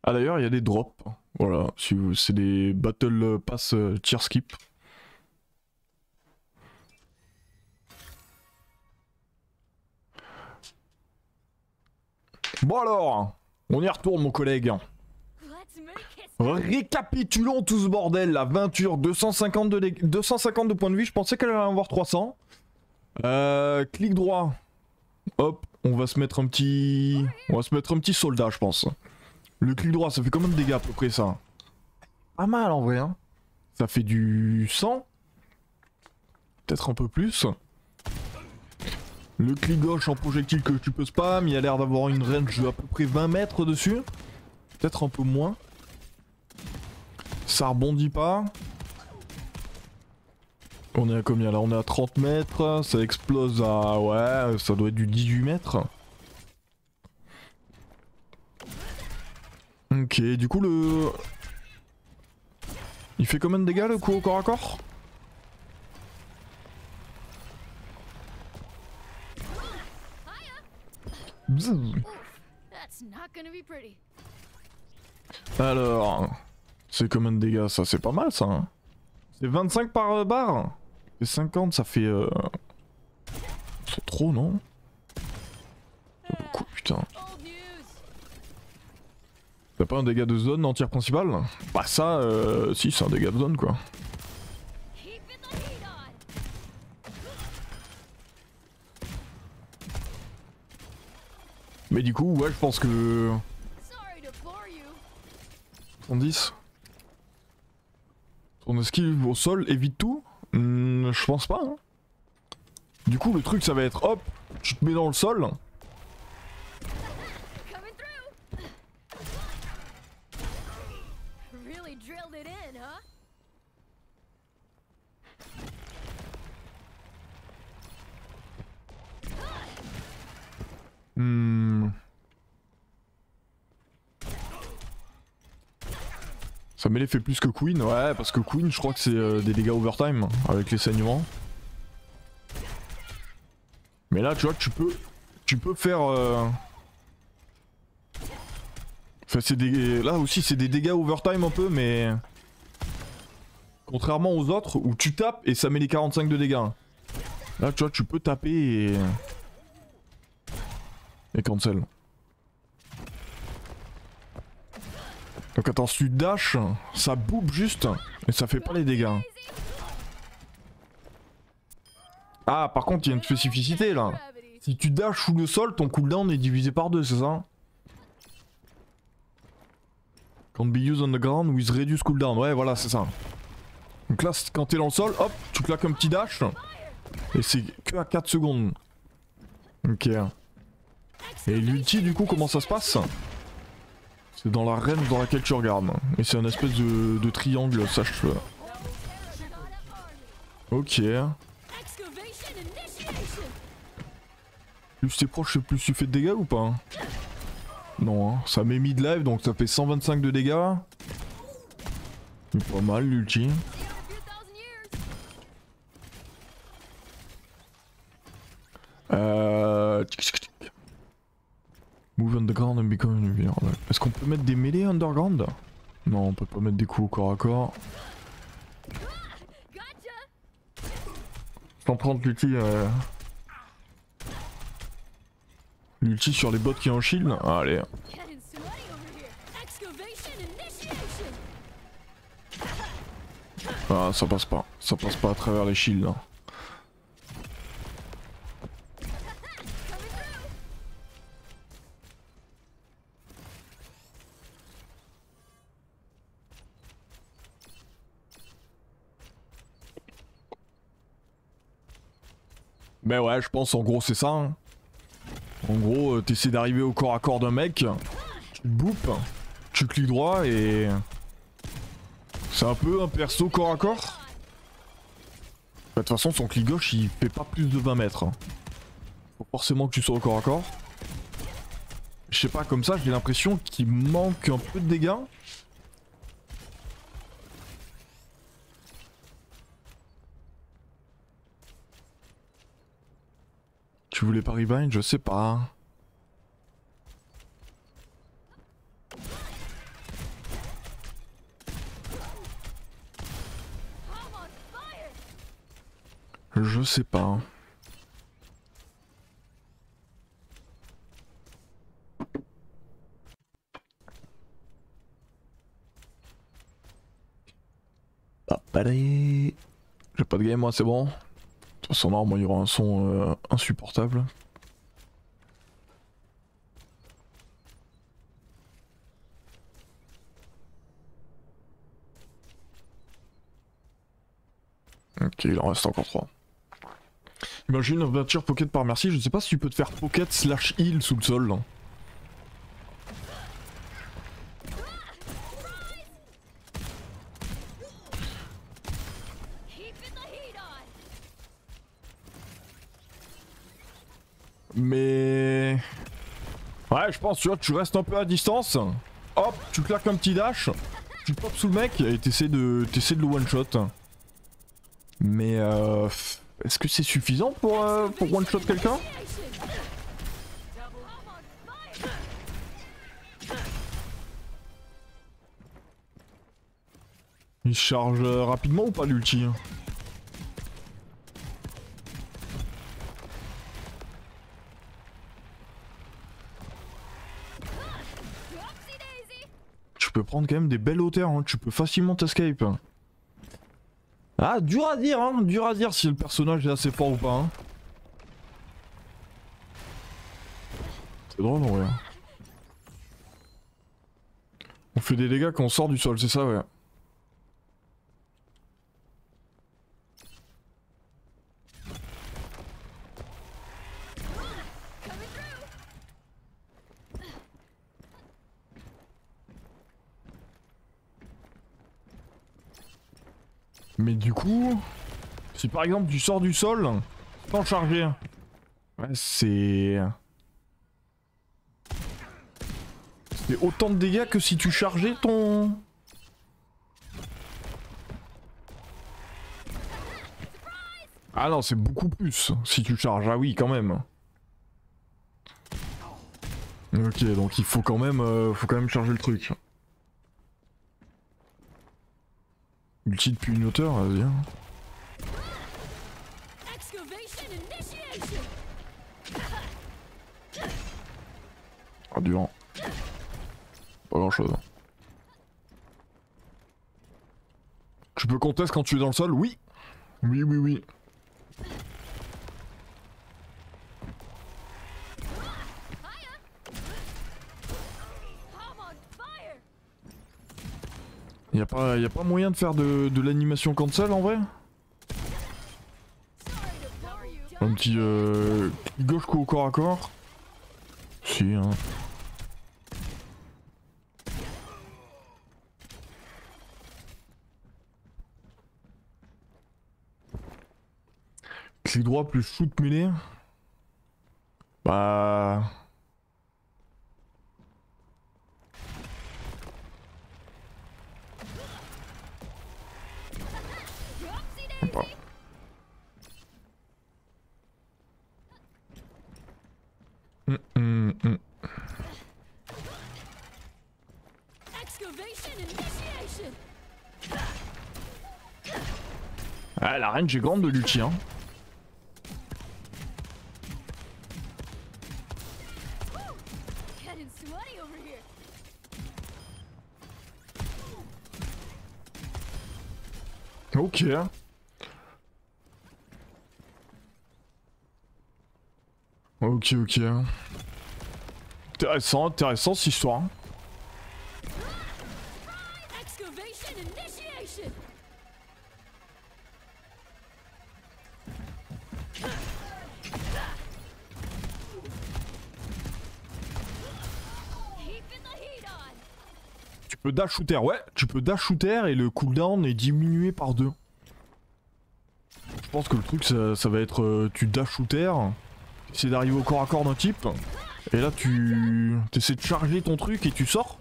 Ah d'ailleurs, il y a des drops. Voilà, si vous- c'est des Battle Pass euh, tier skip. Bon alors, on y retourne mon collègue. Récapitulons tout ce bordel, la 20 250 de, dég- 250 de points de vie, je pensais qu'elle allait en avoir 300. Euh, clic droit. Hop, on va se mettre un petit... On va se mettre un petit soldat, je pense. Le clic droit, ça fait combien de dégâts à peu près ça Pas mal en vrai, hein. Ça fait du 100 Peut-être un peu plus. Le clic gauche en projectile que tu peux spam, il a l'air d'avoir une range de à peu près 20 mètres dessus. Peut-être un peu moins. Ça rebondit pas. On est à combien là? On est à 30 mètres. Ça explose à... Ouais, ça doit être du 18 mètres. Ok, du coup le... Il fait combien de dégâts le coup au corps à corps? Alors, c'est combien de dégâts? Ça C'est pas mal ça. hein c'est 25 par barre Et 50 ça fait... euh, C'est trop non? C'est beaucoup putain. T'as pas un dégât de zone en tir principal? Bah ça, euh, si c'est un dégât de zone quoi. Mais du coup, ouais, je pense que... 70 Ton esquive au sol évite tout? Hmm, Je pense pas. hein. Du coup, le truc, ça va être hop, tu te mets dans le sol. Really drilled it in, huh? Hmm. Ça mêlée fait plus que Queen, ouais, parce que Queen, je crois que c'est euh, des dégâts overtime avec les saignements. Mais là, tu vois, tu peux, tu peux faire. euh, Enfin, là aussi, c'est des dégâts overtime un peu, mais contrairement aux autres où tu tapes et ça met les 45 de dégâts. Là, tu vois, tu peux taper et et cancel. Donc attends, si tu dash, ça boob juste, et ça fait pas les dégâts. Ah, par contre, il y a une spécificité là. Si tu dash sous le sol, ton cooldown est divisé par deux, c'est ça Can be used on the ground with reduced cooldown. Ouais, voilà, c'est ça. Donc là, quand t'es dans le sol, hop, tu claques un petit dash, et c'est que à 4 secondes. Ok. Et l'ulti, du coup, comment ça se passe C'est dans la range dans laquelle tu regardes. Et c'est un espèce de, triangle, sache-le. Ok. Plus t'es proche, plus tu fais de dégâts ou pas Non, hein. ça met mid-live donc ça fait 125 de dégâts. C'est pas mal l'ulti. Euh... Move underground become. Est-ce qu'on peut mettre des mêlées underground? Non, on peut pas mettre des coups au corps à corps. 130 l'ulti. Euh... L'ulti sur les bots qui ont shield Allez. Ah, ça passe pas. Ça passe pas à travers les shields. hein. Mais ouais, je pense en gros c'est ça. hein. En gros, euh, t'essaies d'arriver au corps à corps d'un mec, tu te boopes, tu cliques droit et... C'est un peu un perso corps à corps. Bah, De toute façon, son clic gauche il fait pas plus de 20 mètres. hein. Faut forcément que tu sois au corps à corps. Je sais pas, comme ça j'ai l'impression qu'il manque un peu de dégâts. Tu voulais pas rebind Je sais pas. Je sais pas. Ah. J'ai pas de game moi, c'est bon. Façon, normalement, il y aura un son euh, insupportable. Ok, il en reste encore 3. Imagine un tir pocket par merci, je sais pas si tu peux te faire pocket slash heal sous le sol. là. Mais... Ouais, je pense, tu vois, tu restes un peu à distance. Hop, tu claques un petit dash. Tu pop sous le mec et t'essaies de, de le one shot. Mais euh, est-ce que c'est suffisant pour, euh, pour one shot quelqu'un? Il charge euh, rapidement ou pas l'ulti hein Tu peux prendre quand même des belles hauteurs, hein. tu peux facilement t'escape. Ah, dur à dire, hein, dur à dire si le personnage est assez fort ou pas. hein. C'est drôle, ouais. On fait des dégâts quand on sort du sol, c'est ça, ouais. Mais du coup, si par exemple tu sors du sol sans charger, ouais, c'est. C'est autant de dégâts que si tu chargeais ton. Ah non, c'est beaucoup plus si tu charges. Ah oui, quand même. Ok, donc il faut quand même, euh, faut quand même charger le truc. Ulti depuis une hauteur, vas-y. Excavation initiation. Ah, dur. Pas grand chose. Tu peux contester quand tu es dans le sol? Oui. Oui, oui, oui. I'm on fire. Y a pas, a pas moyen de faire de, de l'animation cancel en vrai Un petit euh, gauche coup au corps à corps Si, hein. Clic droit plus shoot mêlée. Bah... range est grande de l'ulti, hein. Ok. Ok, ok. Intéressant, intéressant cette histoire. Dash shooter, ouais, tu peux dash shooter et le cooldown est diminué par deux. Je pense que le truc ça, va être euh, tu dash shooter, c'est d'arriver au corps à corps d'un type, et là tu essaies de charger ton truc et tu sors.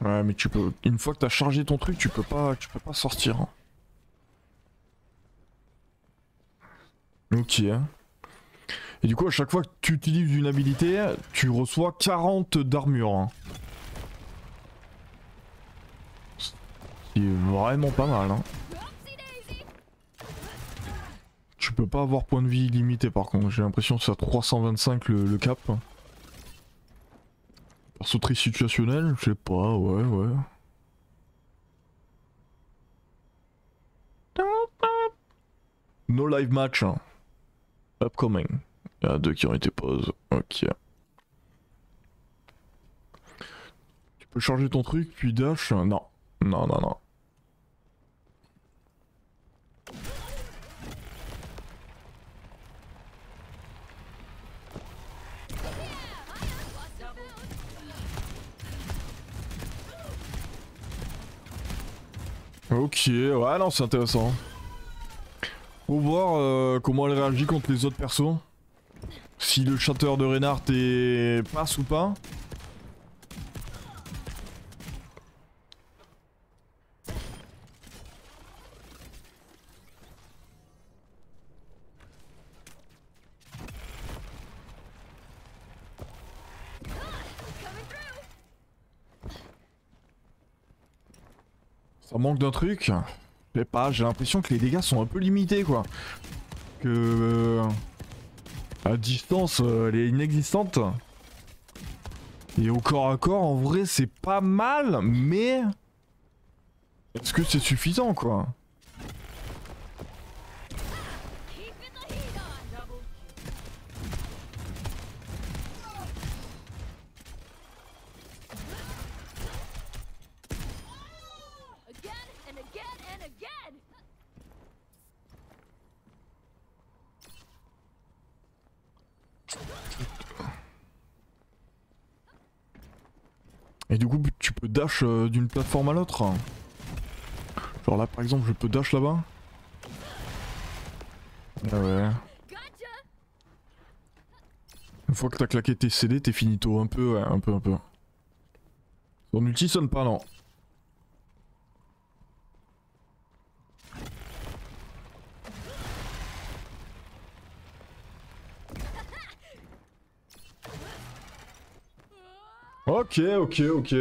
Ouais mais tu peux. Une fois que t'as chargé ton truc, tu peux pas. Tu peux pas sortir. Ok. Et du coup à chaque fois que tu utilises une habilité, tu reçois 40 d'armure. hein. C'est vraiment pas mal hein. Tu peux pas avoir point de vie illimité par contre, j'ai l'impression que c'est à 325 le, cap. Perso très situationnel, je sais pas, ouais, ouais. No live match. hein. Upcoming. Il y a deux qui ont été pause. Ok. Tu peux charger ton truc, puis dash Non. Non, non, non. Ok, ouais, non, c'est intéressant. Faut voir euh, comment elle réagit contre les autres persos. Si le chanteur de Reinhardt est passe ou pas. Ça manque d'un truc. Pas, j'ai l'impression que les dégâts sont un peu limités quoi. Que... euh, à distance, euh, elle est inexistante. Et au corps à corps, en vrai, c'est pas mal, mais... Est-ce que c'est suffisant quoi Again and again and again. Et du coup, tu peux dash euh, d'une plateforme à l'autre. Genre là, par exemple, je peux dash là-bas. Ah ouais. Une fois que t'as claqué tes CD, t'es finito. Un peu, ouais, un peu, un peu. Son ulti sonne pas, non. Ok, ok, ok.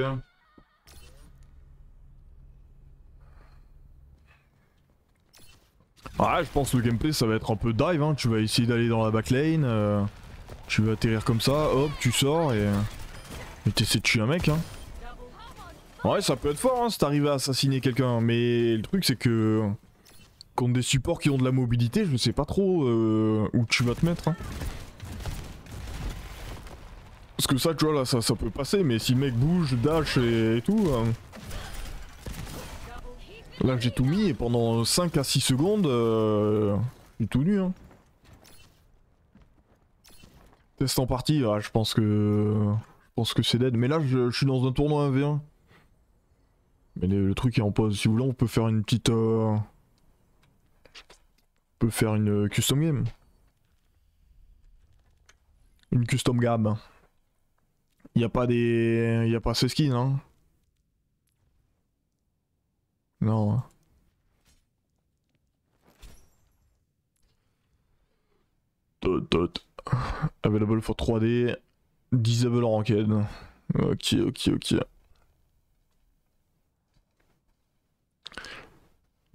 Ouais, je pense que le gameplay ça va être un peu dive, hein. tu vas essayer d'aller dans la backlane, euh, tu vas atterrir comme ça, hop, tu sors et et t'essaies de tuer un mec. Hein. Ouais, ça peut être fort hein, si t'arrives à assassiner quelqu'un, mais le truc c'est que contre des supports qui ont de la mobilité, je sais pas trop euh, où tu vas te mettre. hein. Parce que ça, tu vois, là, ça, ça peut passer, mais si le mec bouge, dash et, tout... euh, Là, j'ai tout mis et pendant 5 à 6 secondes, euh, j'ai tout nu. Hein. Test en partie, ouais, je pense que... Je pense que c'est dead. Mais là, je, suis dans un tournoi 1v1. Mais le, le truc est en pause. Si vous voulez, on peut faire une petite. euh, On peut faire une custom game. Une custom gab. Y a pas des. A pas ces skins, hein. Non. Tot. Available for 3D. Disable ranked. Ok, ok, ok.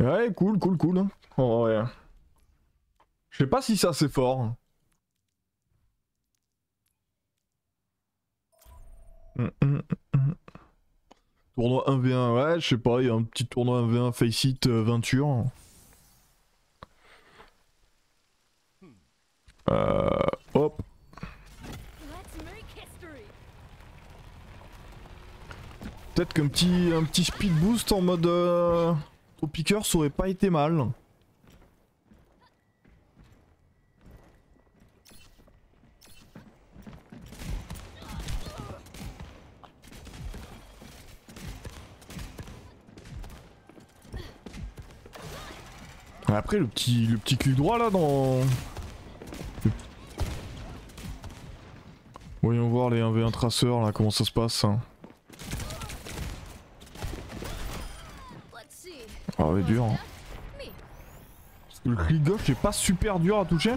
Ouais, cool, cool, cool. hein. En vrai. Je sais pas si ça c'est fort. Hum, hum, hum. Tournoi 1v1, ouais, je sais pas, il y a un petit tournoi 1v1 Face It euh, hop. Peut-être qu'un petit, un petit speed boost en mode euh, au piqueur ça aurait pas été mal. Après le petit le petit clic droit là dans. Voyons voir les 1v1 traceurs là comment ça se passe. hein. Ah ouais dur. hein. Le clic gauche est pas super dur à toucher.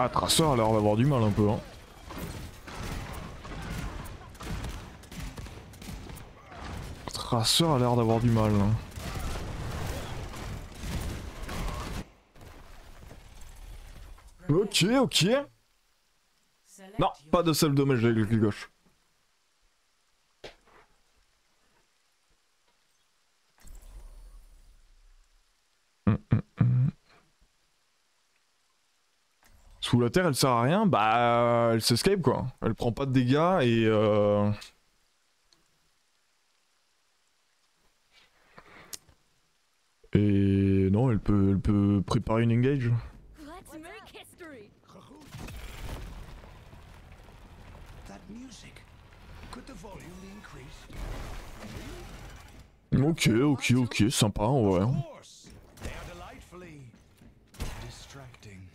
Ah traceur a l'air d'avoir du mal un peu hein. Traceur a l'air d'avoir du mal. hein. Ok, ok. Non, pas de self dommage avec le clic gauche. Sous la terre, elle sert à rien, bah elle s'escape quoi. Elle prend pas de dégâts et euh... Et non, elle peut, elle peut préparer une engage. Let's make history? That music. Could the volume be Ok, ok, ok, sympa en vrai. Of course. They are delightfully distracting.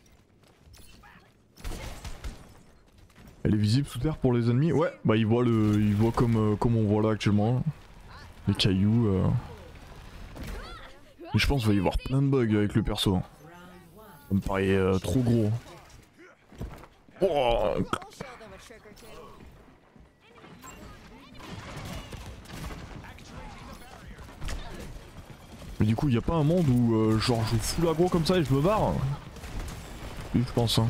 Elle est visible sous terre pour les ennemis Ouais, bah il voit le. il voit comme, euh, comme on voit là actuellement. Les cailloux. euh. Mais je pense qu'il va y avoir plein de bugs avec le perso. Ça me paraît euh, trop gros. Oh. Mais du coup, il y a pas un monde où euh, genre je fous l'aggro comme ça et je me barre? Oui, je pense. Hein.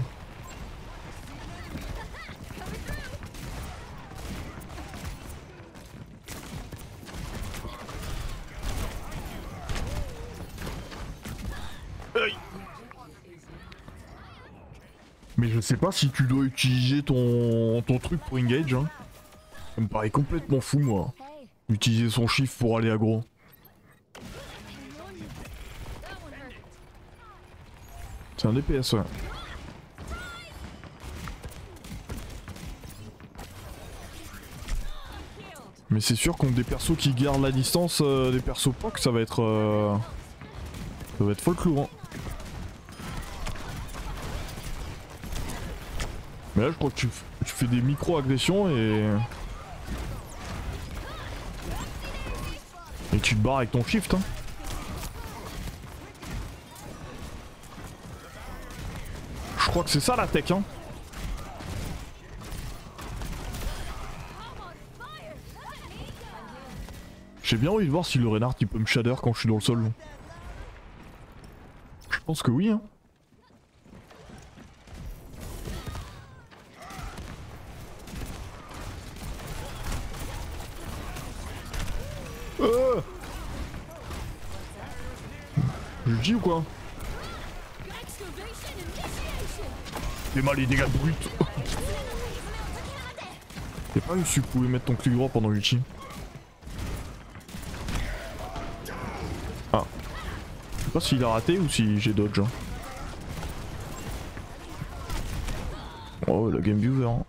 Mais je sais pas si tu dois utiliser ton, truc pour engage. Hein. Ça me paraît complètement fou, moi. Utiliser son chiffre pour aller aggro. C'est un DPS, ouais. Mais c'est sûr contre des persos qui gardent la distance, euh, des persos POC, ça va être... euh, Ça va être folklore. Hein. Là je crois que tu, fais des micro-agressions et... Et tu te barres avec ton shift. Hein. Je crois que c'est ça la tech hein. J'ai bien envie de voir si le Reinhardt il peut me shader quand je suis dans le sol. Je pense que oui hein. Euh Je le dis ou quoi Excavation initiation. Fais les dégâts de brut J'ai pas eu si tu pouvais mettre ton clic droit pendant l'ulti. Ah. sais pas s'il a raté ou si j'ai dodge. hein. Oh la game viewer. hein.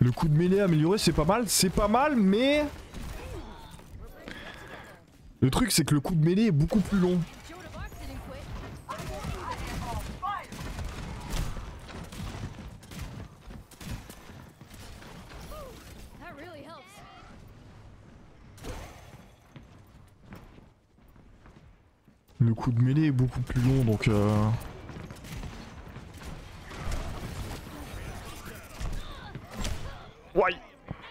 Le coup de mêlée amélioré c'est pas mal, c'est pas mal mais... Le truc c'est que le coup de mêlée est beaucoup plus long. That really helps. Le coup de mêlée est beaucoup plus long donc... Euh... Ouais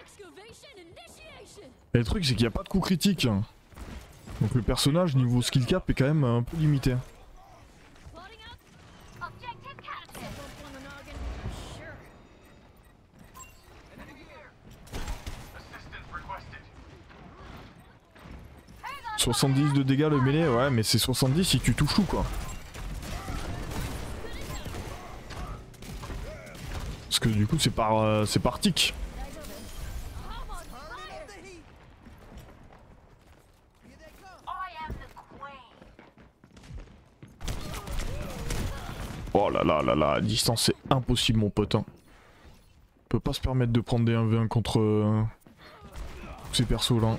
Excavation initiation. Et le c'est qu'il n'y a pas de coup critique. Donc le personnage niveau skill cap est quand même un peu limité. Objective captured. On the noggin. Sure. 70 de dégâts le mêlée, ouais mais c'est 70 si tu touches tout quoi. Parce que du coup c'est par euh, c'est par tic. I am the queen. Oh là là là distance c'est impossible mon pote. Hein. On peut pas se permettre de prendre des 1v1 contre euh, ces persos là.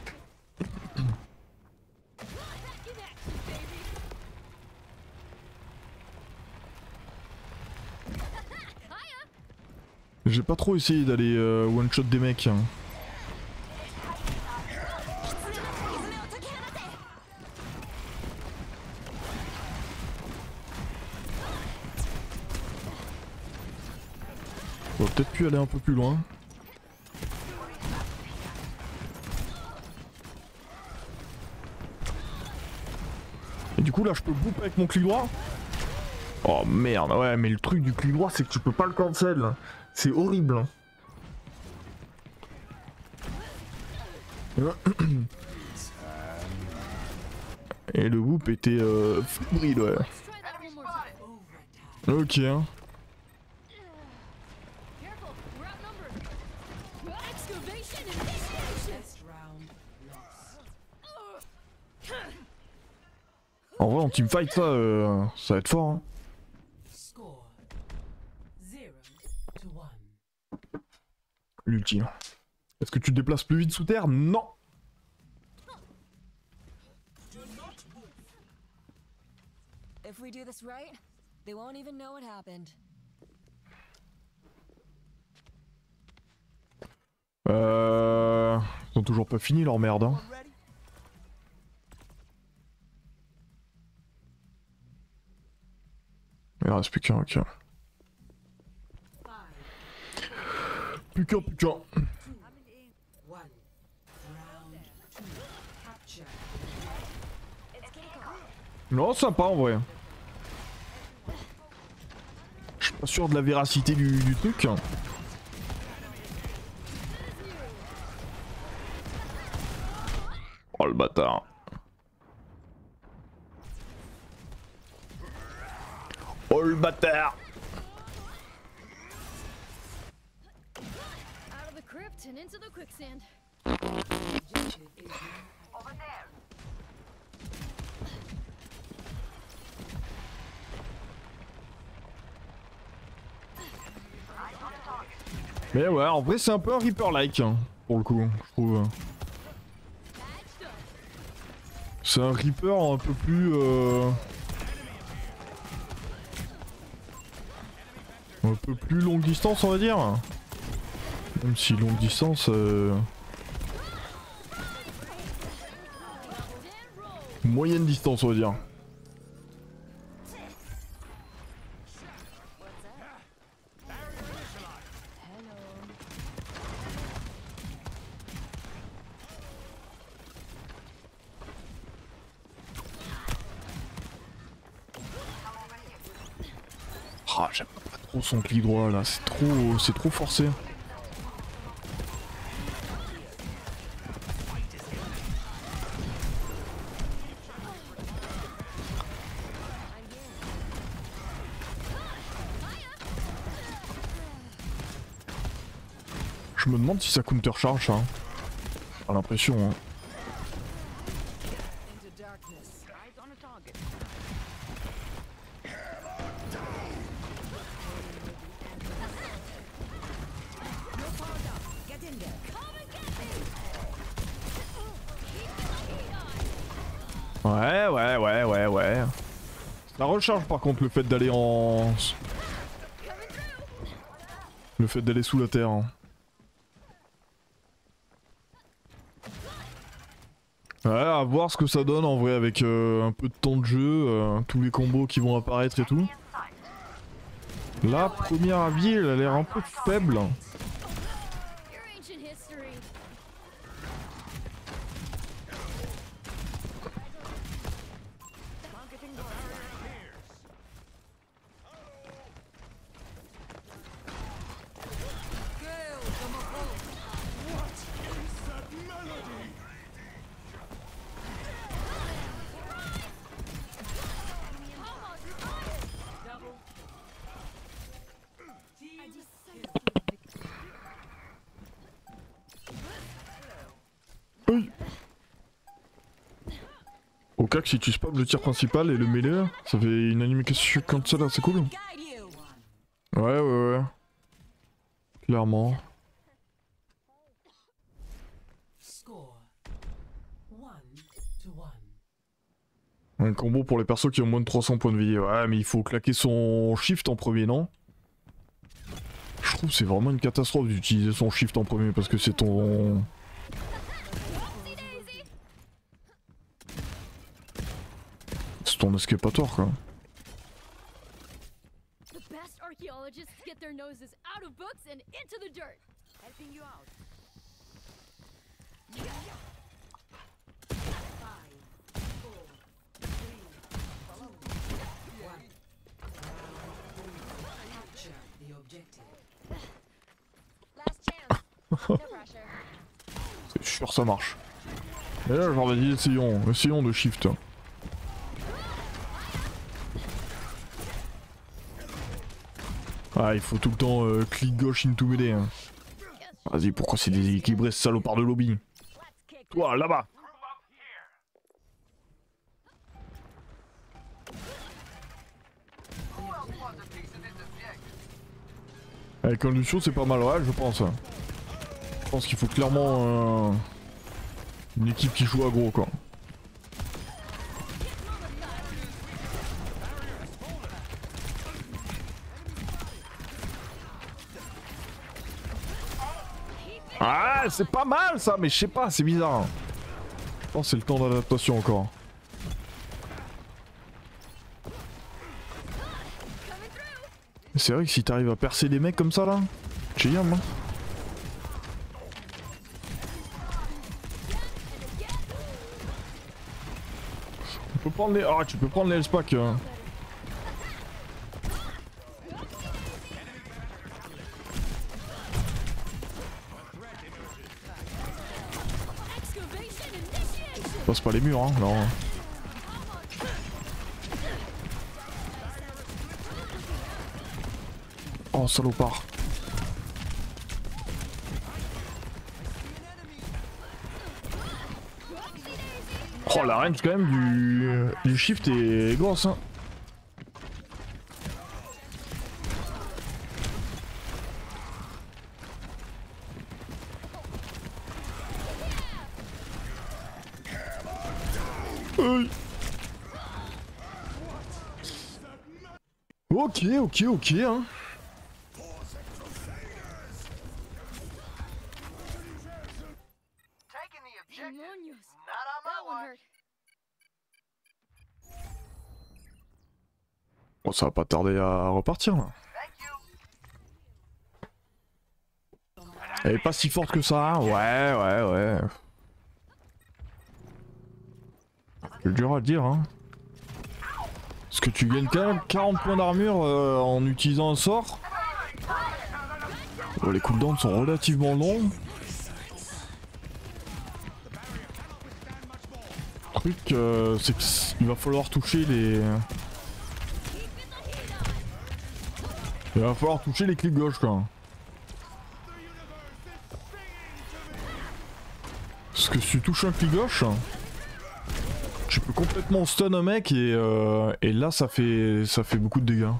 J'ai pas trop essayé d'aller euh, one shot des mecs. hein. Aller un peu plus loin. Et du coup là je peux boop avec mon clic droit Oh merde, ouais mais le truc du clic droit c'est que tu peux pas le cancel. C'est horrible. Et le whoop était euh, fébrile ouais. Ok. hein. En teamfight ça, euh, ça va être fort. Hein. L'ulti. hein. Est-ce que tu te déplaces plus vite sous terre? Non If we do this right, they won't even know what happened. Euh... Ils ont toujours pas fini leur merde. Hein. Il reste plus qu'un, ok. Plus qu'un, plus qu'un. Non, sympa en vrai. Je suis pas sûr de la véracité du, du truc. Oh le bâtard. Mais ouais, en vrai c'est un peu un Reaper-like hein, pour le coup, je trouve. C'est un Reaper un peu plus... euh, Un peu plus longue distance on va dire. Même si longue distance... euh, Moyenne distance on va dire. Ah, j'aime pas trop son clic droit là, c'est trop, c'est trop forcé. Je me demande si ça counter charge ça. J'ai l'impression hein. into Ouais, ouais, ouais, ouais, ouais. Ça recharge par contre le fait d'aller en... Le fait d'aller sous la terre. hein. À voir ce que ça donne en vrai avec euh, un peu de temps de jeu, euh, tous les combos qui vont apparaître et tout. La première avis, elle a l'air un peu faible. Si tu spams le tir principal et le mêlée, ça fait une animation comme ça là, c'est cool. Ouais, ouais, ouais. Clairement. Un combo pour les persos qui ont moins de 300 points de vie. Ouais, mais il faut claquer son shift en premier, non? Je trouve c'est vraiment une catastrophe d'utiliser son shift en premier parce que c'est ton... C'est ton escapatoire quoi. The best archaeologists get their noses out of books and into the dirt. Helping you out. Capture the objective. Last chance. No pressure. C'est sûr ça marche. Mais là genre vas-y essayons, essayons de shift. Ah il faut tout le temps euh, clic gauche into mêlée. Hein. Vas-y pourquoi c'est déséquilibré ce salopard de lobby Toi là-bas Avec un Lucio c'est pas mal ouais je pense. Je pense qu'il faut clairement euh, une équipe qui joue aggro quoi. C'est pas mal ça mais je sais pas c'est bizarre. Je c'est le temps d'adaptation encore. C'est vrai que si t'arrives à percer des mecs comme ça là, c'est bien hein. Tu peux prendre les... Ah tu peux prendre les L-Spack. euh. Pas les murs hein, non. Oh salopard. Oh la range quand même du, du shift est grosse hein. Ok, ok, ok hein. Bon ça va pas tarder à repartir là. Elle est pas si forte que ça, hein. ouais, ouais, ouais. C'est dur à dire, hein. Parce que tu gagnes quand même 40 points d'armure euh, en utilisant un sort. Oh, les cooldowns sont relativement longs. Le truc, euh, c'est qu'il va falloir toucher les... Il va falloir toucher les clics gauche quoi. Parce que si tu touches un clic gauche, complètement stun un mec et, euh, et là ça fait, ça fait beaucoup de dégâts.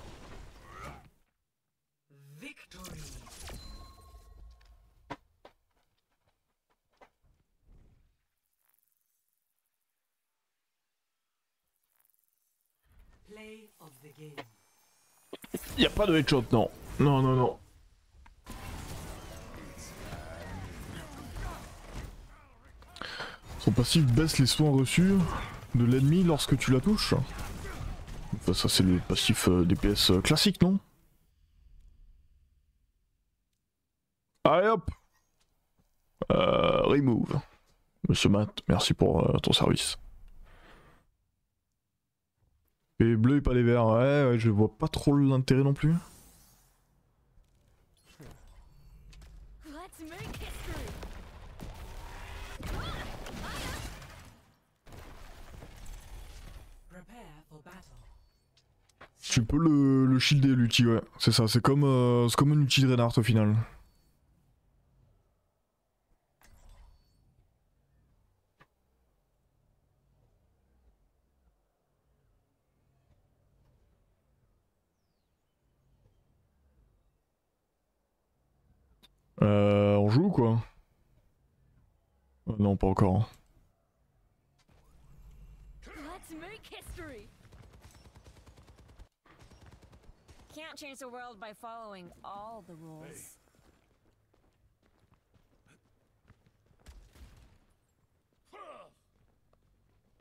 Y a pas de headshot, non. Non, non, non. Son passif baisse les soins reçus de l'ennemi lorsque tu la touches. Enfin, ça c'est le passif euh, DPS euh, classique, non Allez hop euh, Remove. Monsieur Matt, merci pour euh, ton service. Et bleu et pas les verts, ouais, ouais, je vois pas trop l'intérêt non plus. Let's make history. Prepare for battle. Tu peux le, le shielder l'ulti, ouais. C'est ça, c'est comme, euh, c'est comme un ulti de Reinhardt au final. Euh, on joue ou quoi? Euh, Non, pas encore. Let's make history. Can't change the world by following all the rules.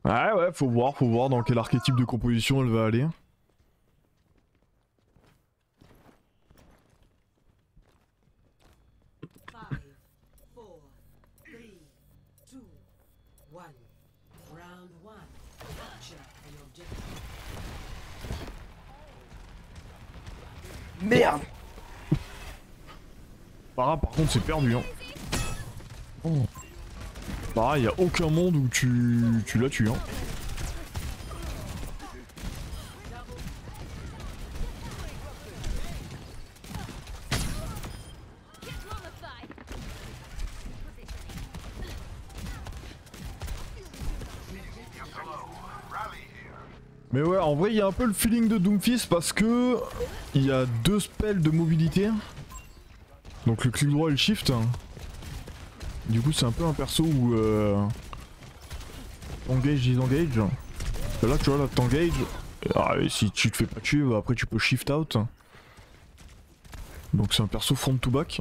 Ouais, ouais, faut voir, faut voir dans quel archétype de composition elle va aller. Five, four, three, two, one. Round one. Capture the objective. Merde Para par contre c'est perdu hein. Oh. Para y a aucun monde où tu, tu la tues hein. Mais ouais, en vrai, il y a un peu le feeling de Doomfist parce que il y a deux spells de mobilité. Donc le clic droit et le shift. Du coup, c'est un peu un perso où euh, engage, disengage. Là, tu vois, là, t'engage. Ah, et si tu te fais pas tuer, bah, après tu peux shift out. Donc c'est un perso front to back.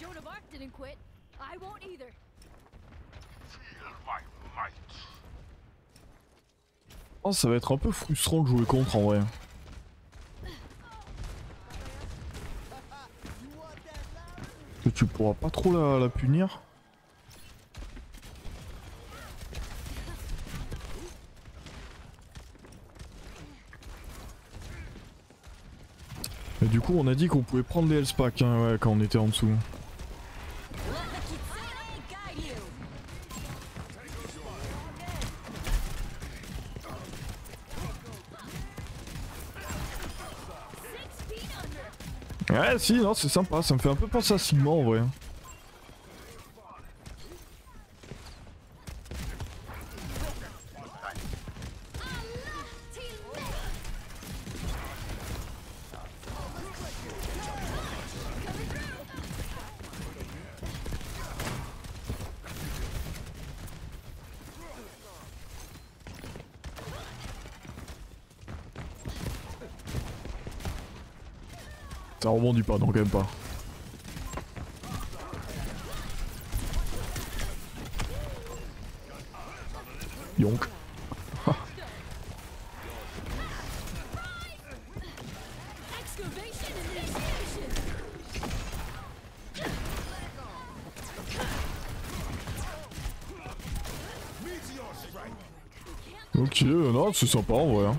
Joan of Arc didn't quit. I won't either. Ça va être un peu frustrant de jouer contre en vrai. Que tu pourras pas trop la, punir. Du coup, on a dit qu'on pouvait prendre les health packs hein, quand on était en dessous. Ouais, si, non, c'est sympa, ça me fait un peu penser à Sigma en vrai. Rebondit pas, non, quand même pas. Yonk. Ok, non, c'est sympa en vrai. hein.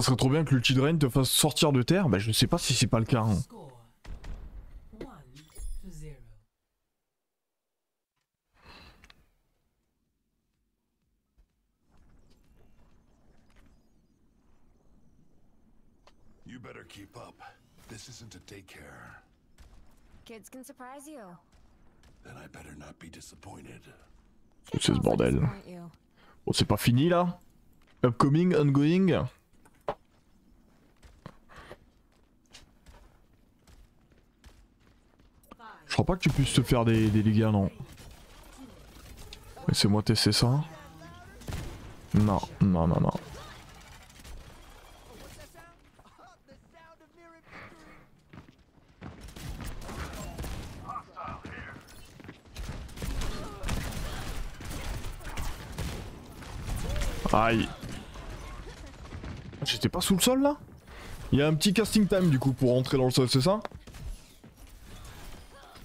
Ça serait trop bien que l'ulti de Rain te fasse sortir de terre, bah je sais pas si c'est pas le cas. hein. Score. One to zero. You better keep up. this isn't a daycare, Kids can surprise you. then I better not be disappointed. C'est ce bordel. Bon, c'est pas fini là Upcoming, ongoing crois pas que tu puisses te faire des, des dégâts, non. Laissez-moi tester ça. Non, non, non, non. Aïe. J'étais pas sous le sol là? Il y a un petit casting time du coup pour rentrer dans le sol, c'est ça?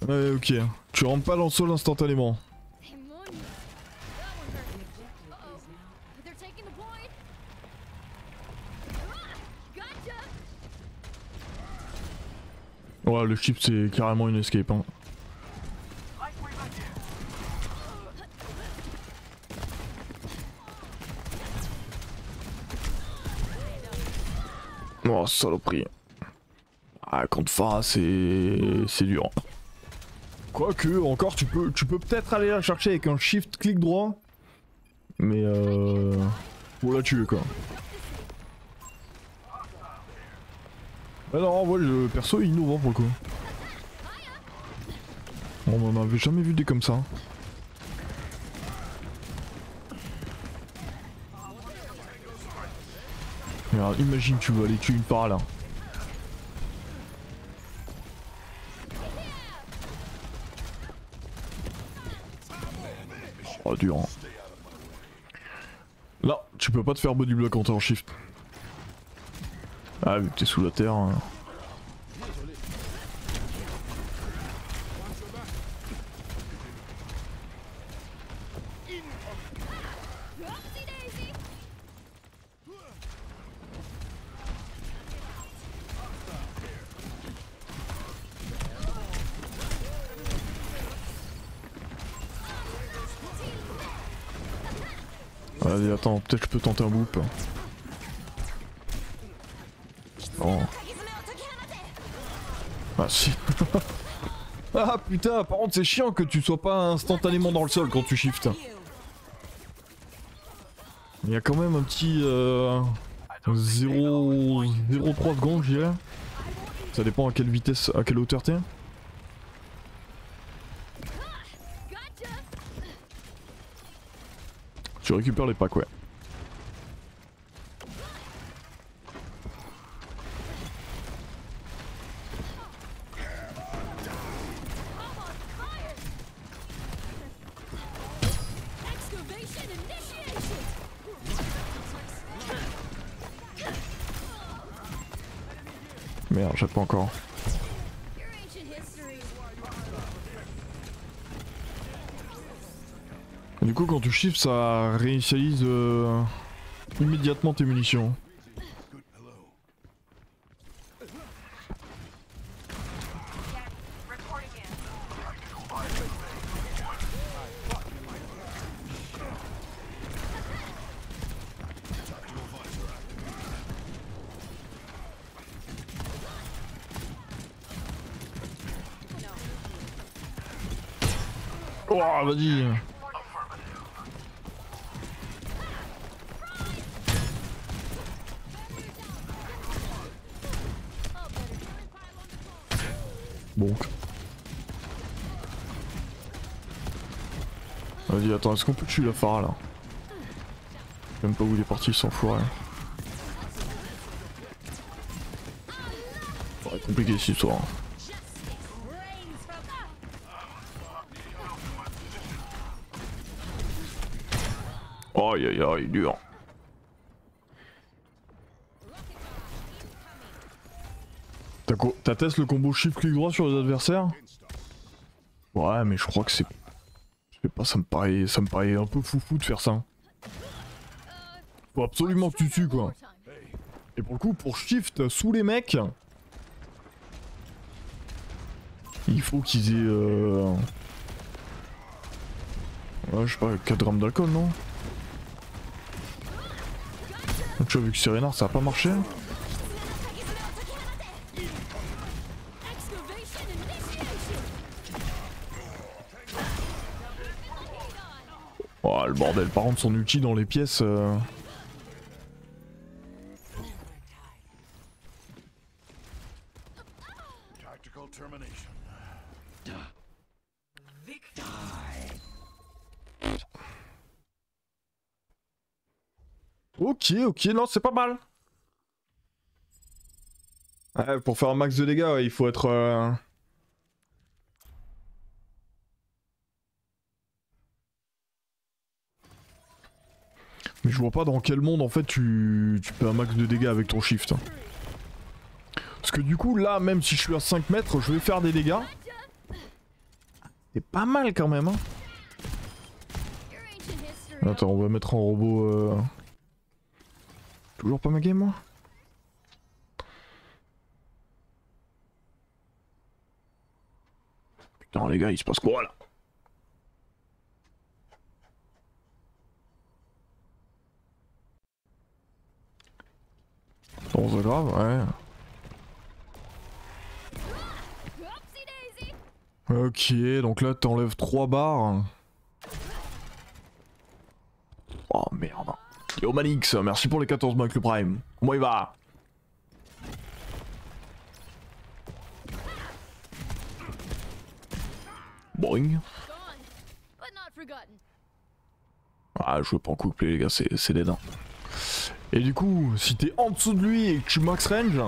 Ouais, ok. Tu rentres pas dans le sol instantanément. Ouais, le chip c'est carrément une escape. Hein. Oh, saloperie. Ah, contre Farah, c'est. c'est dur. Quoique, encore, tu peux tu peux peut-être aller la chercher avec un shift clic droit. Mais euh. Faut la tuer quoi. Ah non, ouais, le perso est innovant pour le coup. On en avait jamais vu des comme ça. Imagine tu veux aller tuer une par là. Oh dur. hein. Là, tu peux pas te faire body block quand t'es en shift. Ah vu que t'es sous la terre. hein. Attends, peut-être je peux tenter un boop. Oh. Ah si. ah putain, par contre c'est chiant que tu sois pas instantanément dans le sol quand tu shifts. Il y a quand même un petit euh, 0 0,3 secondes je dirais. Ça dépend à quelle vitesse, à quelle hauteur t'es. Tu récupères les packs ouais. Pas encore. Du coup quand tu shifts ça réinitialise euh, immédiatement tes munitions. Oh vas-y Donc. Vas-y, est-ce qu'on peut tuer la phare là même pas où il est parti, sans foirer. Être compliqué cette histoire. Aïe aïe aïe, dur. T'as co- T'as test le combo shift clic droit sur les adversaires? Ouais mais je crois que c'est... Pas, ça me paraît, ça me paraît un peu foufou de faire ça. Faut absolument que tu tues quoi. Et pour le coup, pour shift sous les mecs... Il faut qu'ils aient... Euh... Ouais je sais pas, 4 grammes d'alcool non? Tu vois vu que c'est Renard ça a pas marché par contre son ulti dans les pièces... euh. Ok, ok, non, c'est pas mal. Pour faire un max de dégâts, il faut être... euh, je vois pas dans quel monde en fait tu, tu fais un max de dégâts avec ton shift. hein. Parce que du coup là, même si je suis à 5 mètres, je vais faire des dégâts. C'est pas mal quand même. Hein. Attends, on va mettre en robot... euh, Toujours pas ma game moi Putain les gars, il se passe quoi là? Bon c'est grave, ouais. Ok, donc là t'enlèves 3 barres. Oh merde. Yo Manix, merci pour les 14 mois avec le Prime. Comment il va? Boing. Ah, je veux pas en coupler les gars, c'est c'est des dents. Et du coup, si t'es en dessous de lui et que tu max range,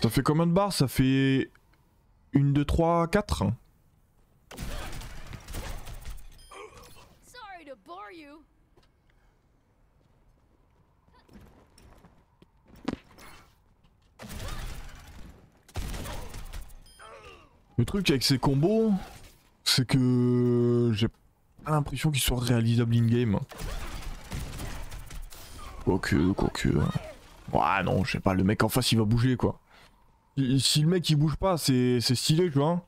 ça fait combien de barres? Ça fait... 1, 2, 3, 4 Sorry to bore you. Le truc avec ces combos, c'est que j'ai pas l'impression qu'ils soient réalisables in-game. Quoique, quoique... Ouais non, je sais pas, le mec en face il va bouger quoi. Si, le mec il bouge pas, c'est stylé, tu vois.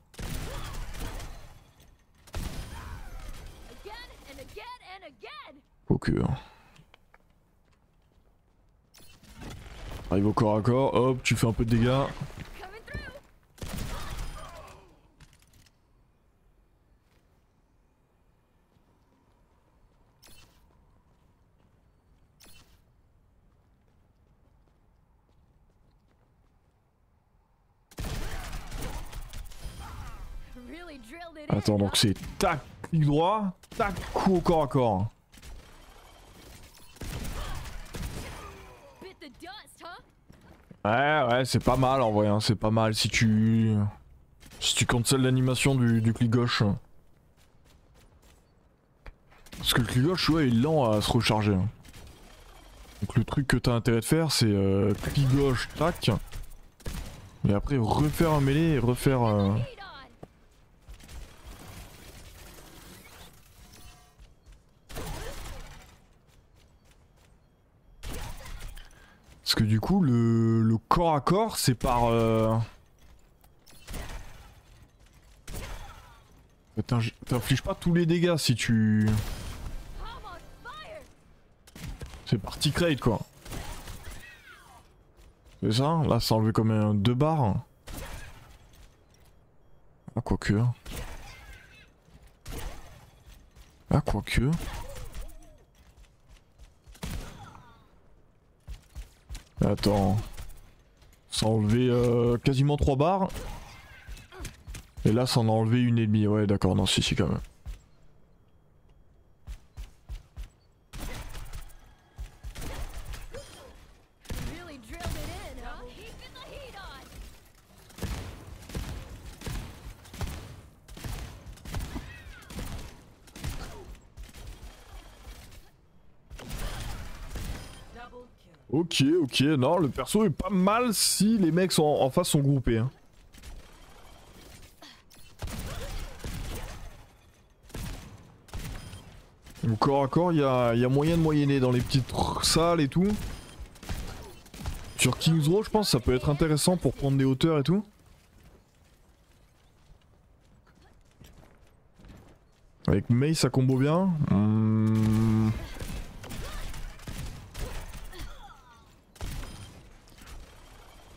Quoique... Arrive au corps à corps, hop, tu fais un peu de dégâts. Coming through. Really drilled it in. Attends, donc c'est tac, clic droit, tac, coup au corps à corps. Ouais, ouais, c'est pas mal en vrai, hein, c'est pas mal si tu... Si tu cancelles l'animation du, du clic gauche. Parce que le clic gauche, ouais, il est lent à se recharger. Donc le truc que t'as intérêt de faire, c'est euh, clic gauche, tac. Et après refaire un mêlée et refaire... euh, Parce que du coup, le, corps à corps, c'est par... euh, T'infliges pas tous les dégâts si tu... C'est par tick rate quoi. C'est ça Là, ça enlevé comme un 2 barres. Ah, quoique. Ah, quoique. Attends. Ça a enlevé euh, quasiment 3 barres. Et là, ça en a enlevé une et demie. Ouais, d'accord, non, si, si, quand même. Really drilled it in, huh? Keeping the heat on. Ok, ok, non, le perso est pas mal si les mecs en, face sont groupés. Hein. Au corps à corps, il y a, moyen de moyenner dans les petites salles et tout. Sur King's Row, je pense ça peut être intéressant pour prendre des hauteurs et tout. Avec Mei, ça combo bien. Hmm.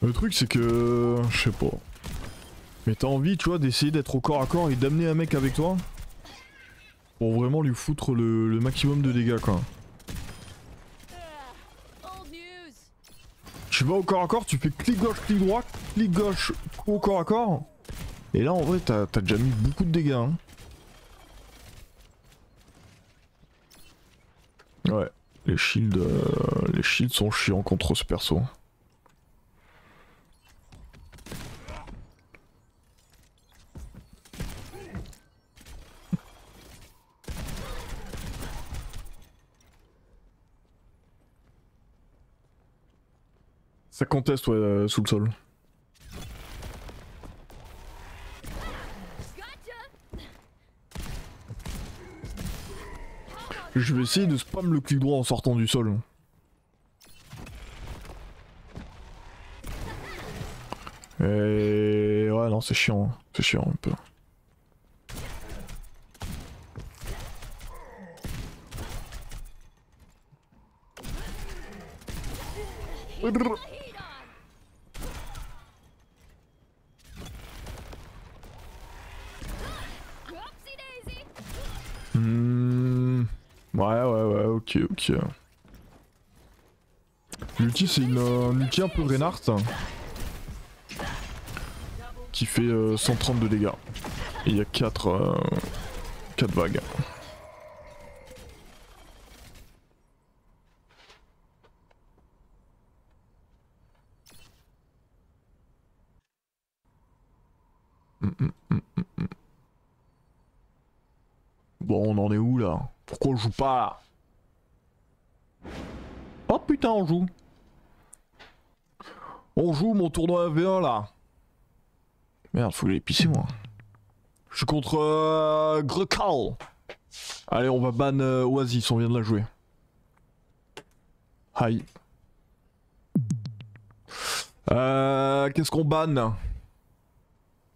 Le truc c'est que... Je sais pas. Mais t'as envie tu vois d'essayer d'être au corps à corps et d'amener un mec avec toi Pour vraiment lui foutre le, maximum de dégâts quoi. Tu vas au corps à corps, tu fais clic gauche, clic droit, clic gauche, au corps à corps. Et là en vrai t'as t'as déjà mis beaucoup de dégâts. Hein. Ouais, les shields, euh, les shields sont chiants contre ce perso. Ça conteste ouais euh, sous le sol. Je vais essayer de spam le clic droit en sortant du sol. Et ouais non c'est chiant, hein. c'est chiant un peu. Hmm, Ouais ouais ouais L'ulti c'est une, euh, une ulti un peu Reinhardt qui fait euh, 130 de dégâts. Et il y a 4 4 vagues. Hum, hum, hum. Bon, on en est où là? Pourquoi on joue pas Oh putain, on joue. On joue mon tournoi 1v1 là. Merde, faut que j'aille pisser moi. Je suis contre euh, Grekal. Allez, on va ban euh, Oasis, on vient de la jouer. Hi. Euh, Qu'est-ce qu'on banne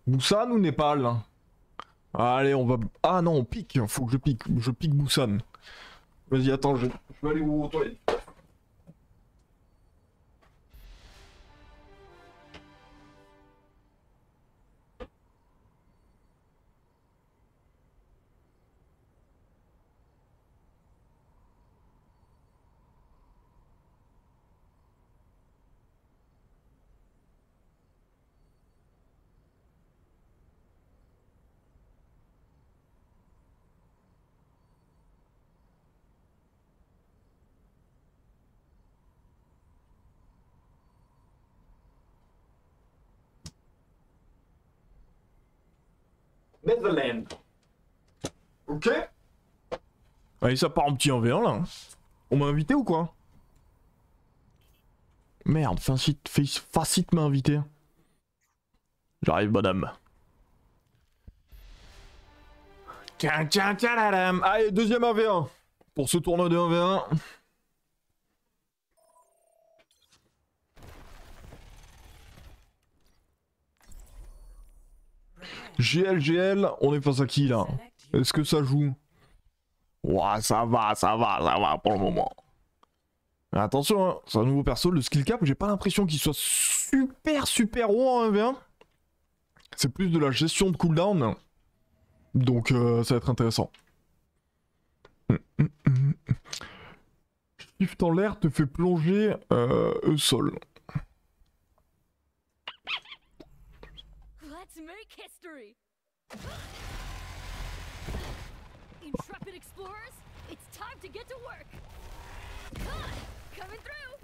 Busan ou Népal? Allez, on va... Ah non, on pique, faut que je pique. Je pique Busan. Vas-y, attends, je, je vais aller aux toilettes. Netherlands. Ok Allez, ça part en petit 1v1 là. On m'a invité ou quoi? Merde, Facite, Face- Facite m'a invité. J'arrive, madame. Tiens, tiens, tiens, la dame. Allez, deuxième 1v1. Pour ce tournoi de 1v1. GL, GL, on est face à qui là Est-ce que ça joue Ouah, ça va, ça va, ça va pour le moment. Mais attention, hein, c'est un nouveau perso, le skill cap, j'ai pas l'impression qu'il soit super super haut en 1v1. C'est plus de la gestion de cooldown. Donc euh, ça va être intéressant. Hum, hum, hum. Shift en l'air te fait plonger euh, au sol. Let's make history. Intrepid explorers, it's time to get to work. Coming through.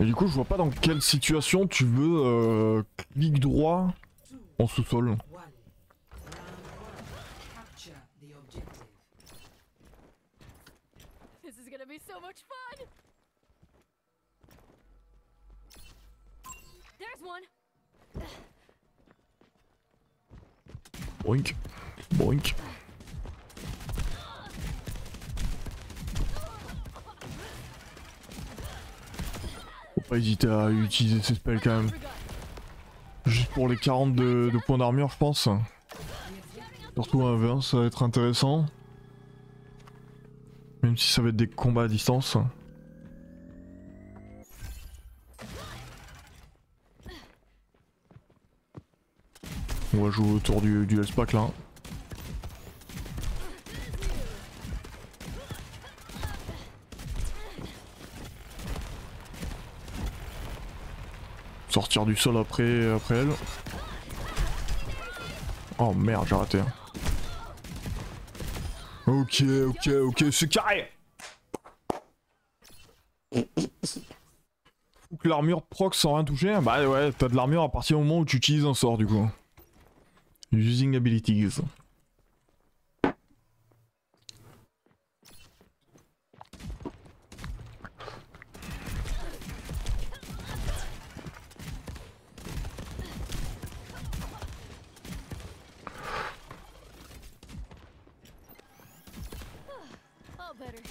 Et du coup, je vois pas dans quelle situation tu veux euh, clic droit en sous-sol. Capture the objective. This is gonna be so much fun. There's one. Boink. Boink. Faut pas hésiter à utiliser ces spells quand même. Juste pour les 40 de, de points d'armure, je pense. Surtout un 20, ça va être intéressant. Même si ça va être des combats à distance. On va jouer autour du, du L-Spac là. Sortir du sol après, après elle. Oh merde, j'ai raté. Ok, ok, ok, c'est carré Faut que l'armure proc sans rien toucher Bah ouais, t'as de l'armure à partir du moment où tu utilises un sort du coup. Using abilities. All better.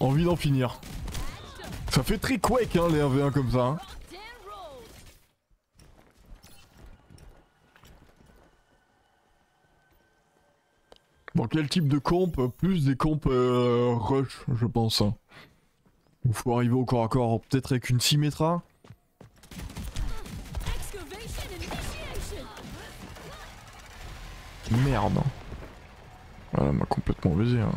Envie d'en finir. Ça fait très quake hein les 1v1 comme ça. hein. Bon quel type de comp? Plus des comps euh, rush je pense. hein. Il faut arriver au corps à corps peut-être avec une Symmetra. Merde. Voilà, m'a complètement baisé. hein.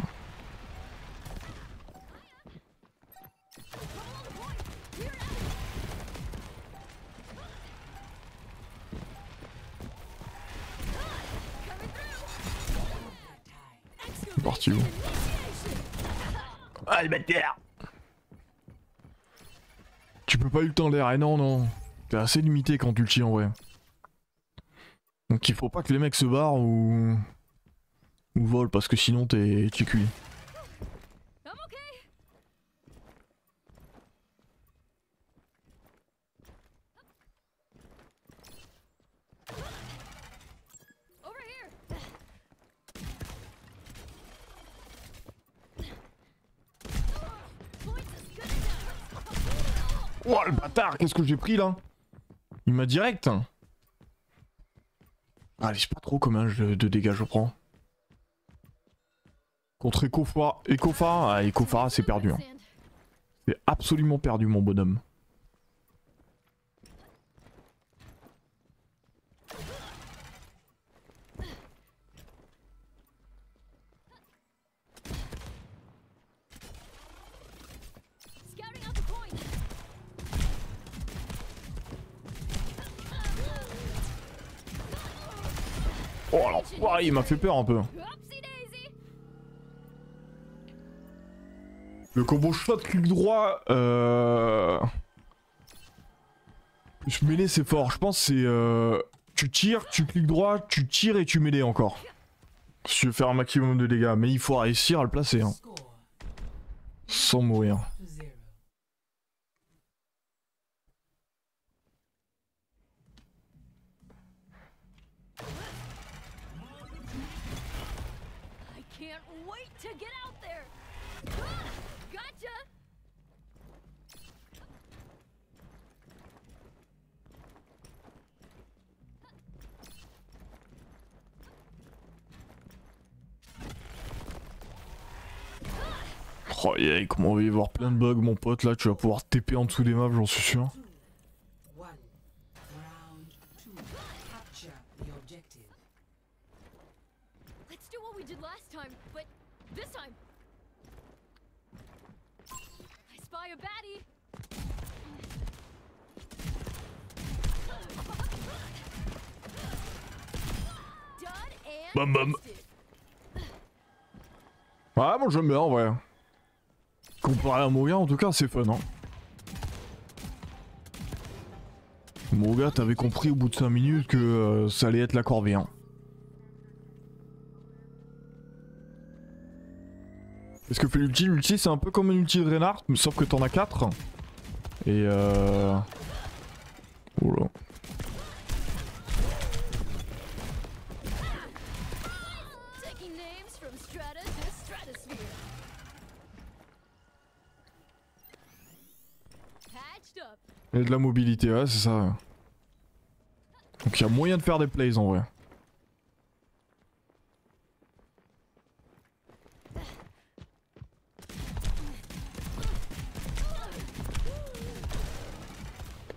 Ah, le bâtard Tu peux pas ulter en l'air, et non, non. T'es assez limité quand tu le en vrai. Donc il faut pas que les mecs se barrent ou... ou volent parce que sinon t'es t'es cuit. I'm okay. Over here. Points is good enough. Oh le bâtard, qu'est-ce que j'ai pris là Il m'a direct Allez, je sais pas trop combien de, de dégâts je prends. Contre Ecofa, Ecofa, ah, c'est perdu. hein. C'est absolument perdu mon bonhomme. Scouting out the point. Oh il m'a fait peur un peu. Le combo shot clic droit, euh... Plus mêlée c'est fort, je pense c'est... Euh... Tu tires, tu cliques droit, tu tires et tu mêlée encore. Si tu veux faire un maximum de dégâts, mais il faut réussir à le placer. Hein. Sans mourir. I can't wait to get out there. Ah, gotcha. Yeah, comment on va y avoir plein de bugs mon pote là, tu vas pouvoir TP en dessous des maps j'en suis sûr. Bam bam. Ouais moi j'aime bien en vrai. Comparé à Moga en tout cas c'est fun hein. Moga t'avais compris au bout de 5 minutes que euh, ça allait être la corvée hein. Qu'est-ce que fait l'ulti L'ulti c'est un peu comme une ulti de Reinhardt, mais sauf que t'en as 4. Et euh... Oula. Et de la mobilité, ouais, c'est ça. Donc il y a moyen de faire des plays en vrai.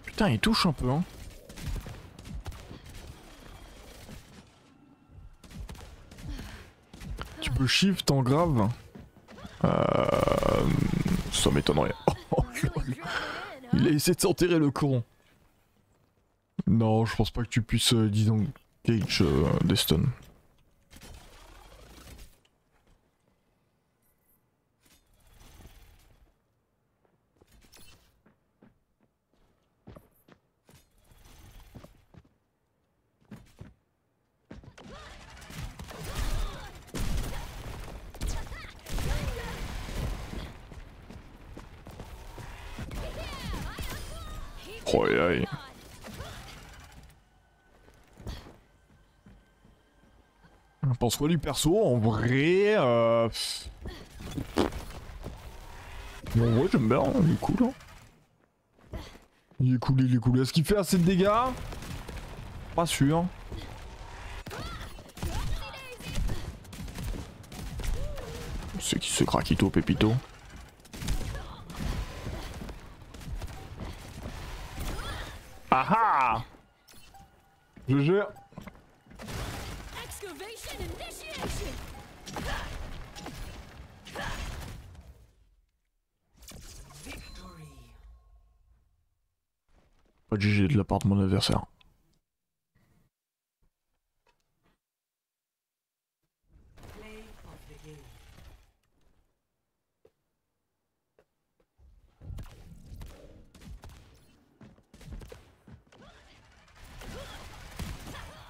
Putain, il touche un peu, hein. Tu peux shift en grave. Euh... Ça m'étonnerait. Oh. Il a essayé de s'enterrer le con. Non, je pense pas que tu puisses, euh, disons, gauge euh, des aïe, aïe. Pense quoi du perso En vrai, euh... Bon, ouais, j'aime bien, hein, il est cool. Hein. Il est cool, il est cool. Est-ce qu'il fait assez de dégâts? Pas sûr. C'est qui ce craquito pépito? Ah GG Excavation initiation. Pas de GG de la part de mon adversaire. Play of the game.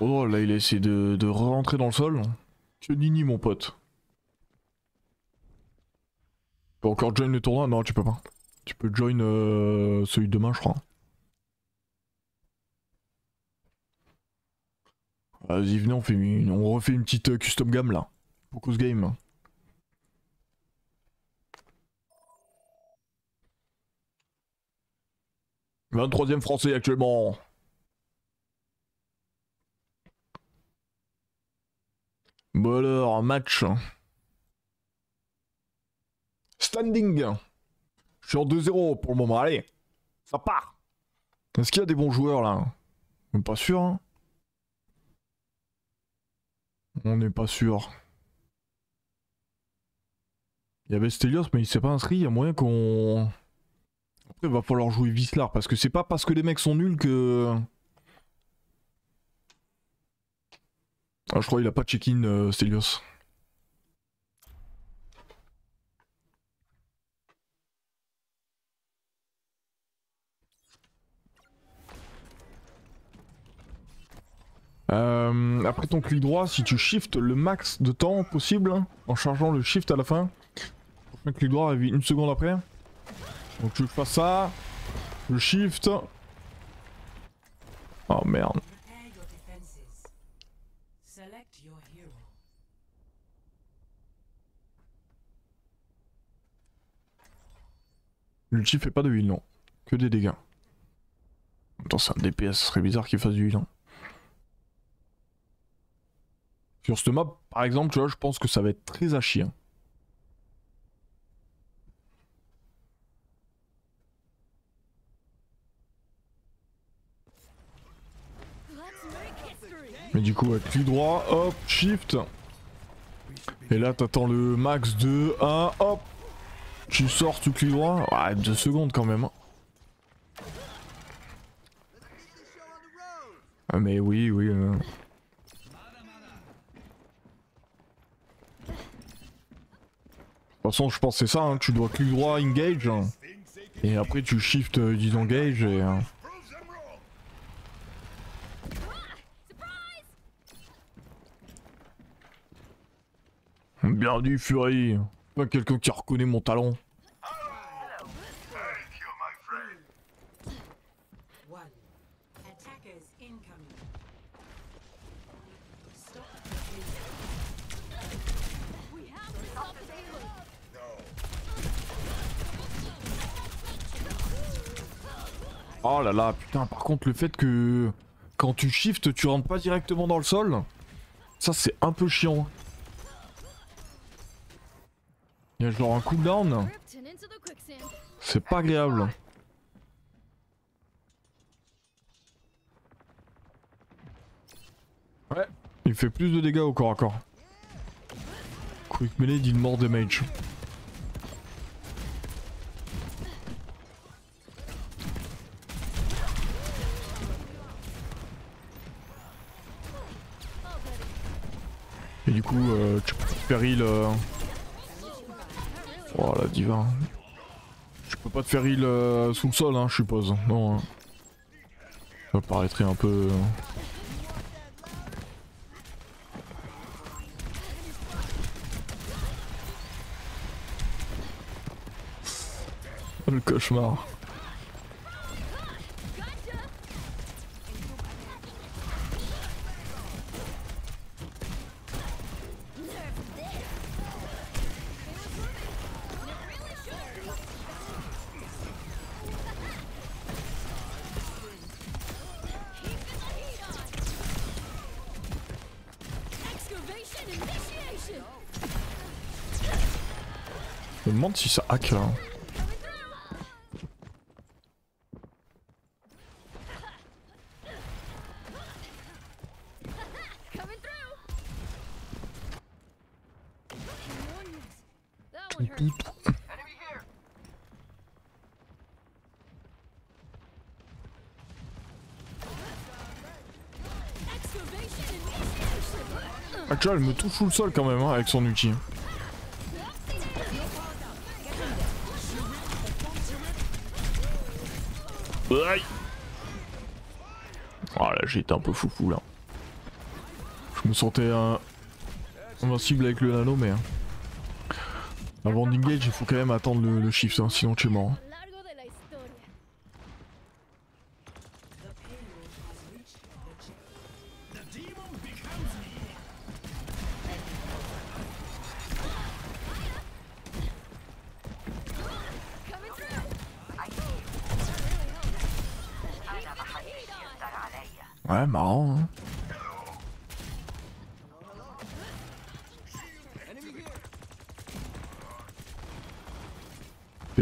Oh là il a essayé de, de rentrer dans le sol. Que nini mon pote. Tu peux encore join le tournoi Non tu peux pas. Tu peux join euh, celui de demain je crois. Vas-y venez on, fait une- on refait une petite euh, custom gamme là. Focus game. « 23ème français actuellement. Bon alors, match. Standing. Je suis en 2-0 pour le moment, allez. Ça part. Est-ce qu'il y a des bons joueurs là? On pas sûr. Hein On n'est pas sûr. Il y avait Stelios mais il s'est pas inscrit, il y a moyen qu'on... Après il va falloir jouer Vislar parce que c'est pas parce que les mecs sont nuls que... Ah, je crois qu'il a pas check-in euh, Stelios. Euh, après ton clic droit, si tu shift le max de temps possible, hein, en chargeant le shift à la fin, prochain clic droit arrive une seconde après. Donc tu fasses ça, le shift. Oh merde. Prepare your defenses. Select your hero. L'ulti fait pas de heal, non. Que des dégâts. Attends, c'est un DPS, ce serait bizarre qu'il fasse du heal. hein. Sur cette map, par exemple, tu vois, je pense que ça va être très à chier. hein. Mais du coup, ouais, clic droit, hop, shift. Et là, t'attends le max de 1, hop. Tu sors, tu clic droit. Ouais, 2 secondes quand même. hein. Ah, mais oui, oui. euh. De toute façon, je pense que c'est ça, hein, tu dois clic droit, engage. Et après, tu shift, euh, disengage et. euh, Bienvenue Fury. Pas quelqu'un qui reconnaît mon talent. Oh là là, putain, par contre, le fait que quand tu shifts, tu rentres pas directement dans le sol, ça c'est un peu chiant. Il y a genre un cooldown, c'est pas agréable. Ouais, il fait plus de dégâts au corps à corps. Quick melee dit more damage. Et du coup, euh, tu heal. euh, Oh la diva. Je peux pas te faire heal euh, sous le sol, hein, je suppose. Non. hein. Ça paraîtrait un peu. euh, Le cauchemar. Demande si ça hack là. Elle me touche sous le sol quand même hein, avec son outil. Été un peu foufou là. Je me sentais euh, invincible avec le nano, mais. hein. Avant d'engage, il faut quand même attendre le, le shift, hein, sinon tu es mort. hein.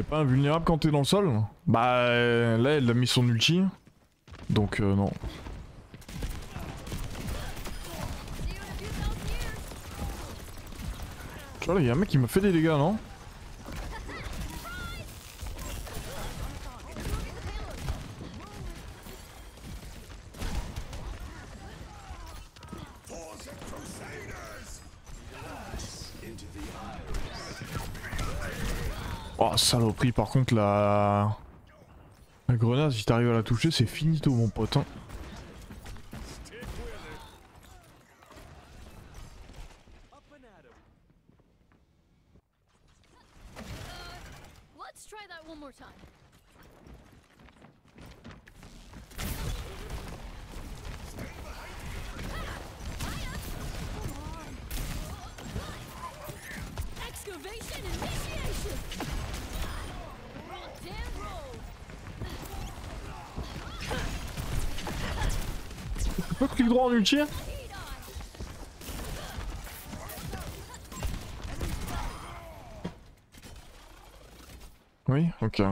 Pas invulnérable quand t'es dans le sol? Bah euh, là elle a mis son ulti. Donc euh, non. Vois là y'a un mec qui m'a fait des dégâts non Oh saloperie par contre la... Grenade si t'arrives à la toucher c'est finito mon pote hein. Peux clic droit en ulti Oui, ok.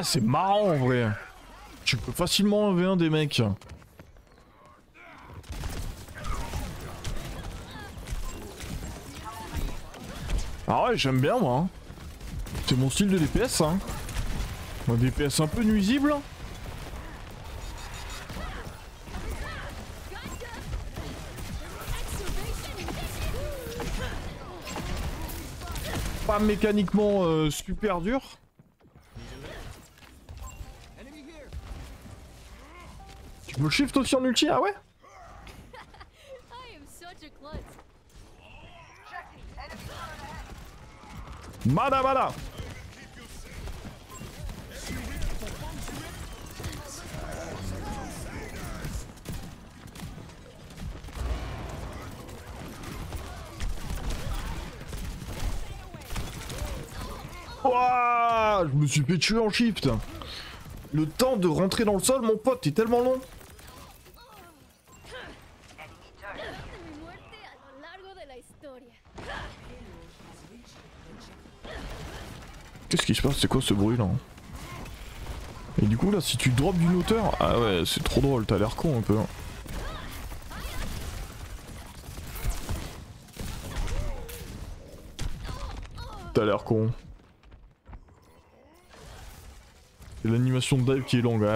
Ah c'est marrant en vrai. Tu peux facilement enlever un des mecs. Ah ouais j'aime bien moi. hein. C'est mon style de DPS hein. Un DPS un peu nuisible. pas mécaniquement euh, super dur. Peux le shift aussi en ulti, ah ouais. Mada mada Ouah, Je me suis fait tuer en shift Le temps de rentrer dans le sol, mon pote, est tellement long qui se passe C'est quoi ce bruit là Et du coup là si tu drops d'une hauteur Ah ouais c'est trop drôle t'as l'air con un peu hein. T'as l'air con C'est l'animation de dive qui est longue. Et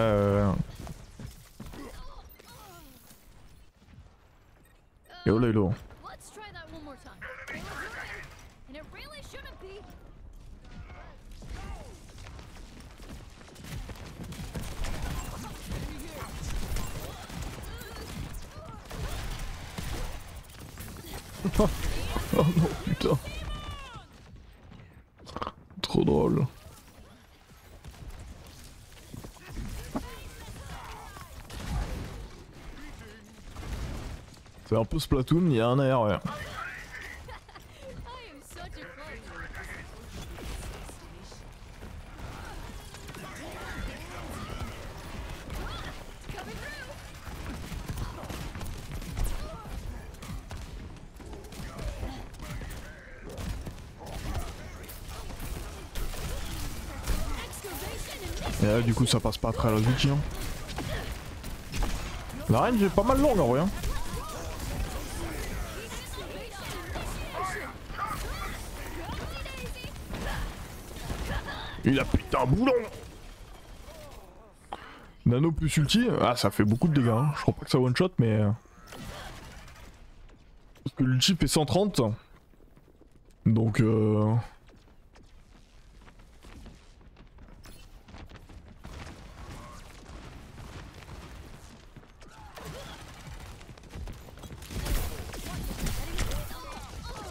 oh là Let's try that one more time. They were moving, and it really shouldn't be. oh non putain Trop drôle C'est un peu Splatoon, il y a un air ouais. Et là du coup ça passe pas très la outils hein. La range est pas mal longue en vrai hein. Il a putain boulon Nano plus ulti, ah ça fait beaucoup de dégâts, hein. je crois pas que ça one shot mais... euh, Parce que l'ulti fait 130. Donc euh...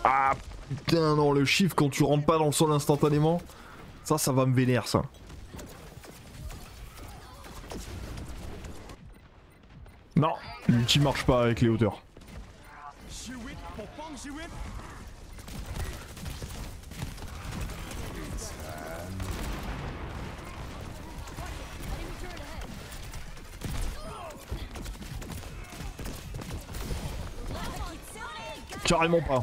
Ah putain non le chiffre quand tu rentres pas dans le sol instantanément Ça ça va me vénère ça. Non l'ulti marche pas avec les hauteurs. Carrément pas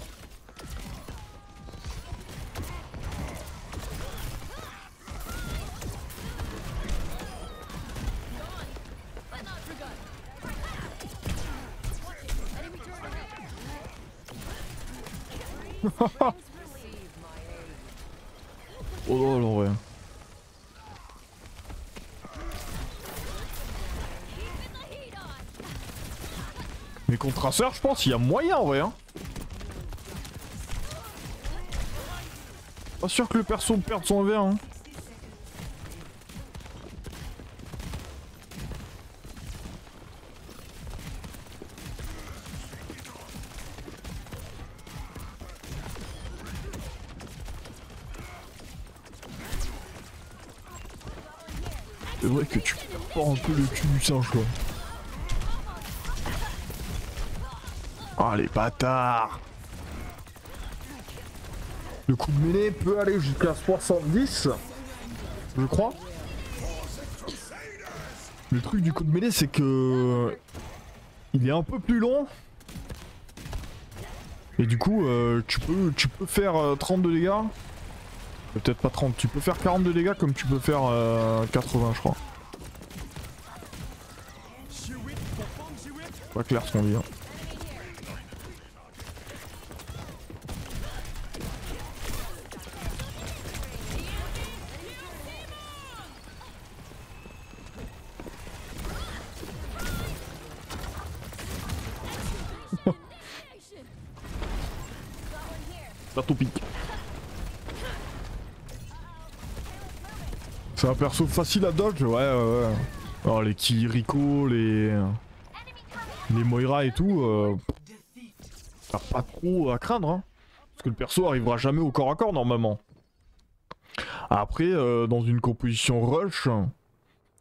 Sœur, je pense qu'il y a moyen en vrai. Hein. Pas sûr que le perso perde son verre. Hein. C'est vrai que tu perds pas un peu le cul du singe quoi. Ah les bâtards Le coup de mêlée peut aller jusqu'à 70 Je crois. Le truc du coup de mêlée c'est que... Il est un peu plus long. Et du coup euh, tu, peux, faire euh, 30 de dégâts. Euh, Peut-être pas 30, tu peux faire 40 de dégâts comme tu peux faire euh, 80 je crois. Pas clair ce qu'on dit. hein. Perso facile à dodge, ouais, ouais. Alors les Kiriko, les. Les Moira et tout, euh, pas trop à craindre, hein. Parce que le perso arrivera jamais au corps à corps normalement. Après, euh, dans une composition rush,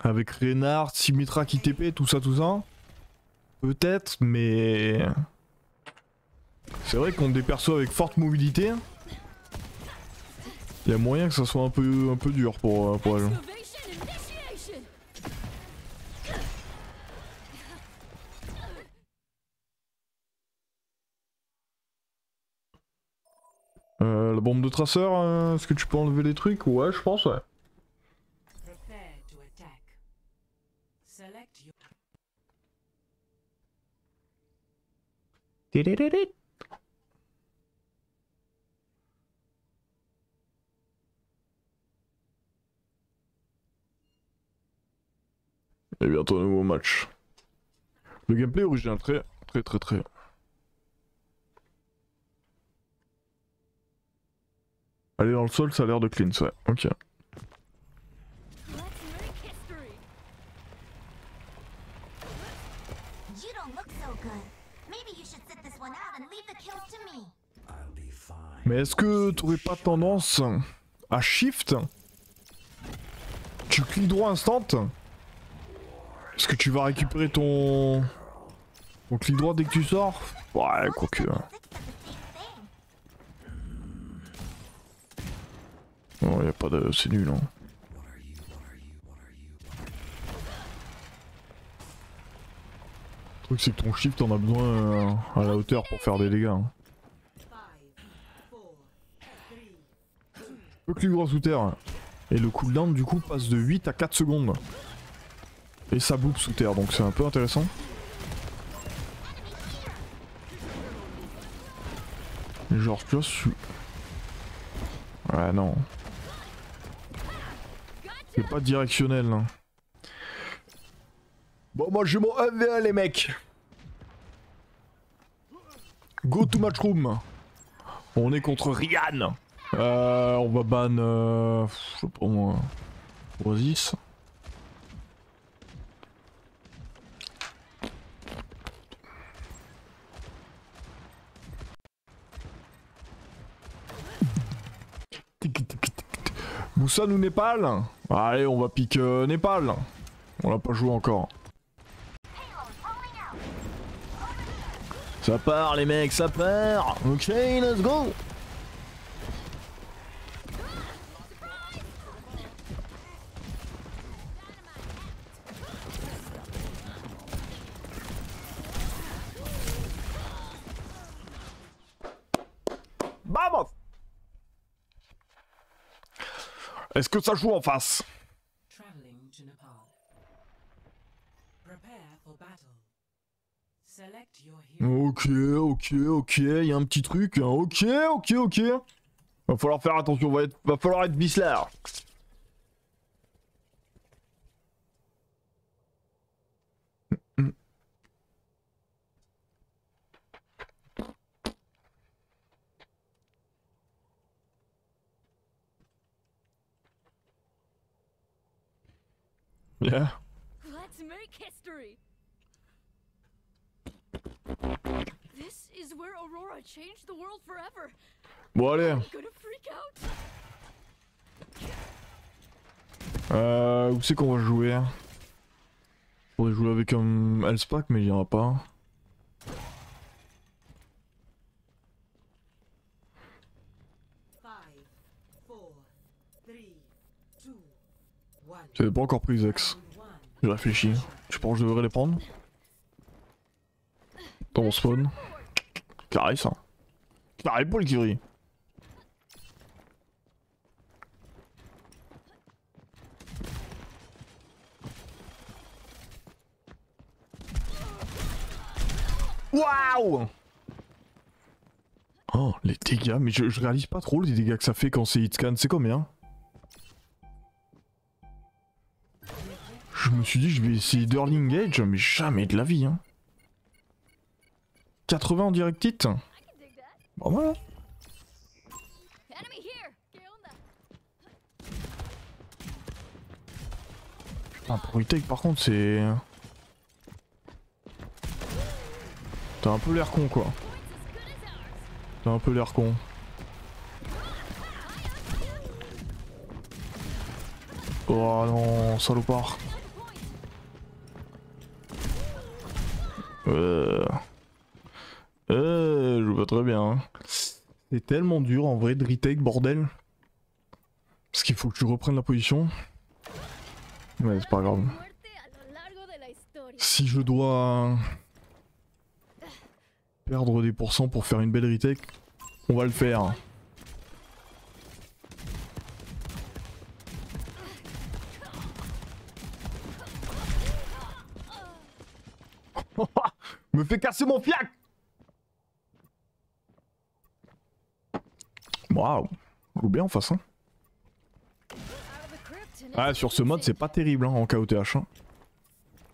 avec Reynard, Symmetra qui TP, tout ça, tout ça, peut-être, mais. C'est vrai qu'on des persos avec forte mobilité. Il y a moyen que ça soit un peu, un peu dur pour, euh, pour elle. Traceur, euh, est-ce que tu peux enlever les trucs? Ouais, je pense, ouais. Et bientôt un nouveau match. Le gameplay original, très, très, très, très. Aller dans le sol, ça a l'air de clean, ouais. Ok. Mais est-ce que t'aurais pas tendance à shift? Tu cliques droit instant Est-ce que tu vas récupérer ton... Ton clic droit dès que tu sors? Ouais, quoique. Non, y a pas de... C'est nul, hein. Le truc c'est que ton shift en a besoin euh, à la hauteur pour faire des dégâts. Hein. Le clic droit sous terre. Et le cooldown du coup passe de 8 à 4 secondes. Et ça boucle sous terre donc c'est un peu intéressant. Genre tu vois. Ouais non. C'est pas directionnel. hein. Bon moi j'ai mon 1v1 les mecs. Go to matchroom. On est contre Ryan. Euh, on va ban... Euh, je sais pas moi... Oasis. Busan ou Népal Allez, on va pique euh, Népal. On l'a pas joué encore. Ça part les mecs, ça part Ok, let's go Est-ce que ça joue en face? Ok, ok, ok, il y a un petit truc. hein. Ok, ok, ok. Va falloir faire attention, va, être, va falloir être bislard. Yeah. Let's make history! This is where Aurora changed the world forever. Bon allez. I'm gonna freak out. Euh, où c'est qu'on va jouer On va jouer avec un Elspac mais il y en a pas. Five, four, three, two, one. J'avais pas encore pris les ex. J'ai réfléchi. Je pense que je devrais les prendre. Dans mon spawn. Carré ça. Carré pour le. Waouh Oh, les dégâts, mais je, je réalise pas trop les dégâts que ça fait quand c'est hitscan. C'est combien? Je me suis dit je vais essayer d'early engage, mais jamais de la vie. Hein. 80 en direct hit Bon voilà. Ah, pour retake par contre c'est... T'as un peu l'air con quoi. T'as un peu l'air con. Oh non, salopard. Euh... Euh, je vois très bien. hein. C'est tellement dur en vrai de retake, bordel. Parce qu'il faut que je reprenne la position. Ouais, c'est pas grave. Si je dois perdre des pourcents pour faire une belle retake, on va le faire. Me fait casser mon fiac Waouh Joue bien en face hein. Ah sur ce mode c'est pas terrible hein, en KOTH hein.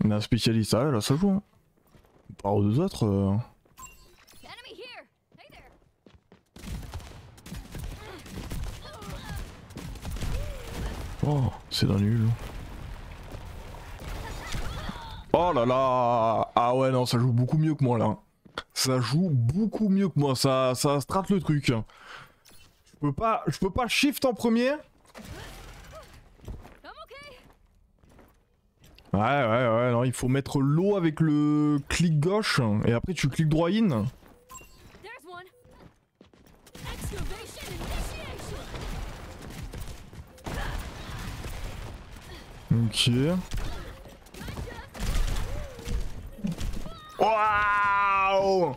On a un spécialiste, ah là ça joue hein. Par aux deux autres... euh, Oh, c'est d'un nul. Oh là là Ah ouais non ça joue beaucoup mieux que moi là. Ça joue beaucoup mieux que moi, ça, ça strate le truc. Je peux pas, je peux pas shift en premier Ouais ouais ouais non il faut mettre l'eau avec le clic gauche et après tu cliques droit in. Ok. Waouh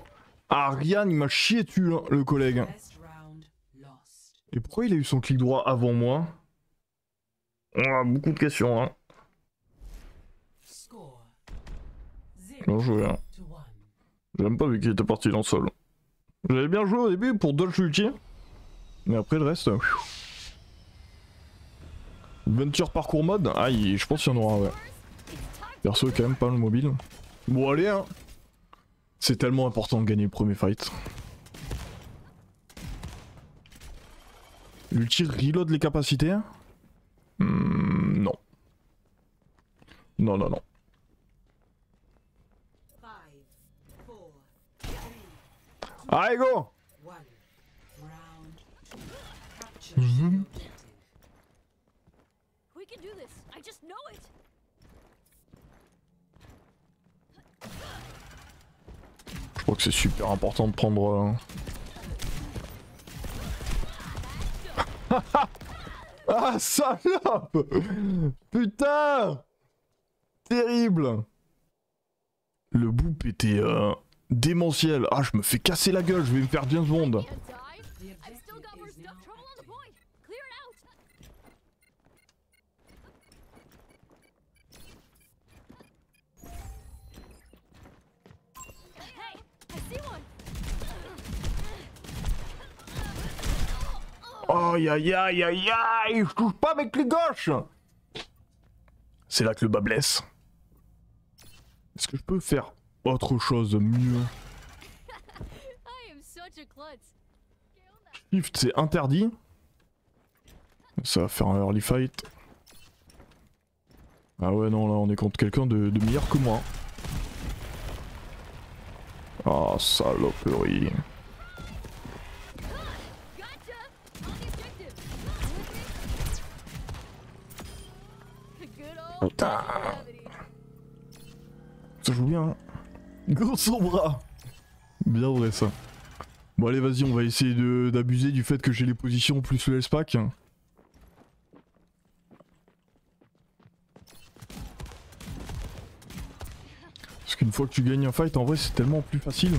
Ariane, il m'a chié dessus, hein, le collègue. Et pourquoi il a eu son clic droit avant moi On a beaucoup de questions, hein. Bien joué, hein. J'aime pas vu qu'il était parti dans le sol. J'avais bien joué au début pour dodge l'ulti. Mais après le reste... pfiou. Venture parcours mode Aïe, je pense qu'il y en aura, ouais. Perso, quand même pas le mobile. Bon, allez, hein. C'est tellement important de gagner le premier fight. L'ulti reload les capacités Hmm, Non. Non, non, non. Allez, go Mhm. We can do this. I just know it. Je crois que c'est super important de prendre... euh, ah, salope Putain Terrible Le boop était euh, démentiel. Ah, je me fais casser la gueule, je vais me faire bien secondes. Aïe aïe aïe aïe aïe Je touche pas avec les gauches C'est là que le bas blesse. Est-ce que je peux faire autre chose de mieux? Shift c'est interdit. Ça va faire un early fight. Ah ouais non là on est contre quelqu'un de, de meilleur que moi. Ah saloperie. Putain. Ça joue bien. hein. Go son bras. Bien vrai ça. Bon allez vas-y on va essayer d'abuser du fait que j'ai les positions plus le S-Pack. Parce qu'une fois que tu gagnes un fight en vrai c'est tellement plus facile.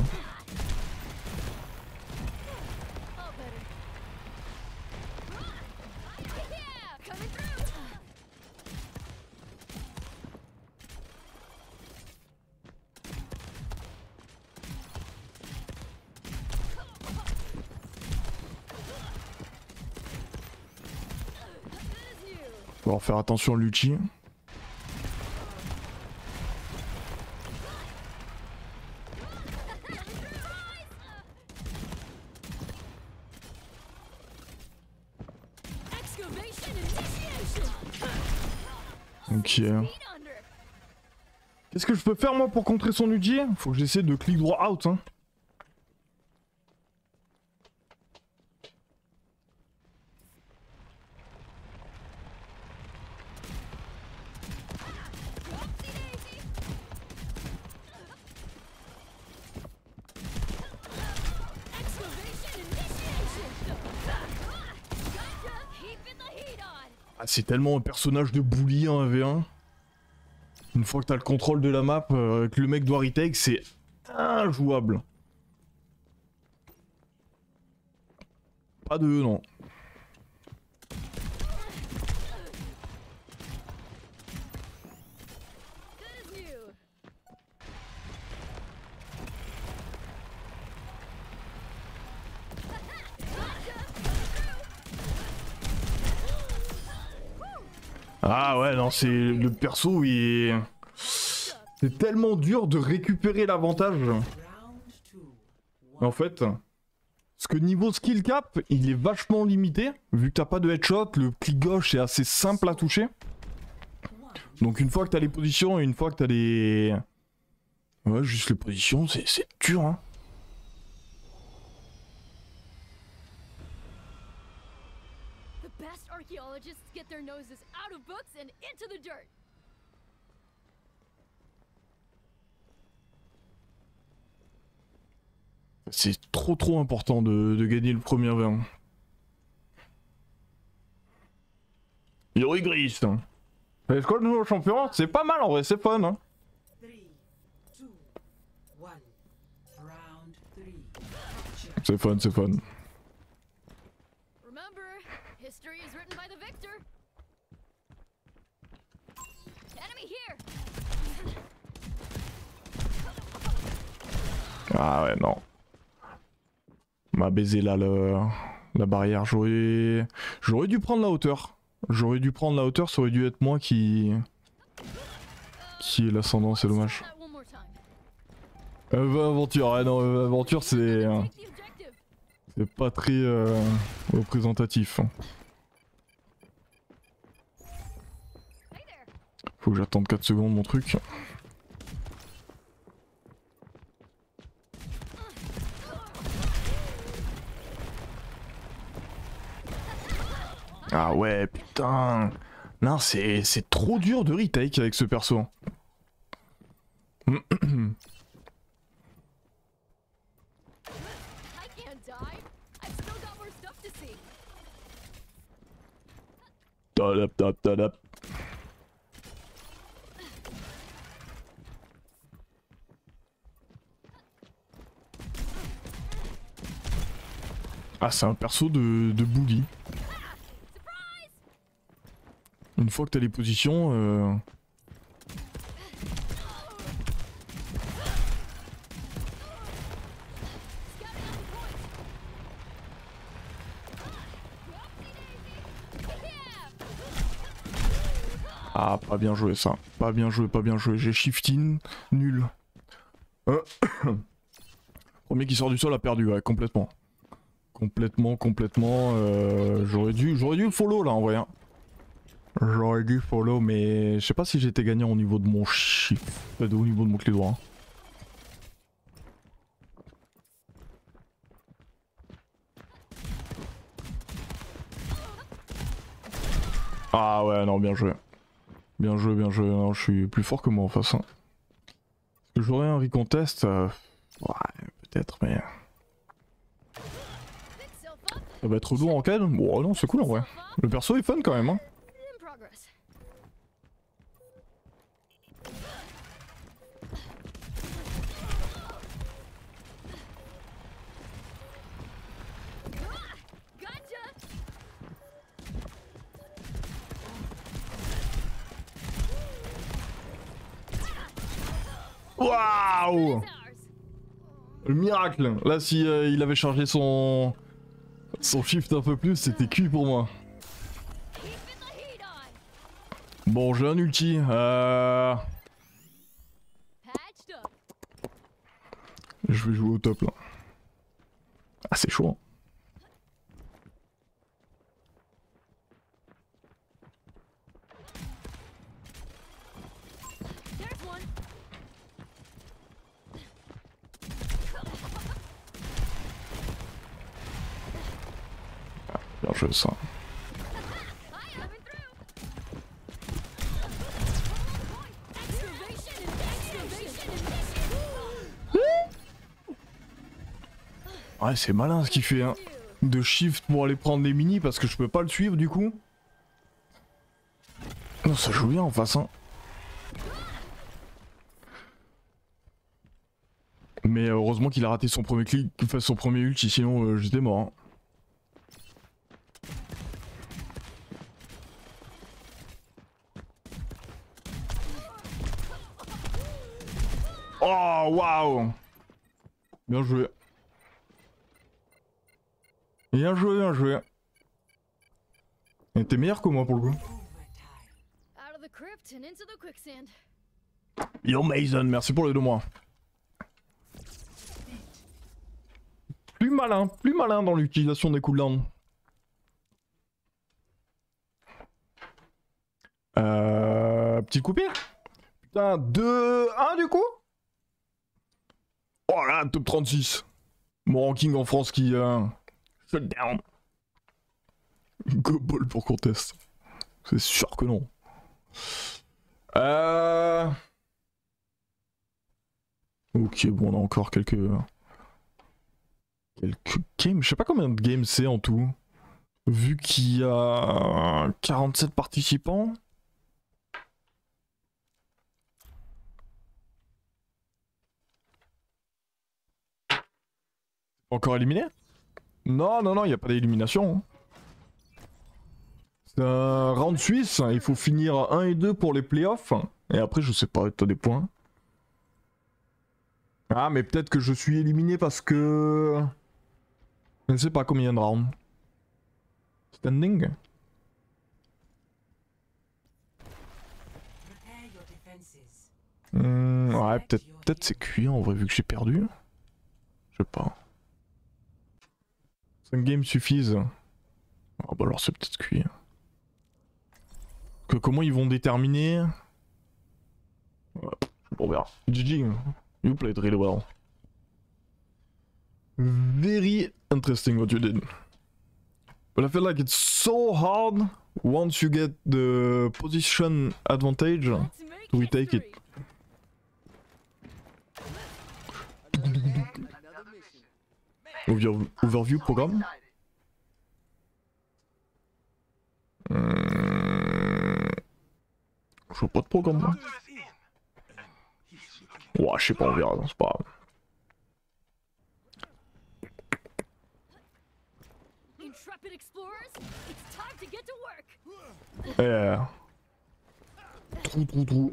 Faut falloir faire attention Lucci. Ok. Qu'est-ce que je peux faire moi pour contrer son ulti Faut que j'essaie de clic droit out. Hein. C'est tellement un personnage de bully en 1v1. Une fois que t'as le contrôle de la map, euh, que le mec doit retake, c'est injouable. Pas de non. Ah non, c'est le perso, il est... C'est tellement dur de récupérer l'avantage. En fait, parce que niveau skill cap, il est vachement limité. Vu que t'as pas de headshot, le clic gauche est assez simple à toucher. Donc une fois que t'as les positions et une fois que t'as les... Ouais, juste les positions, c'est dur, hein. The best archaeologists get their noses out of books and into the dirt. C'est trop trop important de, de gagner le premier verre. Yuri Gris. Est-ce que le nouveau champion? C'est pas mal en vrai, c'est fun. Hein. C'est fun, c'est fun. Remember, history is written by the victor. Enemy here. Ah ouais, non. M'a baisé là le, la barrière. J'aurais j'aurais dû prendre la hauteur. J'aurais dû prendre la hauteur, ça aurait dû être moi qui qui est l'ascendant, c'est dommage. Euh, aventure, non, euh, aventure c'est euh, c'est pas très euh, représentatif. Faut que j'attende 4 secondes mon truc. Ah ouais, putain. Non, c'est trop dur de retake avec ce perso. Ah, c'est un perso de, de bully. Une fois que t'as les positions, euh... Ah, pas bien joué ça. Pas bien joué, pas bien joué. J'ai shift in, nul. Euh, Premier qui sort du sol a perdu, complètement. Complètement, complètement. euh, J'aurais dû, j'aurais dû le follow là en vrai. hein. J'aurais dû follow, mais je sais pas si j'étais gagnant au niveau de mon shift, euh, au niveau de mon clé droit. hein. Ah ouais, non, bien joué. Bien joué, bien joué. Non, je suis plus fort que moi en face. hein. Est-ce que j'aurais un recontest euh, Ouais, peut-être, mais. Ça va être lourd en quête Bon, non, c'est cool en vrai. Le perso est fun quand même. Hein. In progress. Gotcha. Waouh Le miracle Là, si euh, il avait chargé son. son shift un peu plus, c'était cuit pour moi. Bon, j'ai un ulti. Euh... Je vais jouer au top là. Ah, c'est chaud. hein. Ça. Ouais, c'est malin ce qu'il fait, hein. De shift pour aller prendre les mini parce que je peux pas le suivre du coup. Non, ça joue bien en face, hein. Mais heureusement qu'il a raté son premier clic, enfin son premier ulti, sinon euh, j'étais mort. hein. Oh waouh Bien joué. Bien joué, bien joué. Et T'es meilleur que moi pour le coup. Yo Mason, merci pour les deux mois. Plus malin, plus malin dans l'utilisation des cooldowns. Euh, petite coupée Putain, 2, 1 du coup? Oh là, top 36. Mon ranking en France qui... Euh, shut down. Go ball pour qu'on teste. C'est sûr que non. Euh... Ok, bon, on a encore quelques... Quelques games. Je sais pas combien de games c'est en tout. Vu qu'il y a 47 participants. Encore éliminé? Non, non, non, il n'y a pas d'élimination. hein. C'est un round suisse, il faut finir 1 et 2 pour les playoffs. Et après, je sais pas, t'as des points. Ah, mais peut-être que je suis éliminé parce que... Je ne sais pas combien de rounds. Standing? Hmm, Ouais, peut-être peut c'est cuit en vrai, vu que j'ai perdu. Je sais pas. 5 games suffisent. Ah bah alors c'est peut-être cuit. Que comment ils vont déterminer? Ouais, Bon, on verra. GG, you played really well. Very interesting what you did. But I feel like it's so hard once you get the position advantage to retake it. Overview programme? Hmm. Je vois pas de programme moi. Ouais, je sais pas, on verra, c'est pas grave. Intrepid explorers, it's time to get to work. Eh. Trou, trou, trou.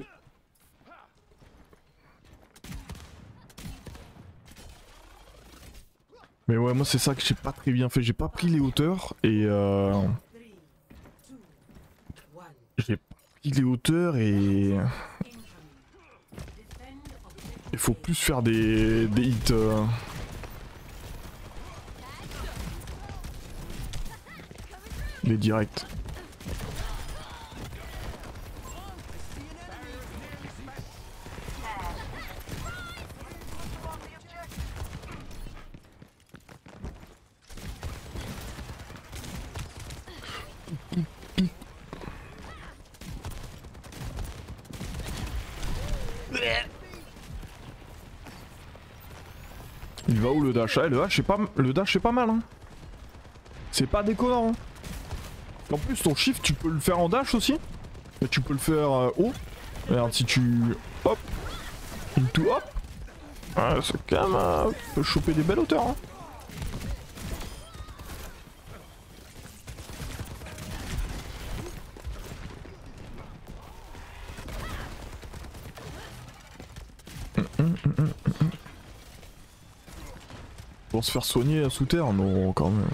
Mais ouais, moi c'est ça que j'ai pas très bien fait. J'ai pas pris les hauteurs et euh... J'ai pris les hauteurs et... Il faut plus faire des, des hits. euh. Les directs. Ah, le dash, c'est pas, mal. Hein. C'est pas déconnant. Hein. En plus, ton shift, tu peux le faire en dash aussi. Tu peux le faire euh, haut. Regarde, si tu... Hop. Into hop. Ouais, c'est quand même... euh, tu peux choper des belles hauteurs. Hein. Hum, hum, hum, hum, hum. Se faire soigner à sous terre, non, quand même.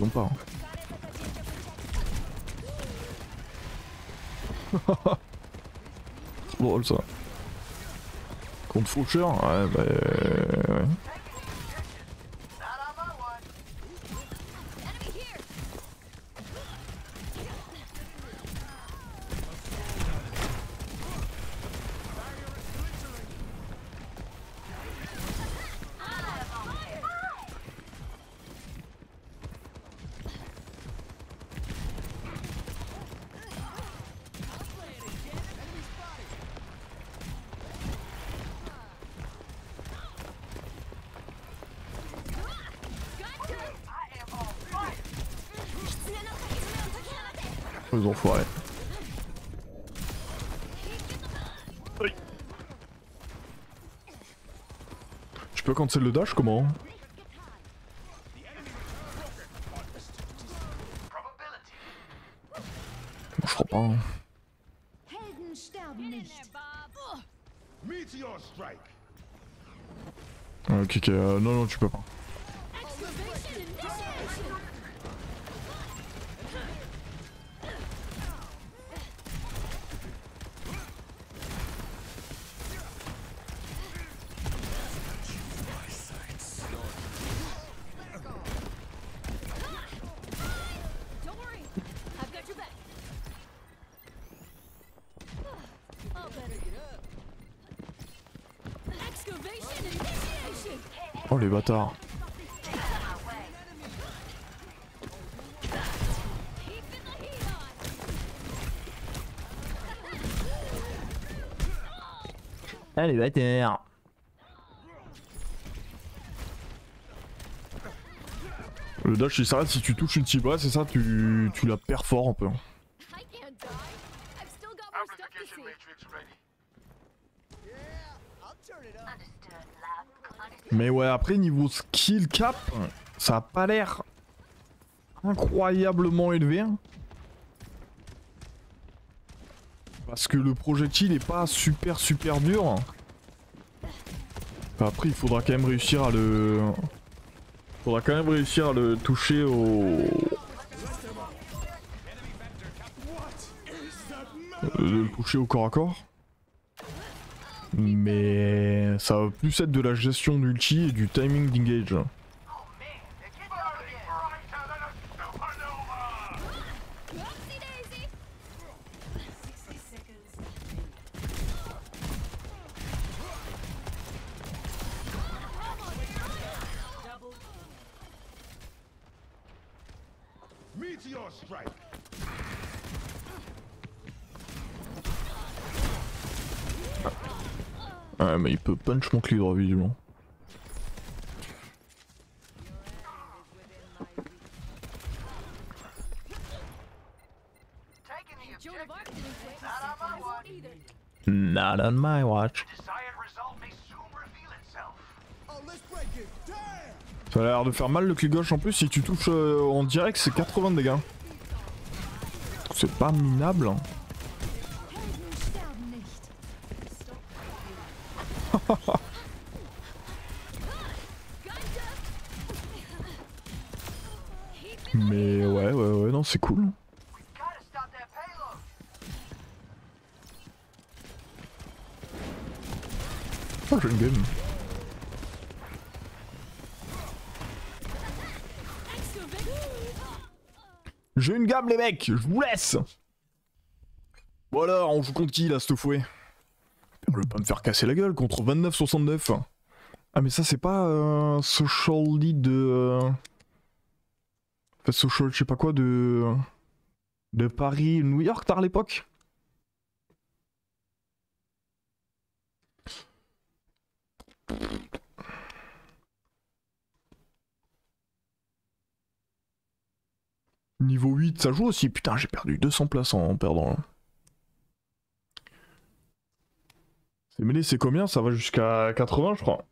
Non pas. hein. Drôle ça. Contre Faucheur Ouais, bah. euh, ouais. Aïe. Je peux cancel le dash comment Je crois pas. hein. Ah, Ok, ok, euh, non, non, tu peux pas. Don't worry, I've got your back. I'll better get up. Excavation initiation. Oh les bâtards. Allez, bâtard. Le dash il s'arrête si tu touches une ouais, c'est ça, tu, tu la perds fort un peu. I can't die. I've still got more stuff to see. Mais ouais, après niveau skill cap, ça a pas l'air incroyablement élevé. hein. Parce que le projectile est pas super super dur. Enfin, après, il faudra quand même réussir à le... Faudra quand même réussir à le toucher au... Euh, le toucher au corps à corps. Mais ça va plus être de la gestion d'ulti et du timing d'engage. Meteor strike. Ouais, mais il peut punch mon clé droit visiblement. Not on my watch. Ça a l'air de faire mal le clic gauche en plus, si tu touches euh, en direct c'est 80 de dégâts. C'est pas minable. hein. Helden sterben nicht. Mais ouais, ouais, ouais, non, c'est cool. Oh, j'ai une game. Les mecs, je vous laisse. Voilà, on joue contre qui là, cette fouet? Je pas me faire casser la gueule contre 29-69. Ah mais ça c'est pas euh, Social Lead de... euh, Social je sais pas quoi de... De Paris, New York tard l'époque? Niveau 8, ça joue aussi. Putain, j'ai perdu 200 places en perdant. là. C'est mêlé, c'est combien? Ça va jusqu'à 80, je crois.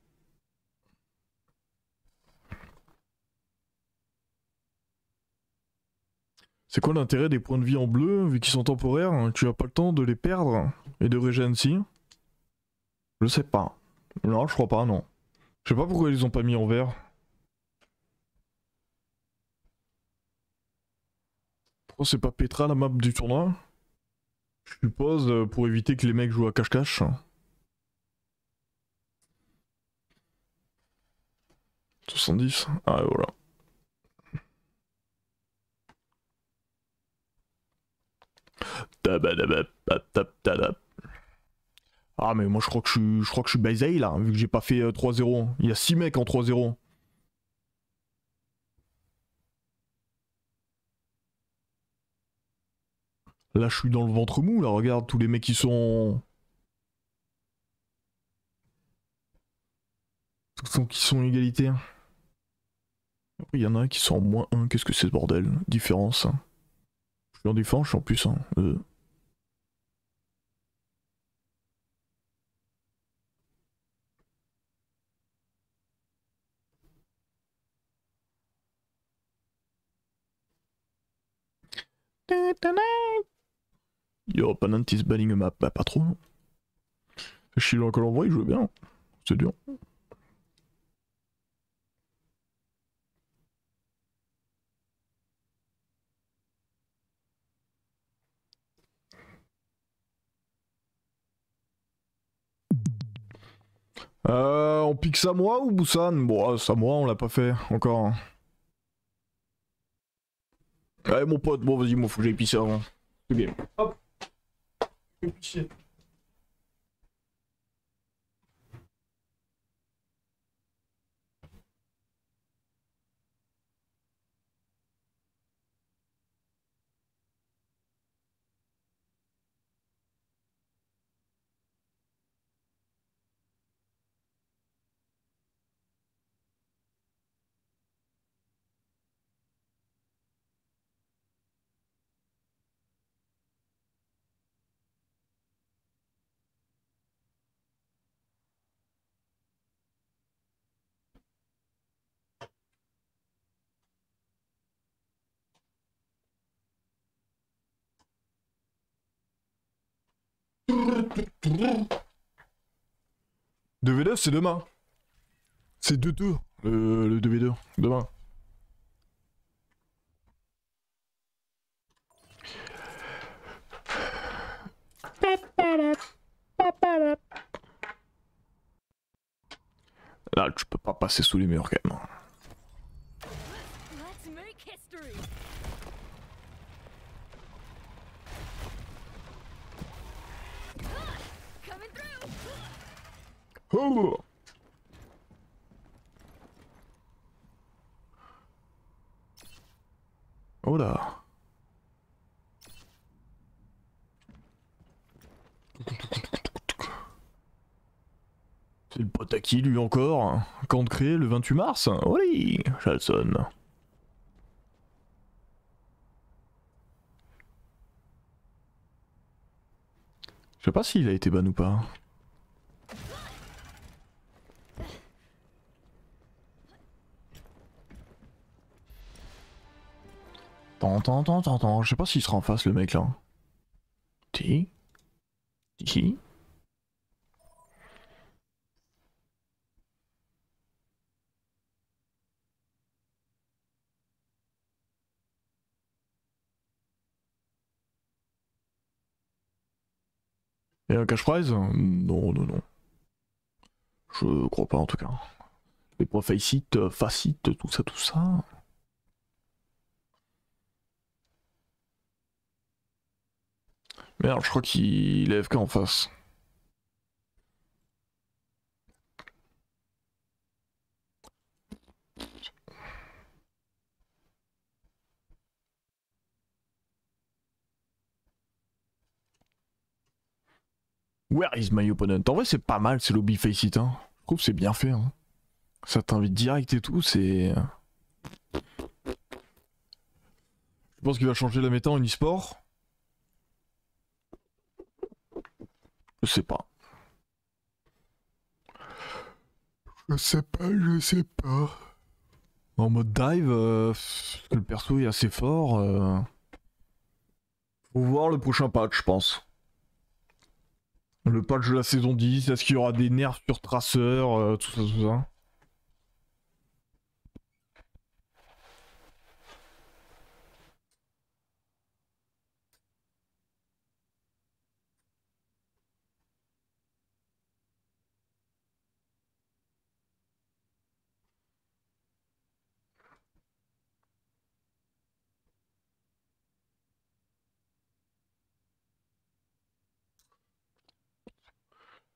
C'est quoi l'intérêt des points de vie en bleu, vu qu'ils sont temporaires? Hein, Tu as pas le temps de les perdre et de régénérer Je sais pas. Non, je crois pas, non. Je sais pas pourquoi ils les ont pas mis en vert. Pourquoi c'est pas Petra la map du tournoi? Je suppose euh, pour éviter que les mecs jouent à cache-cache. 70 Ah voilà. Ah mais moi je crois que je suis, je crois que je suis baisé là, vu que j'ai pas fait euh, 3-0. Il y a 6 mecs en 3-0. Là, je suis dans le ventre mou, là, regarde tous les mecs qui sont. Qui sont égalité. Il y en a qui sont moins 1. Qu'est-ce que c'est ce bordel? Différence. Je suis en défense, en plus. Hein. euh. Your opponent is banning a map. Bah, pas trop. Chilo que l'envoie, il joue bien. C'est dur. Euh, on pique Samoa ou Busan? Bon, euh, Samoa, on l'a pas fait encore. hein. Ouais, mon pote, bon, vas-y, moi, faut que j'aille pisser avant. C'est bien. Hop. Good shit. 2v2, c'est demain. C'est deux tours, le, le 2v2, demain. Là, tu peux pas passer sous les murs quand même. Oh là C'est le pote à qui lui encore Quand de créer le 28 mars? Oui, Chalson. Je sais pas s'il a été ban ou pas. Attends, attends, attends, attends, attends, je sais pas s'il sera en face le mec là. Si Si Et un cash prize? Non, non, non. Je crois pas en tout cas. Les points facit, euh, facit, tout ça, tout ça. Merde, je crois qu'il est FK en face. Where is my opponent? En vrai, c'est pas mal ces lobby face it. Hein. Je trouve c'est bien fait. Hein. Ça t'invite direct et tout, c'est. Je pense qu'il va changer la méta en e-sport. Je sais pas. Je sais pas, je sais pas. En mode dive, euh, parce que le perso est assez fort. euh, Faut voir le prochain patch, je pense. Le patch de la saison 10, est-ce qu'il y aura des nerfs sur traceur, euh, tout ça, tout ça.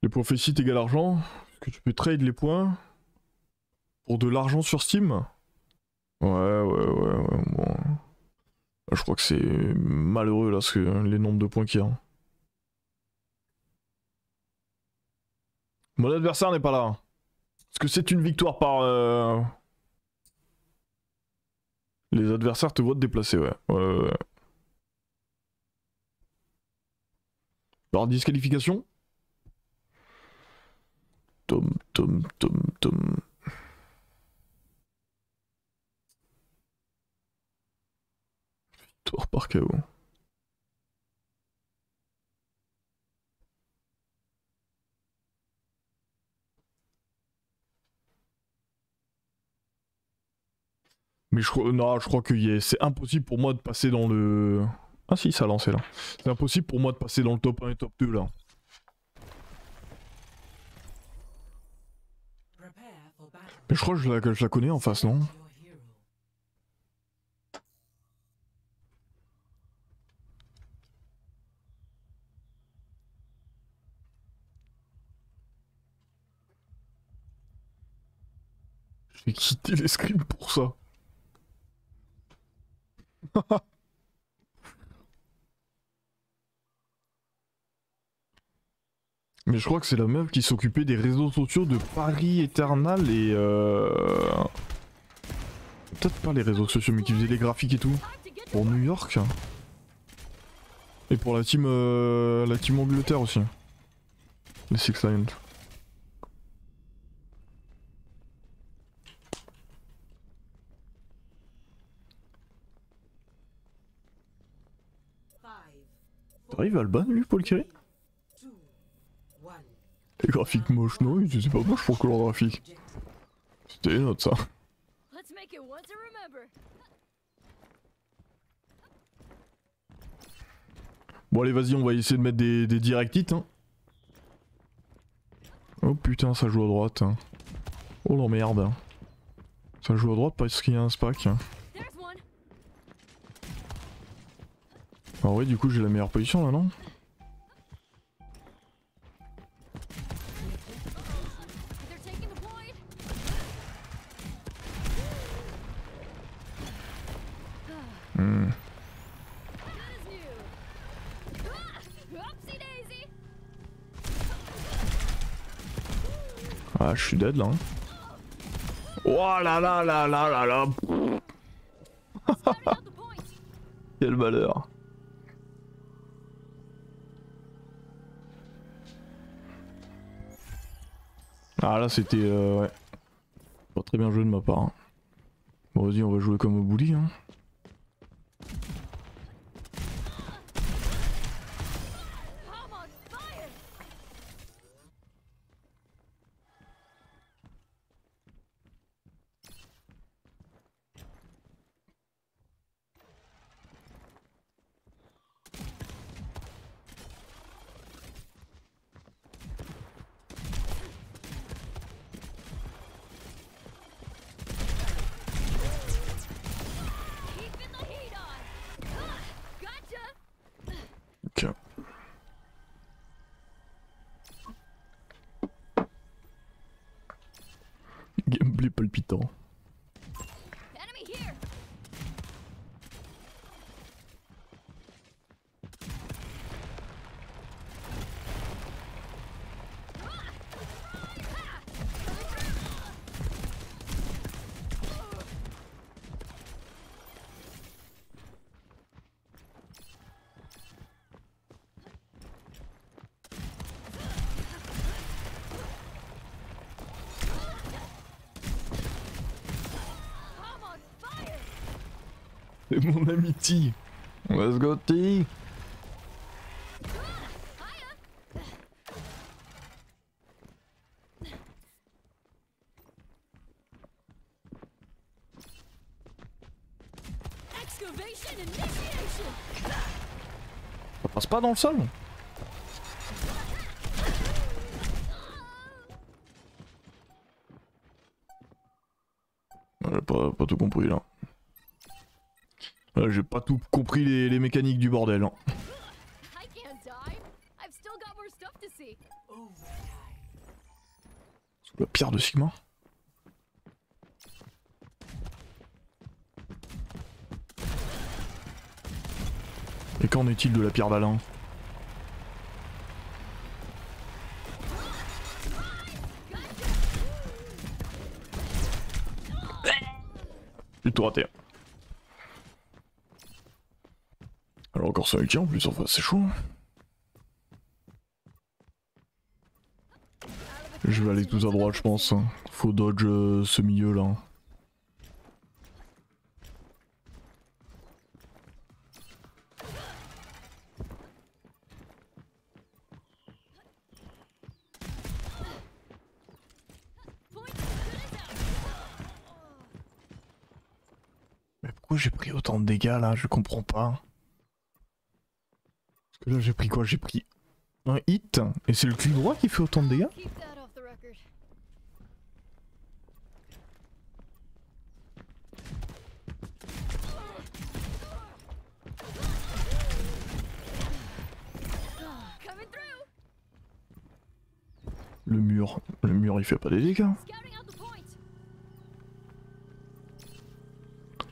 Les points facit égale argent. Est-ce que tu peux trade les points pour de l'argent sur Steam Ouais, ouais, ouais, ouais, bon. Je crois que c'est malheureux là, ce que, les nombres de points qu'il y a. Mon adversaire n'est pas là. Est-ce que c'est une victoire par... euh, Les adversaires te voient te déplacer, ouais. Ouais, ouais, ouais. Par disqualification Tom, tom, tom, tom. Victoire par KO. Mais je crois, non, je crois que c'est impossible pour moi de passer dans le. Ah si, ça a lancé là. C'est impossible pour moi de passer dans le top 1 et top 2 là. Mais je crois que je la, connais en face, non? J'ai quitté l'escrime pour ça. Mais je crois que c'est la meuf qui s'occupait des réseaux sociaux de Paris Eternal et euh... Peut-être pas les réseaux sociaux mais qui faisait les graphiques et tout. Pour New York. Et pour la team euh, la team Angleterre aussi. Les Six Lions. T'arrives à le ban lui Paul Kerry Les graphiques moches non, c'est pas moche pour leur graphique. C'était les notes ça. Bon allez vas-y on va essayer de mettre des, des direct hits hein. Oh putain ça joue à droite. hein. Oh la merde. Ça joue à droite parce qu'il y a un spack. hein. Ah ouais du coup j'ai la meilleure position là non? Hmm. Ah je suis dead là. hein. Oh là là là là là là Quel malheur Ah là c'était euh, ouais. Pas très bien joué de ma part. hein. Bon vas-y on va jouer comme au bully hein. Keeping the heat on. Ah, gotcha. Ok. Gameplay palpitant. Enemy here. I'm on fire. C'est mon ami T. Let's go T. Ça passe pas dans le sol? J'ai pas, pas tout compris là. Là, J'ai pas tout compris les, les mécaniques du bordel. hein. Sous la pierre de Sigma. Et qu'en est-il de la pierre d'Alain? Tout raté. Alors encore ça avec en plus, enfin c'est chaud. hein. Je vais aller tout à droite, je pense. Faut dodge euh, ce milieu là. Mais pourquoi j'ai pris autant de dégâts là? Je comprends pas. Là j'ai pris quoi? J'ai pris un hit et c'est le clic droit qui fait autant de dégâts. Le mur, le mur il fait pas des dégâts.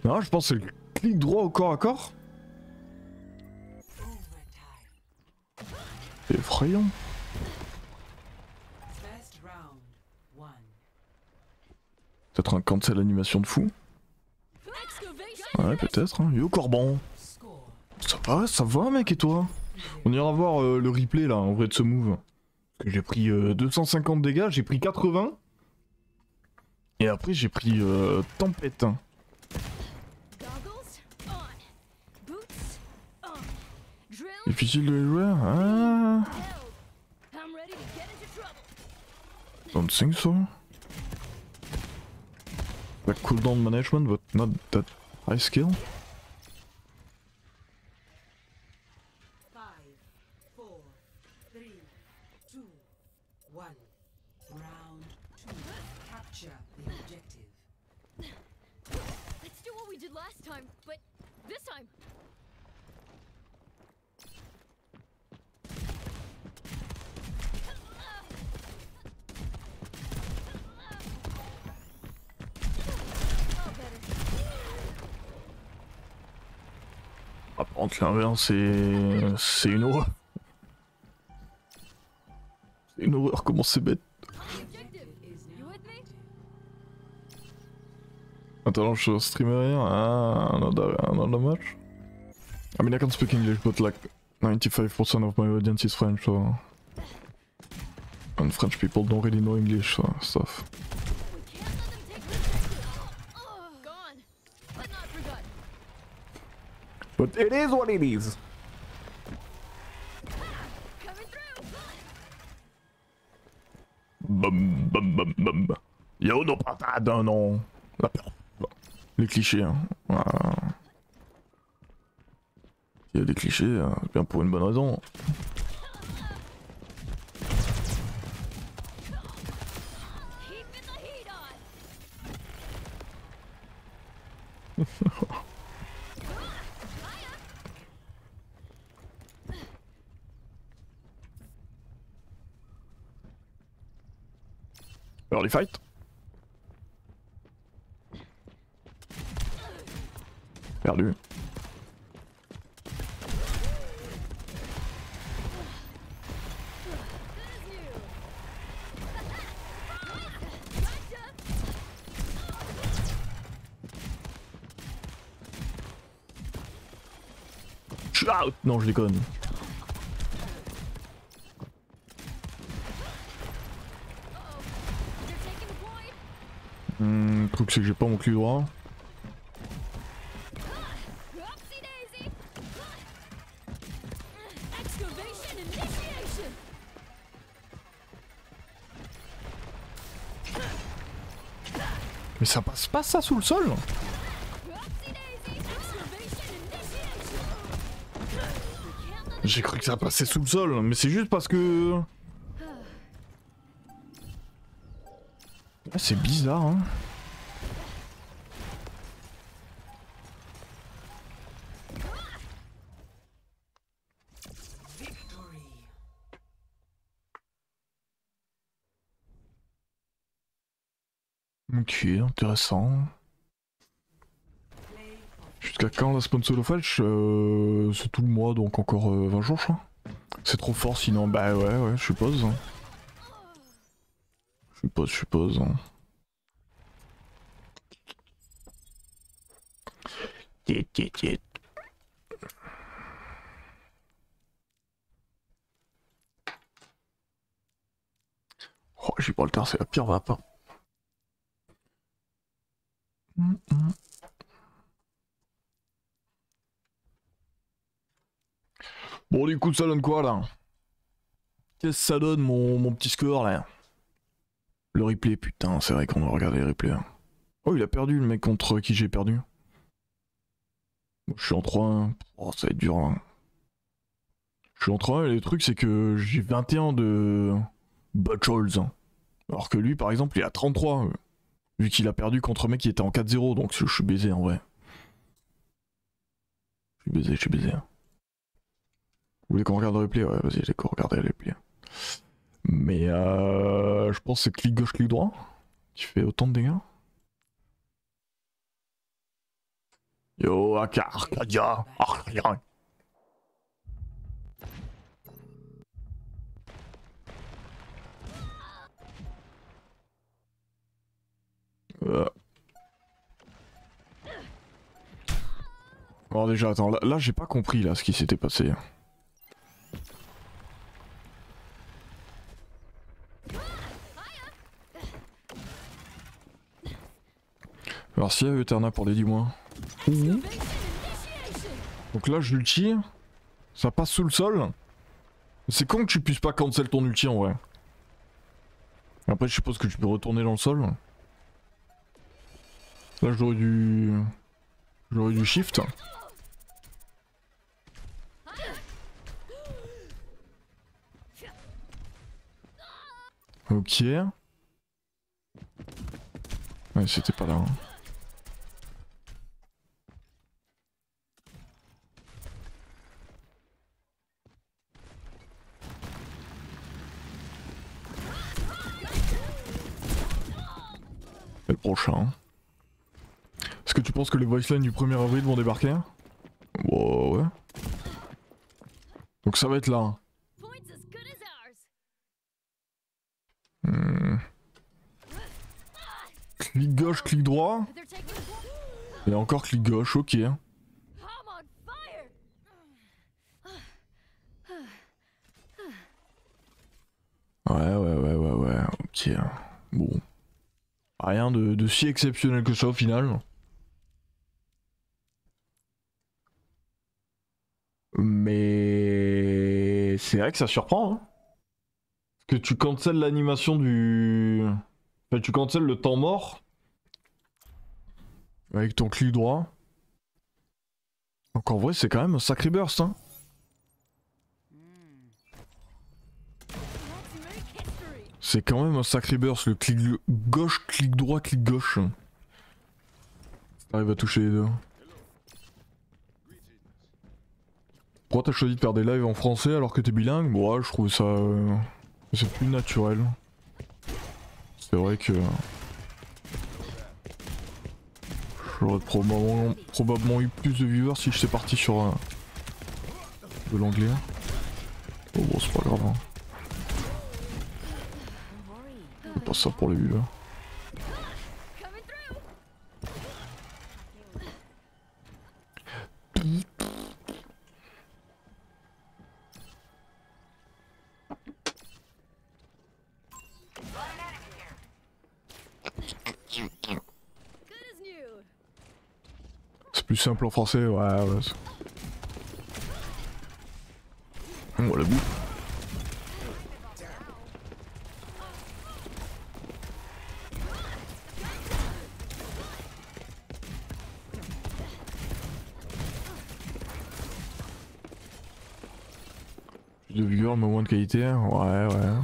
Non, je pense que c'est le clic droit au corps à corps. Peut-être un cancel animation de fou? Ouais, peut-être. Hein. Yo, Corban. Ça va, ça va, mec, et toi? On ira voir euh, le replay là, en vrai, de ce move. J'ai pris euh, 250 dégâts, j'ai pris 80. Et après, j'ai pris euh, tempête. hein. Difficile de jouer Ah, don't think so. The cooldown management, but not that high skill. C'est une horreur. C'est une horreur, comment c'est bête. Attends, je streamer rien. Ah, another, another match. I mean, I can speak English, but like 95% of my audience is French, so. And French people don't really know English so stuff. Gone, but not forgotten. But it is what it is. Bum bum bum bum. Yo, nos patates, hein, non. La peur. Les clichés, hein. Il y a des clichés, c'est bien pour une bonne raison. Keeping the heat on. Early fight. Perdu. Je suis Non, je déconne. Le truc c'est que j'ai pas mon cul droit. Mais ça passe pas ça sous le sol J'ai cru que ça passait sous le sol, mais c'est juste parce que... Ah, c'est bizarre, hein. Ok, intéressant. Quand la sponsor of Falch euh, C'est tout le mois, donc encore euh, 20 jours, je crois. C'est trop fort, sinon, bah ouais, ouais, je suppose. hein. Je suppose, je suppose. hein. Tit, tit, tit. Oh, Gibraltar, c'est la pire vape. hein. Hum, Bon, du coup, ça donne quoi là Qu'est-ce que ça donne mon, mon petit score là Le replay, putain, c'est vrai qu'on doit regarder les replays. hein. Oh, il a perdu le mec contre qui j'ai perdu. Je suis en 3-1. Oh, ça va être dur là. Je suis en 3-1 et le truc c'est que j'ai 21 de Butcholz. hein. Alors que lui par exemple il a 33. euh, Vu qu'il a perdu contre un mec qui était en 4-0 donc je suis baisé en vrai. Je suis baisé, je suis baisé. hein. Vous voulez qu'on regarde le replay? Ouais, vas-y, j'ai qu'on regarde le replay. Mais euh, je pense que c'est clic gauche, clic droit qui fait autant de dégâts? Yo, Arcadia, Arcadia. Euh. Alors déjà, attends, là, là, j'ai pas compris là ce qui s'était passé. Alors s'il y a Eterna pour les 10 mois. Donc là je l'ulti, ça passe sous le sol. C'est con que tu puisses pas cancel ton ulti en vrai. Après je suppose que tu peux retourner dans le sol. Là j'aurais dû... J'aurais dû shift. Ok. Ouais c'était pas là. hein. Et le prochain. Est-ce que tu penses que les voice lines du 1er avril vont débarquer? Ouais, ouais. Donc ça va être là. Hmm. Clic gauche, clic droit. Et encore clic gauche, ok. Ouais, ouais, ouais, ouais, ouais, ok. Bon. Rien de, si exceptionnel que ça au final. Mais c'est vrai que ça surprend. Hein. Que tu cancelles l'animation du. Enfin, tu cancelles le temps mort. Avec ton clic droit. Donc en vrai, c'est quand même un sacré burst. Hein. C'est quand même un sacré burst, le clic gauche, clic droit, clic gauche. T'arrives à toucher les deux. Pourquoi t'as choisi de faire des lives en français alors que t'es bilingue? Ouais, je trouve ça... euh, C'est plus naturel. C'est vrai que... J'aurais probablement, probablement eu plus de viewers si j'étais parti sur... euh, de l'anglais. Oh bon, c'est pas grave. Hein. Pas ça pour les viewers. C'est plus simple en français, ouais, ouais. Oh la boue. Plus de vigueur mais moins de qualité, ouais ouais.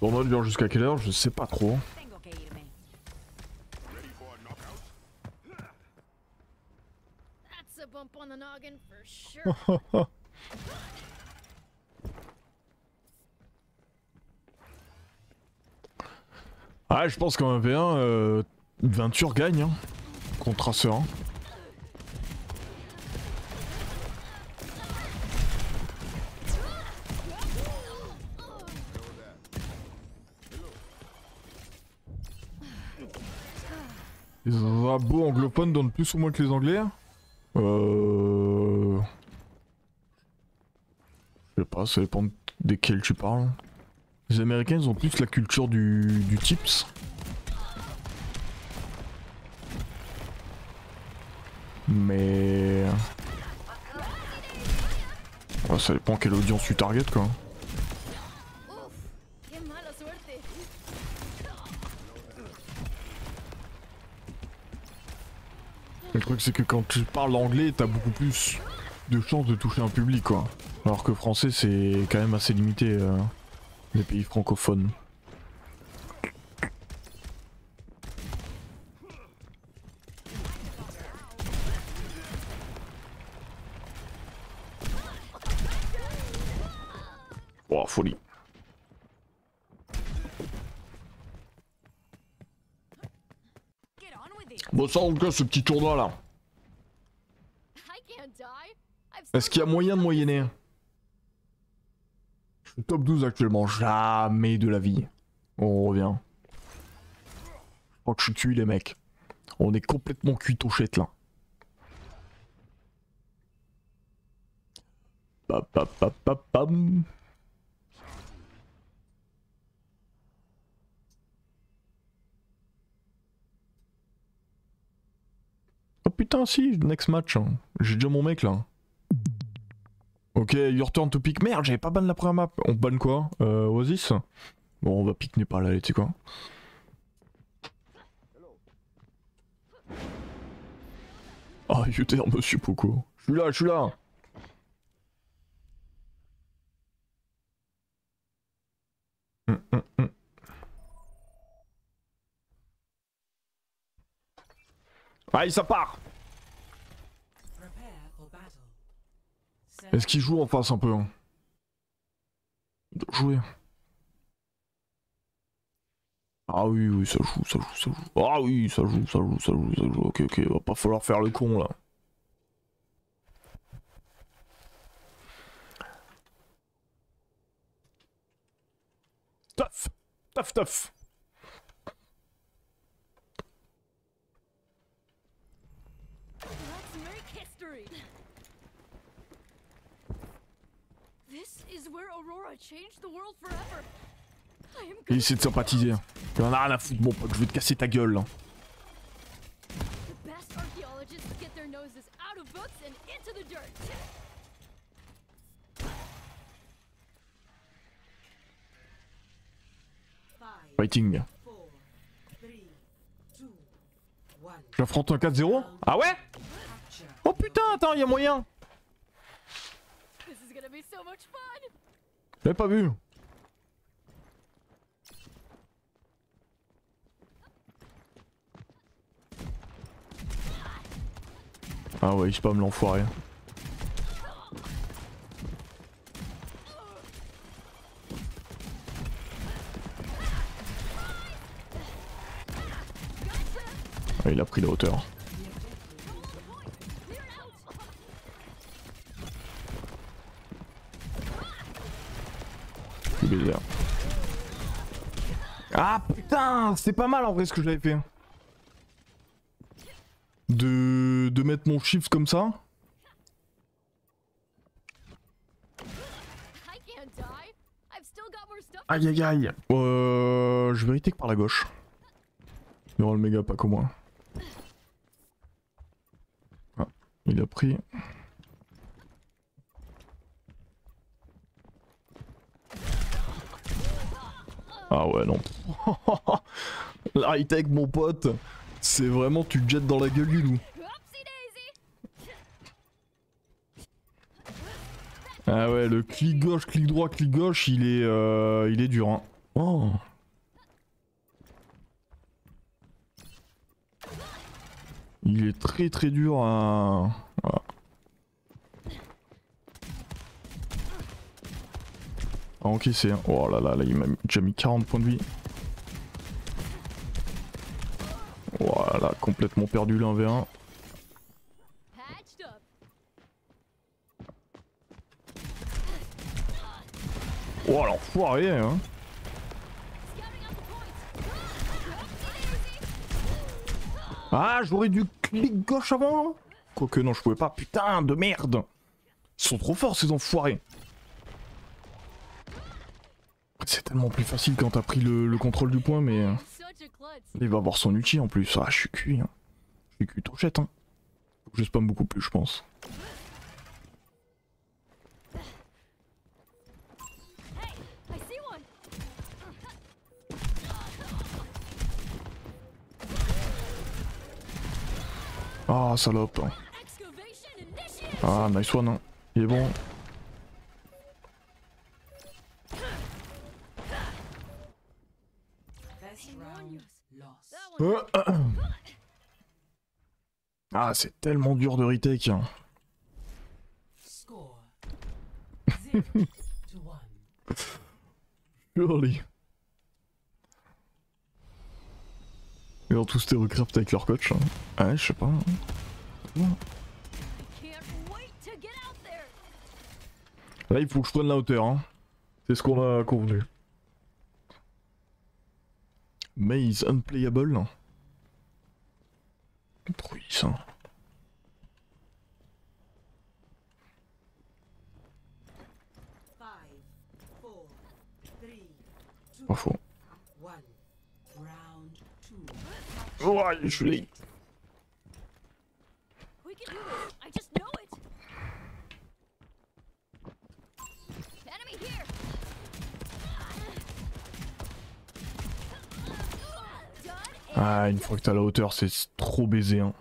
Tournoi dure jusqu'à quelle heure? Je sais pas trop. That's a bump on the noggin for sure. Ah, je pense qu'en 1v1, euh, Venture gagne hein, contre Tracer. hein. Les arabos anglophones donnent plus ou moins que les anglais Euh... Je sais pas, ça dépend desquels tu parles. Les américains ils ont plus la culture du, du tips. Mais... Ouais, ça dépend quelle audience tu target quoi. Le truc c'est que quand tu parles anglais, t'as beaucoup plus de chances de toucher un public quoi. Alors que français c'est quand même assez limité euh, les pays francophones. Oh folie. Bon ça en tout cas ce petit tournoi là. Est-ce qu'il y a moyen de moyenner top 12 actuellement, jamais de la vie. On revient. Je crois que je suis cuit les mecs. On est complètement cuit au chette là. Pa, pa, pa, pa, pam. Oh putain si, next match. hein. J'ai déjà mon mec là. Ok, your turn to pick. Merde, j'avais pas ban la première map. On ban quoi? Euh, Oasis? Bon, on va pick Népal, allez, tu sais quoi? Ah, Yuter, monsieur Poco. Je suis là, je suis là hum, hum. Allez, ça part Prepare for battle. Est-ce qu'il joue en face un peu hein? Il doit jouer. Ah oui, oui, ça joue, ça joue, ça joue. Ah oui, ça joue, ça joue, ça joue, ça joue. Ok, ok, va pas falloir faire le con là. Tough, tough, tough. Let's make history. This is where Aurora changed the world forever. I am Et essaie de sympathiser. Il en a rien à foutre, pote, je vais te casser ta gueule là. dirt. Five, Fighting. J'affronte un 4-0 Ah ouais? Oh putain, attends, y a moyen This is gonna be so much fun. Pas vu. Ah ouais, il spam l'enfoiré. Ah, il a pris la hauteur. Le baiser. Ah putain, c'est pas mal en vrai ce que j'avais fait. De... de mettre mon shift comme ça. Aïe aïe aïe. Euh... Je vais que par la gauche. Il y aura le méga pack au moins. Ah, il a pris. Ah ouais non. La high tech mon pote, c'est vraiment tu te jettes dans la gueule du loup. Ah ouais, le clic gauche, clic droit, clic gauche, il est, euh, il est dur. Hein. Oh. Il est très très dur à... Voilà. À encaisser. hein. Oh là là, là il m'a déjà mis 40 points de vie. Complètement perdu l'1v1. Patched up. Oh l'enfoiré hein. Ah, j'aurais dû clic gauche avant Quoique non, je pouvais pas. Putain de merde Ils sont trop forts ces enfoirés C'est tellement plus facile quand t'as pris le, le contrôle du point, mais... euh, Such a klutz. Il va avoir son ulti en plus. Ah, je suis cuit. Hein. Je suis cuit tochette. Hein. Faut que je spamme beaucoup plus, je pense. Ah, salope. Ah, nice one. hein. Il est bon. Ah, c'est tellement dur de retake. hein. Surely. Et en tous tes recraft avec leur coach. hein. Ouais, je sais pas. hein. Là, il faut que je prenne la hauteur. Hein. C'est ce qu'on a convenu. Maze unplayable. Bruit ça. Pas faux. Ouais, je l'ai. We can do this. I just know it. Enemy here. Done. Ah, une fois que t'as la hauteur, c'est trop baisé. Hein.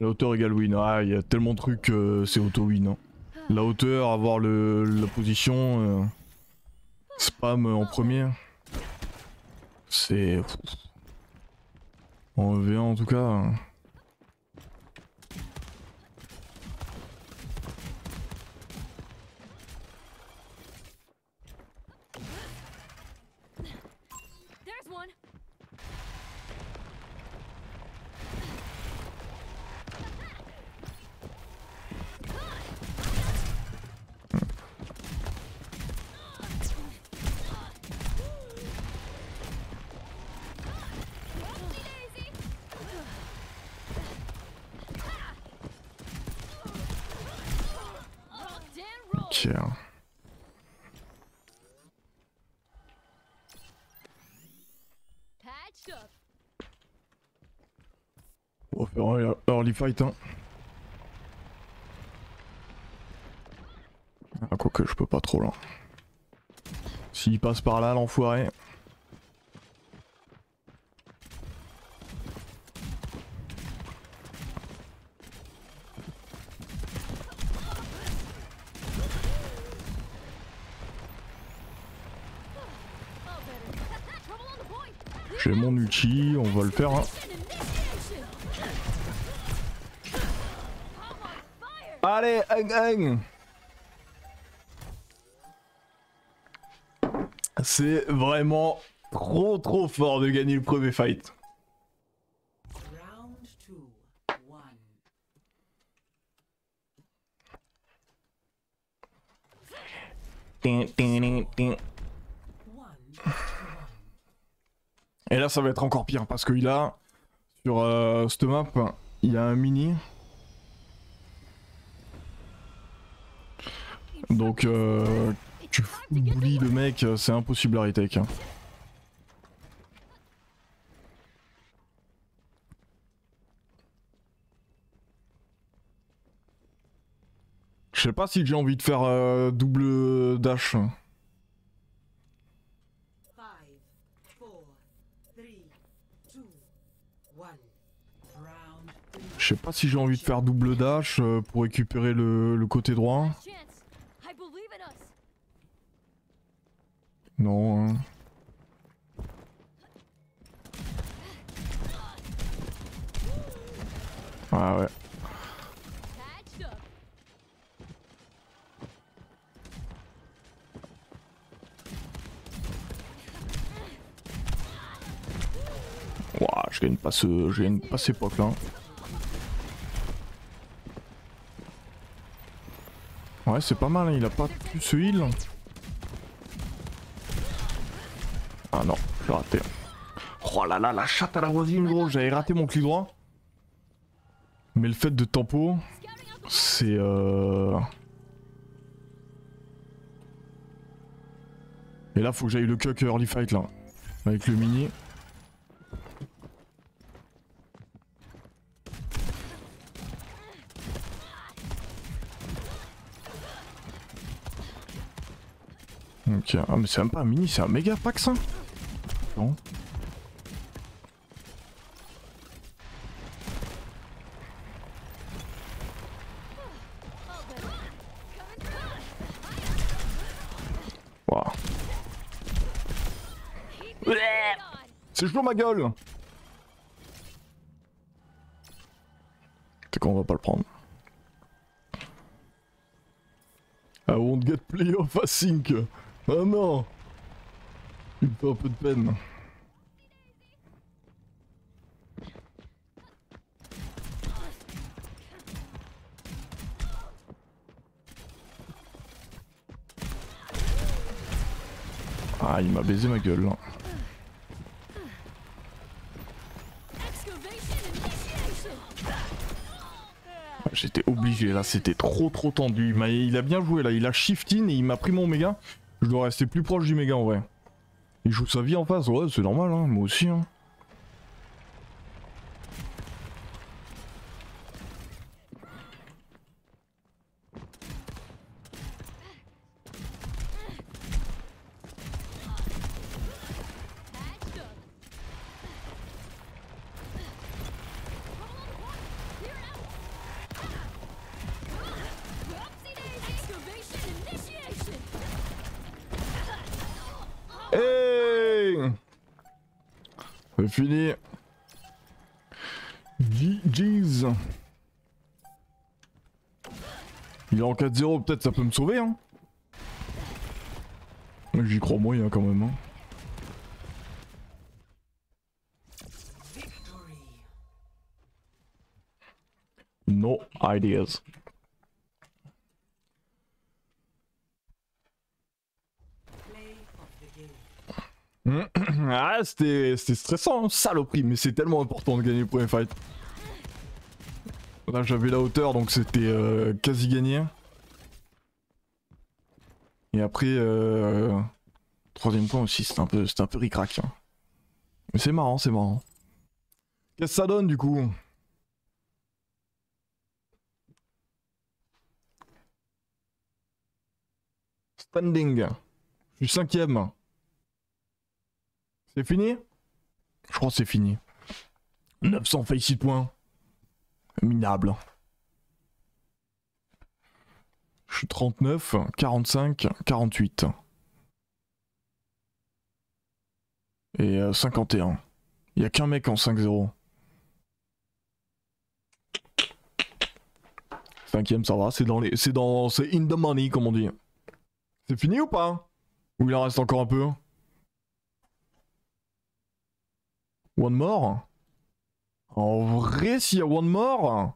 La hauteur égale win. Ah, il y a tellement de trucs, euh, c'est auto-win. Hein. La hauteur, avoir le, la position, euh, spam en premier. C'est. En V1 en tout cas. euh, There's one. Whoopsie-daisy. Rocked and rolled. Tiens. Patched up. On va faire un early fight. Hein. Ah, quoique je peux pas trop là. S'il passe par là, l'enfoiré. J'ai mon ulti, on va le faire. Hein. Initiation. I'm on fire. Allez, hang hang C'est vraiment trop trop fort de gagner le premier fight. Et là ça va être encore pire parce qu'il a sur euh, cette map il y a un mini. Donc euh, tu fous le mec, c'est impossible à retake. hein. Je sais pas si j'ai envie de faire euh, double dash. Je sais pas si j'ai envie de faire double dash euh, pour récupérer le côté droit. Chance. I believe in us. Non. hein. Ah ouais. Je gagne pas ce, je gagne pas ces pocs là. Ouais, c'est pas mal, hein, il a pas pu se heal. Ah non, j'ai raté. Oh là là, la chatte à la voisine, gros, j'avais raté mon clic droit. Mais le fait de tempo, c'est euh... Et là, faut que j'aille le cuck early fight là. Avec le mini. Ok, ah mais c'est même pas un mini, c'est un méga pack ça C'est chaud ma gueule C'est qu'on va pas le prendre. I won't get playoff à sync. Ah non Il me fait un peu de peine. Ah, il m'a baisé ma gueule. J'étais obligé là, c'était trop trop tendu. Il, m'a- il a bien joué là, il a shift in et il m'a pris mon méga. Je dois rester plus proche du méga en vrai. Il joue sa vie en face, ouais c'est normal hein, moi aussi hein. C'est fini. GG's. Il est en 4-0, peut-être ça peut me sauver hein. J'y crois moyen quand même hein. No ideas. ah, c'était stressant, saloperie, mais c'est tellement important de gagner le premier fight. Là, j'avais la hauteur, donc c'était euh, quasi gagné. Et après, euh, troisième point aussi, c'était un peu, un peu ric-rac. hein. Mais c'est marrant, c'est marrant. Qu'est-ce que ça donne du coup? Standing. Je suis cinquième. C'est fini? Je crois que c'est fini. 900 face points. Minable. Je suis 39, 45, 48. Et euh, 51. Il y a qu'un mec en 5-0. Cinquième, ça va, c'est dans les. C'est dans. C'est in the money, comme on dit. C'est fini ou pas? Ou il en reste encore un peu? One more? En vrai, s'il y a one more,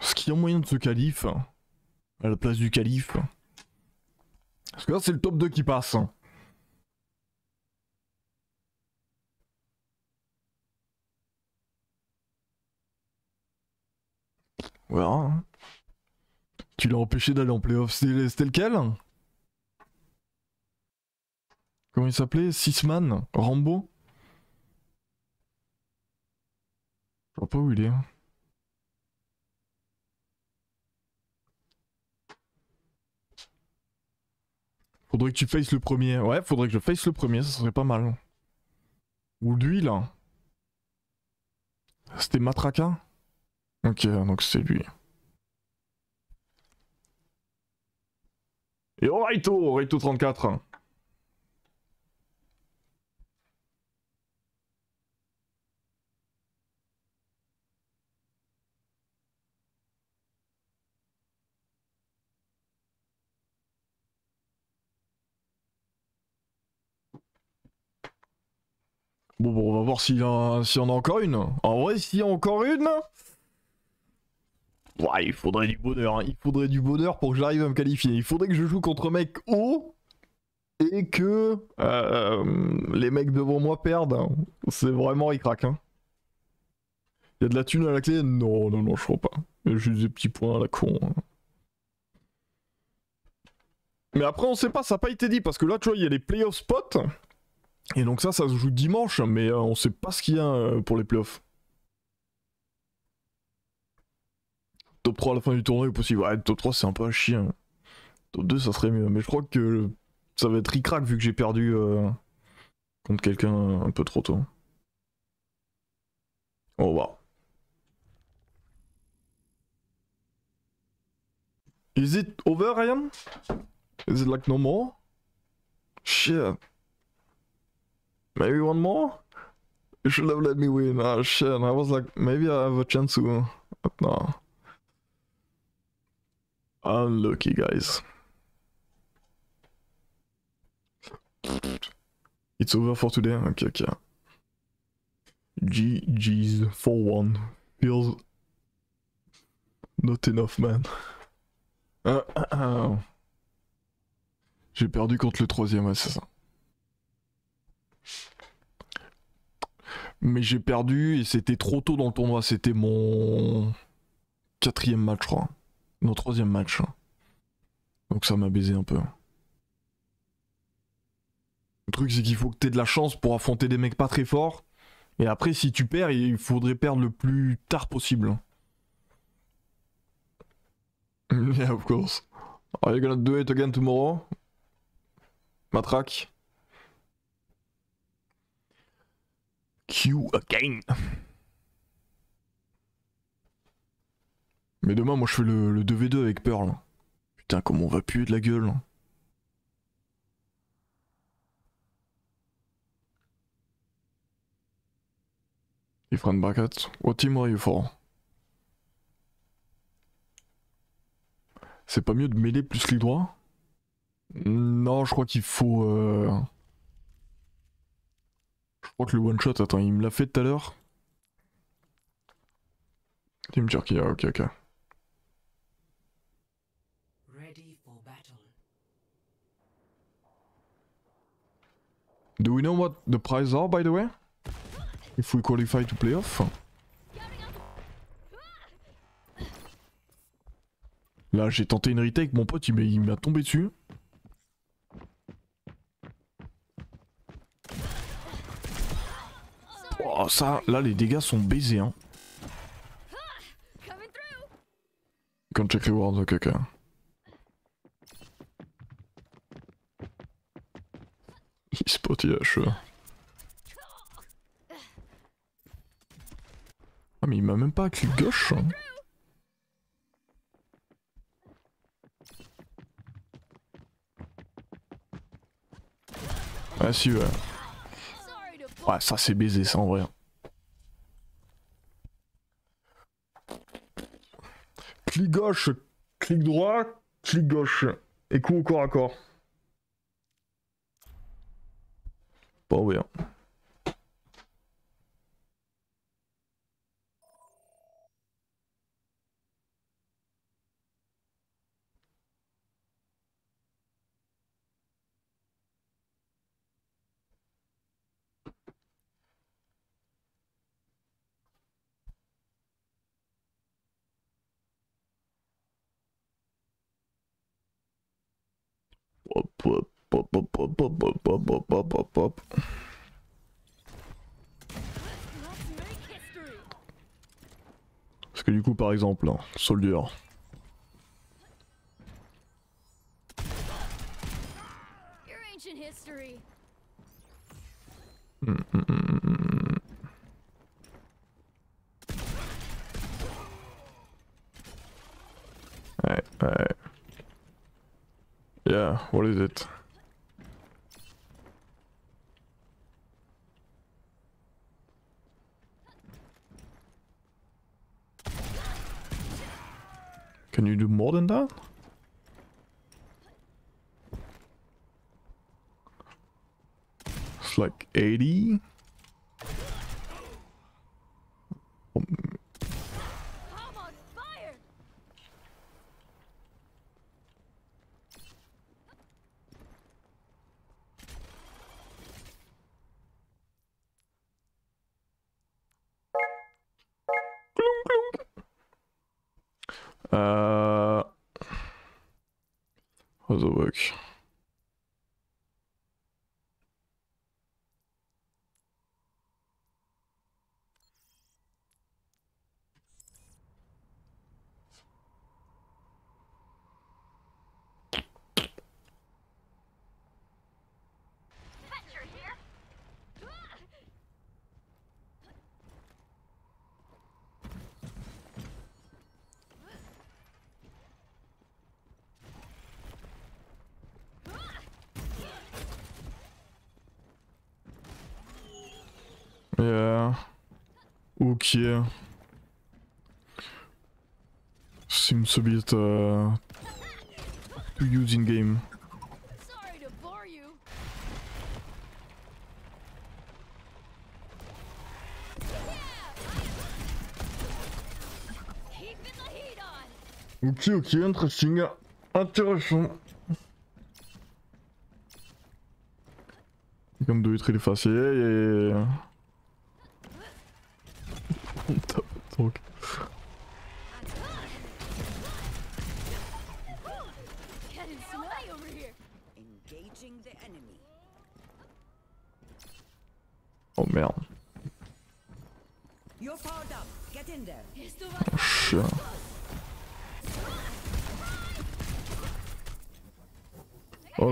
est-ce qu'il y a moyen de se qualif à la place du calife Parce que là, c'est le top 2 qui passe. Voilà. Tu l'as empêché d'aller en playoff. C'était lequel? Comment il s'appelait? Sisman? Rambo? Je vois pas où il est. Hein. Faudrait que tu faces le premier. Ouais, faudrait que je face le premier, ça serait pas mal. Ou lui là. C'était Matraquin Ok, donc c'est lui. Et Oraito, Oraito34. Bon, bon, on va voir s'il y, en a encore une. En vrai, s'il y a encore une... Ouais, il faudrait du bonheur. hein. Il faudrait du bonheur pour que j'arrive à me qualifier. Il faudrait que je joue contre mec haut et que euh, les mecs devant moi perdent. hein. C'est vraiment. Hein. Il y a de la thune à la clé? Non, non, non, je crois pas. Juste des petits points à la con. hein. Mais après, on sait pas, ça n'a pas été dit parce que là, tu vois, il y a les playoff spots. Et donc, ça, ça se joue dimanche, mais euh, on sait pas ce qu'il y a euh, pour les playoffs. Top 3 à la fin du tournoi est possible. Ouais, top 3, c'est un peu chier. hein. Top 2, ça serait mieux. Mais je crois que ça va être ric-rac vu que j'ai perdu euh, contre quelqu'un un peu trop tôt. On va voir. Is it over, Ryan? Is it like no more? Shit. Maybe one more? You should have let me win. Ah, shit. I was like, maybe I have a chance to. But no. Unlucky, guys. It's over for today. Okay, okay. GG's for one. Feels not enough, man. Ah, ah, ah. J'ai perdu contre le troisième, ouais, c'est ça. Mais j'ai perdu et c'était trop tôt dans le tournoi. C'était mon quatrième match, je crois. Non, troisième match. Donc ça m'a baisé un peu. Le truc, c'est qu'il faut que t'aies de la chance pour affronter des mecs pas très forts. Et après, si tu perds, il faudrait perdre le plus tard possible. Yeah, of course. Are you gonna do it again tomorrow? Matraque. Q again. Mais demain, moi, je fais le, le 2v2 avec Pearl. Putain, comment on va puer de la gueule. Different bracket. What team are you for? C'est pas mieux de mêler plus clic droit Non, je crois qu'il faut... euh, Je crois que le one shot, attends, il me l'a fait tout à l'heure. Team Turkey, ah, ok, ok. Do we know what the prizes are, by the way? If we qualify to playoff? Là, j'ai tenté une retake, mon pote, il m'a tombé dessus. Oh, ça, là, les dégâts sont baisés, hein. Can't check rewards, ok, ok. Il spot, chaud. Ah, mais il m'a même pas à clic gauche. hein. Ah si ouais. Ouais ça c'est baisé ça en vrai. Clic gauche, clic droit, clic gauche. Et coup au corps à corps. Bon ouais. Pop, pop, pop, pop, pop, pop, pop. Parce que du coup, par exemple, hein, soldier. Hmm, hmm, hmm, yeah, what is it? Can you do more than that? It's like 80. Work. Fetcher here. Yeah. Okay. Seems a bit uh, to use in game. Ok, ok, interesting. Intéressant. You can do it really fast. Yeah,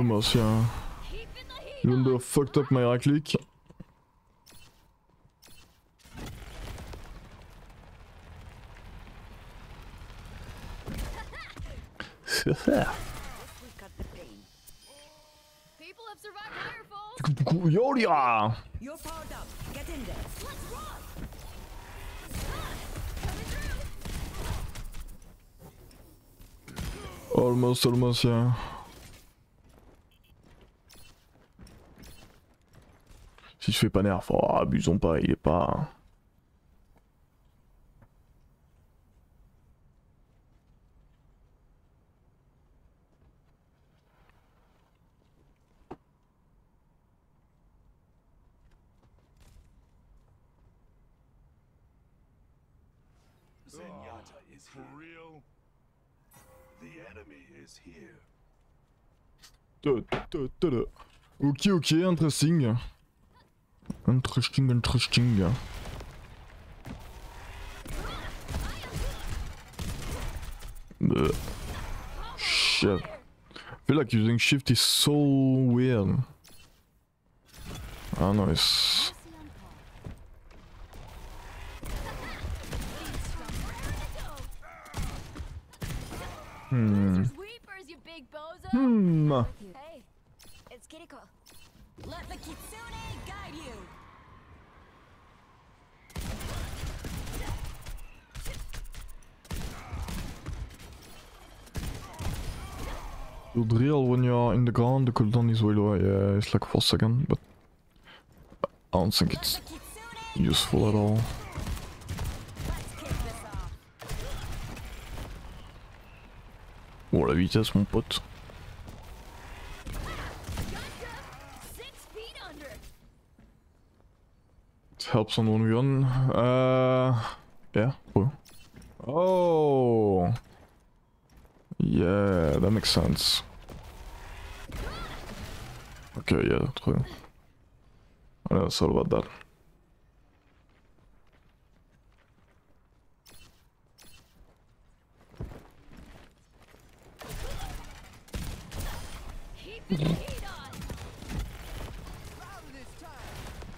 Almost, yeah. Even though I fucked up my right click. C'est. People have survived fire falls. You're powered up. Get in there. Let's rock. Almost, almost, yeah. Si je fais pas nerf, oh, abusons pas, il est pas... Tuh. Ok, ok, interesting. Interesting, interesting. Bleh. Shit. I feel like using shift is so weird. Ah it's... Hmm. Hmm. Hey, it's Kiriko. Let the Kitsune guide you. You drill when you're in the ground, the cooldown is way lower. Yeah, it's like 4 seconds, but I don't think it's useful at all. Oh la vitesse mon pote. It helps on 1v1. Uh, yeah, bro. Oh! Yeah, that makes sense. Okay, yeah, true. I it's all about that.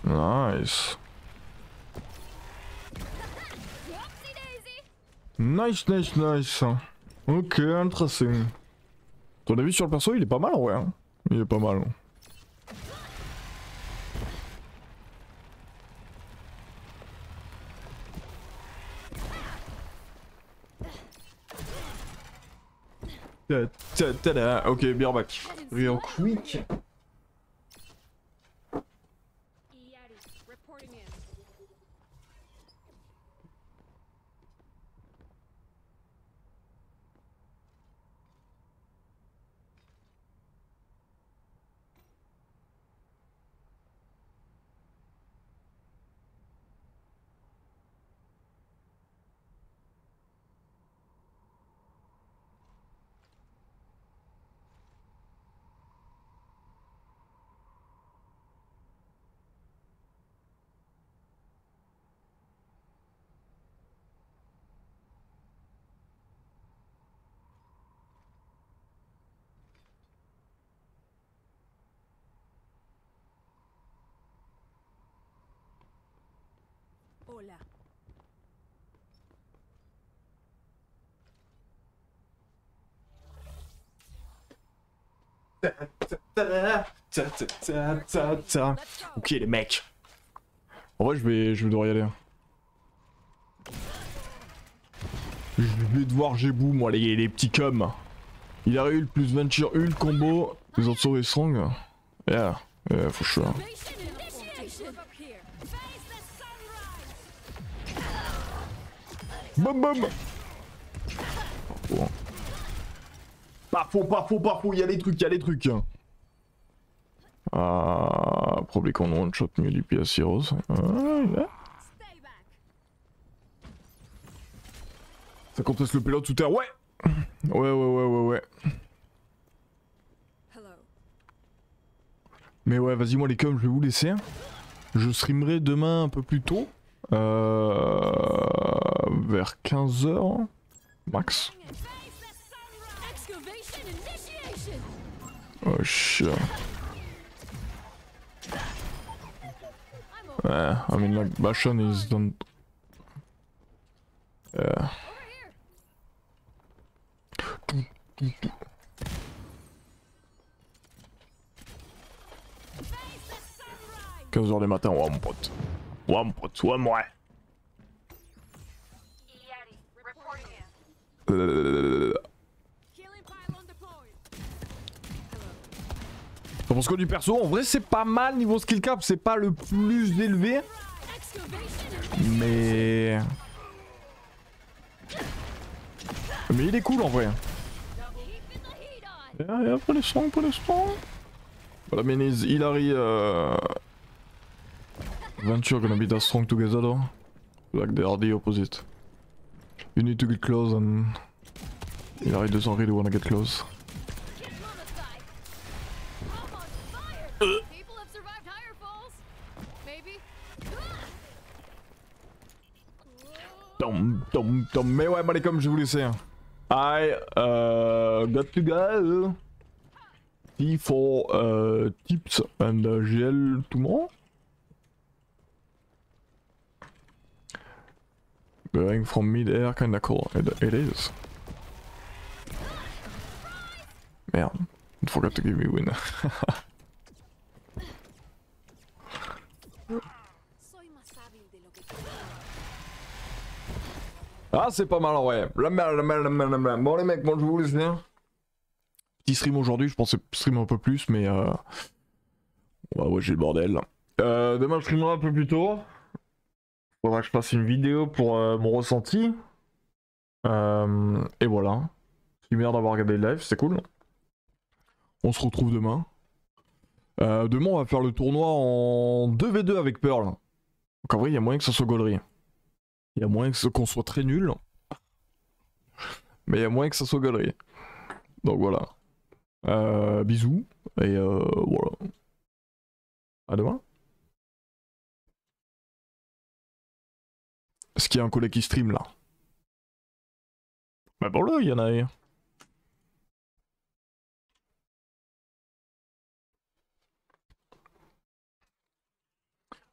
Nice. Nice, nice, nice. Ok, interesting. Ton avis sur le perso, il est pas mal en vrai. Hein il est pas mal. Ta- ta- tada. Ok, bien back. Real quick. Ok les mecs. En vrai je vais je vais devoir y aller. Je vais devoir Jebou moi les, les petits coms. Il a eu le plus venture ult combo. Les autres sont strong. Yeah, yeah for sure. Boum boum Bon. Pas faux, pas faux, pas faux, y'a des trucs, y'a des trucs. Ah, probably qu'on one shot mieux du PS Heroes. Ah. Ça conteste le pilote sous terre, ouais Ouais, ouais, ouais, ouais, ouais. Mais ouais, vas-y, moi les coms, je vais vous laisser. Je streamerai demain un peu plus tôt. Euh, vers 15h max. Oh shit. Ouais, I mean like Bashan is done. Yeah. 15h du matin, ouais mon pote. Ouais mon pote, ouais moi. Euh, T'en penses quoi du perso En vrai c'est pas mal niveau skill cap, c'est pas le plus élevé. Mais... Mais il est cool en vrai. Yeah, pour les sons, pour les sons. Voilà, Menez, Hilary, uh, Venture gonna be that strong together. Like they are the opposite. You need to get close and Hilary doesn't really wanna get close. Tom, tom, tom. Mais ouais, bon, comme je vous laissais. hein. I uh, got to go. T for uh, tips and uh, GL tomorrow. Going from mid-air, kinda cool. It, it is. Merde. Don't forget to give me win. Ah, c'est pas mal en vrai. Bon, les mecs, moi je vous bien. Petit stream aujourd'hui, je pensais stream un peu plus, mais euh. Ouais, ouais, j'ai le bordel. Euh, demain, je streamerai un peu plus tôt. Faudra que je fasse une vidéo pour euh, mon ressenti. Euh, et voilà. Bien d'avoir regardé le live, c'est cool. On se retrouve demain. Euh, demain, on va faire le tournoi en 2v2 avec Pearl. Donc en vrai, il y a moyen que ça soit gaulerie. Il y a moyen qu'on soit très nul. Mais il y a moyen que ça soit galerie. Donc voilà. Bisous. Et euh, voilà. À demain. Est-ce qu'il y a un collègue qui stream là Bah bon là, il y en a un.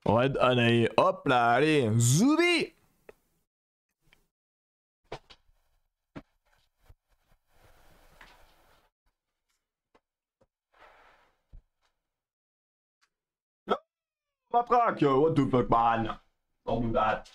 Red Honey, hop là, allez, Zoubi Matraque, what the fuck man? Don't do that.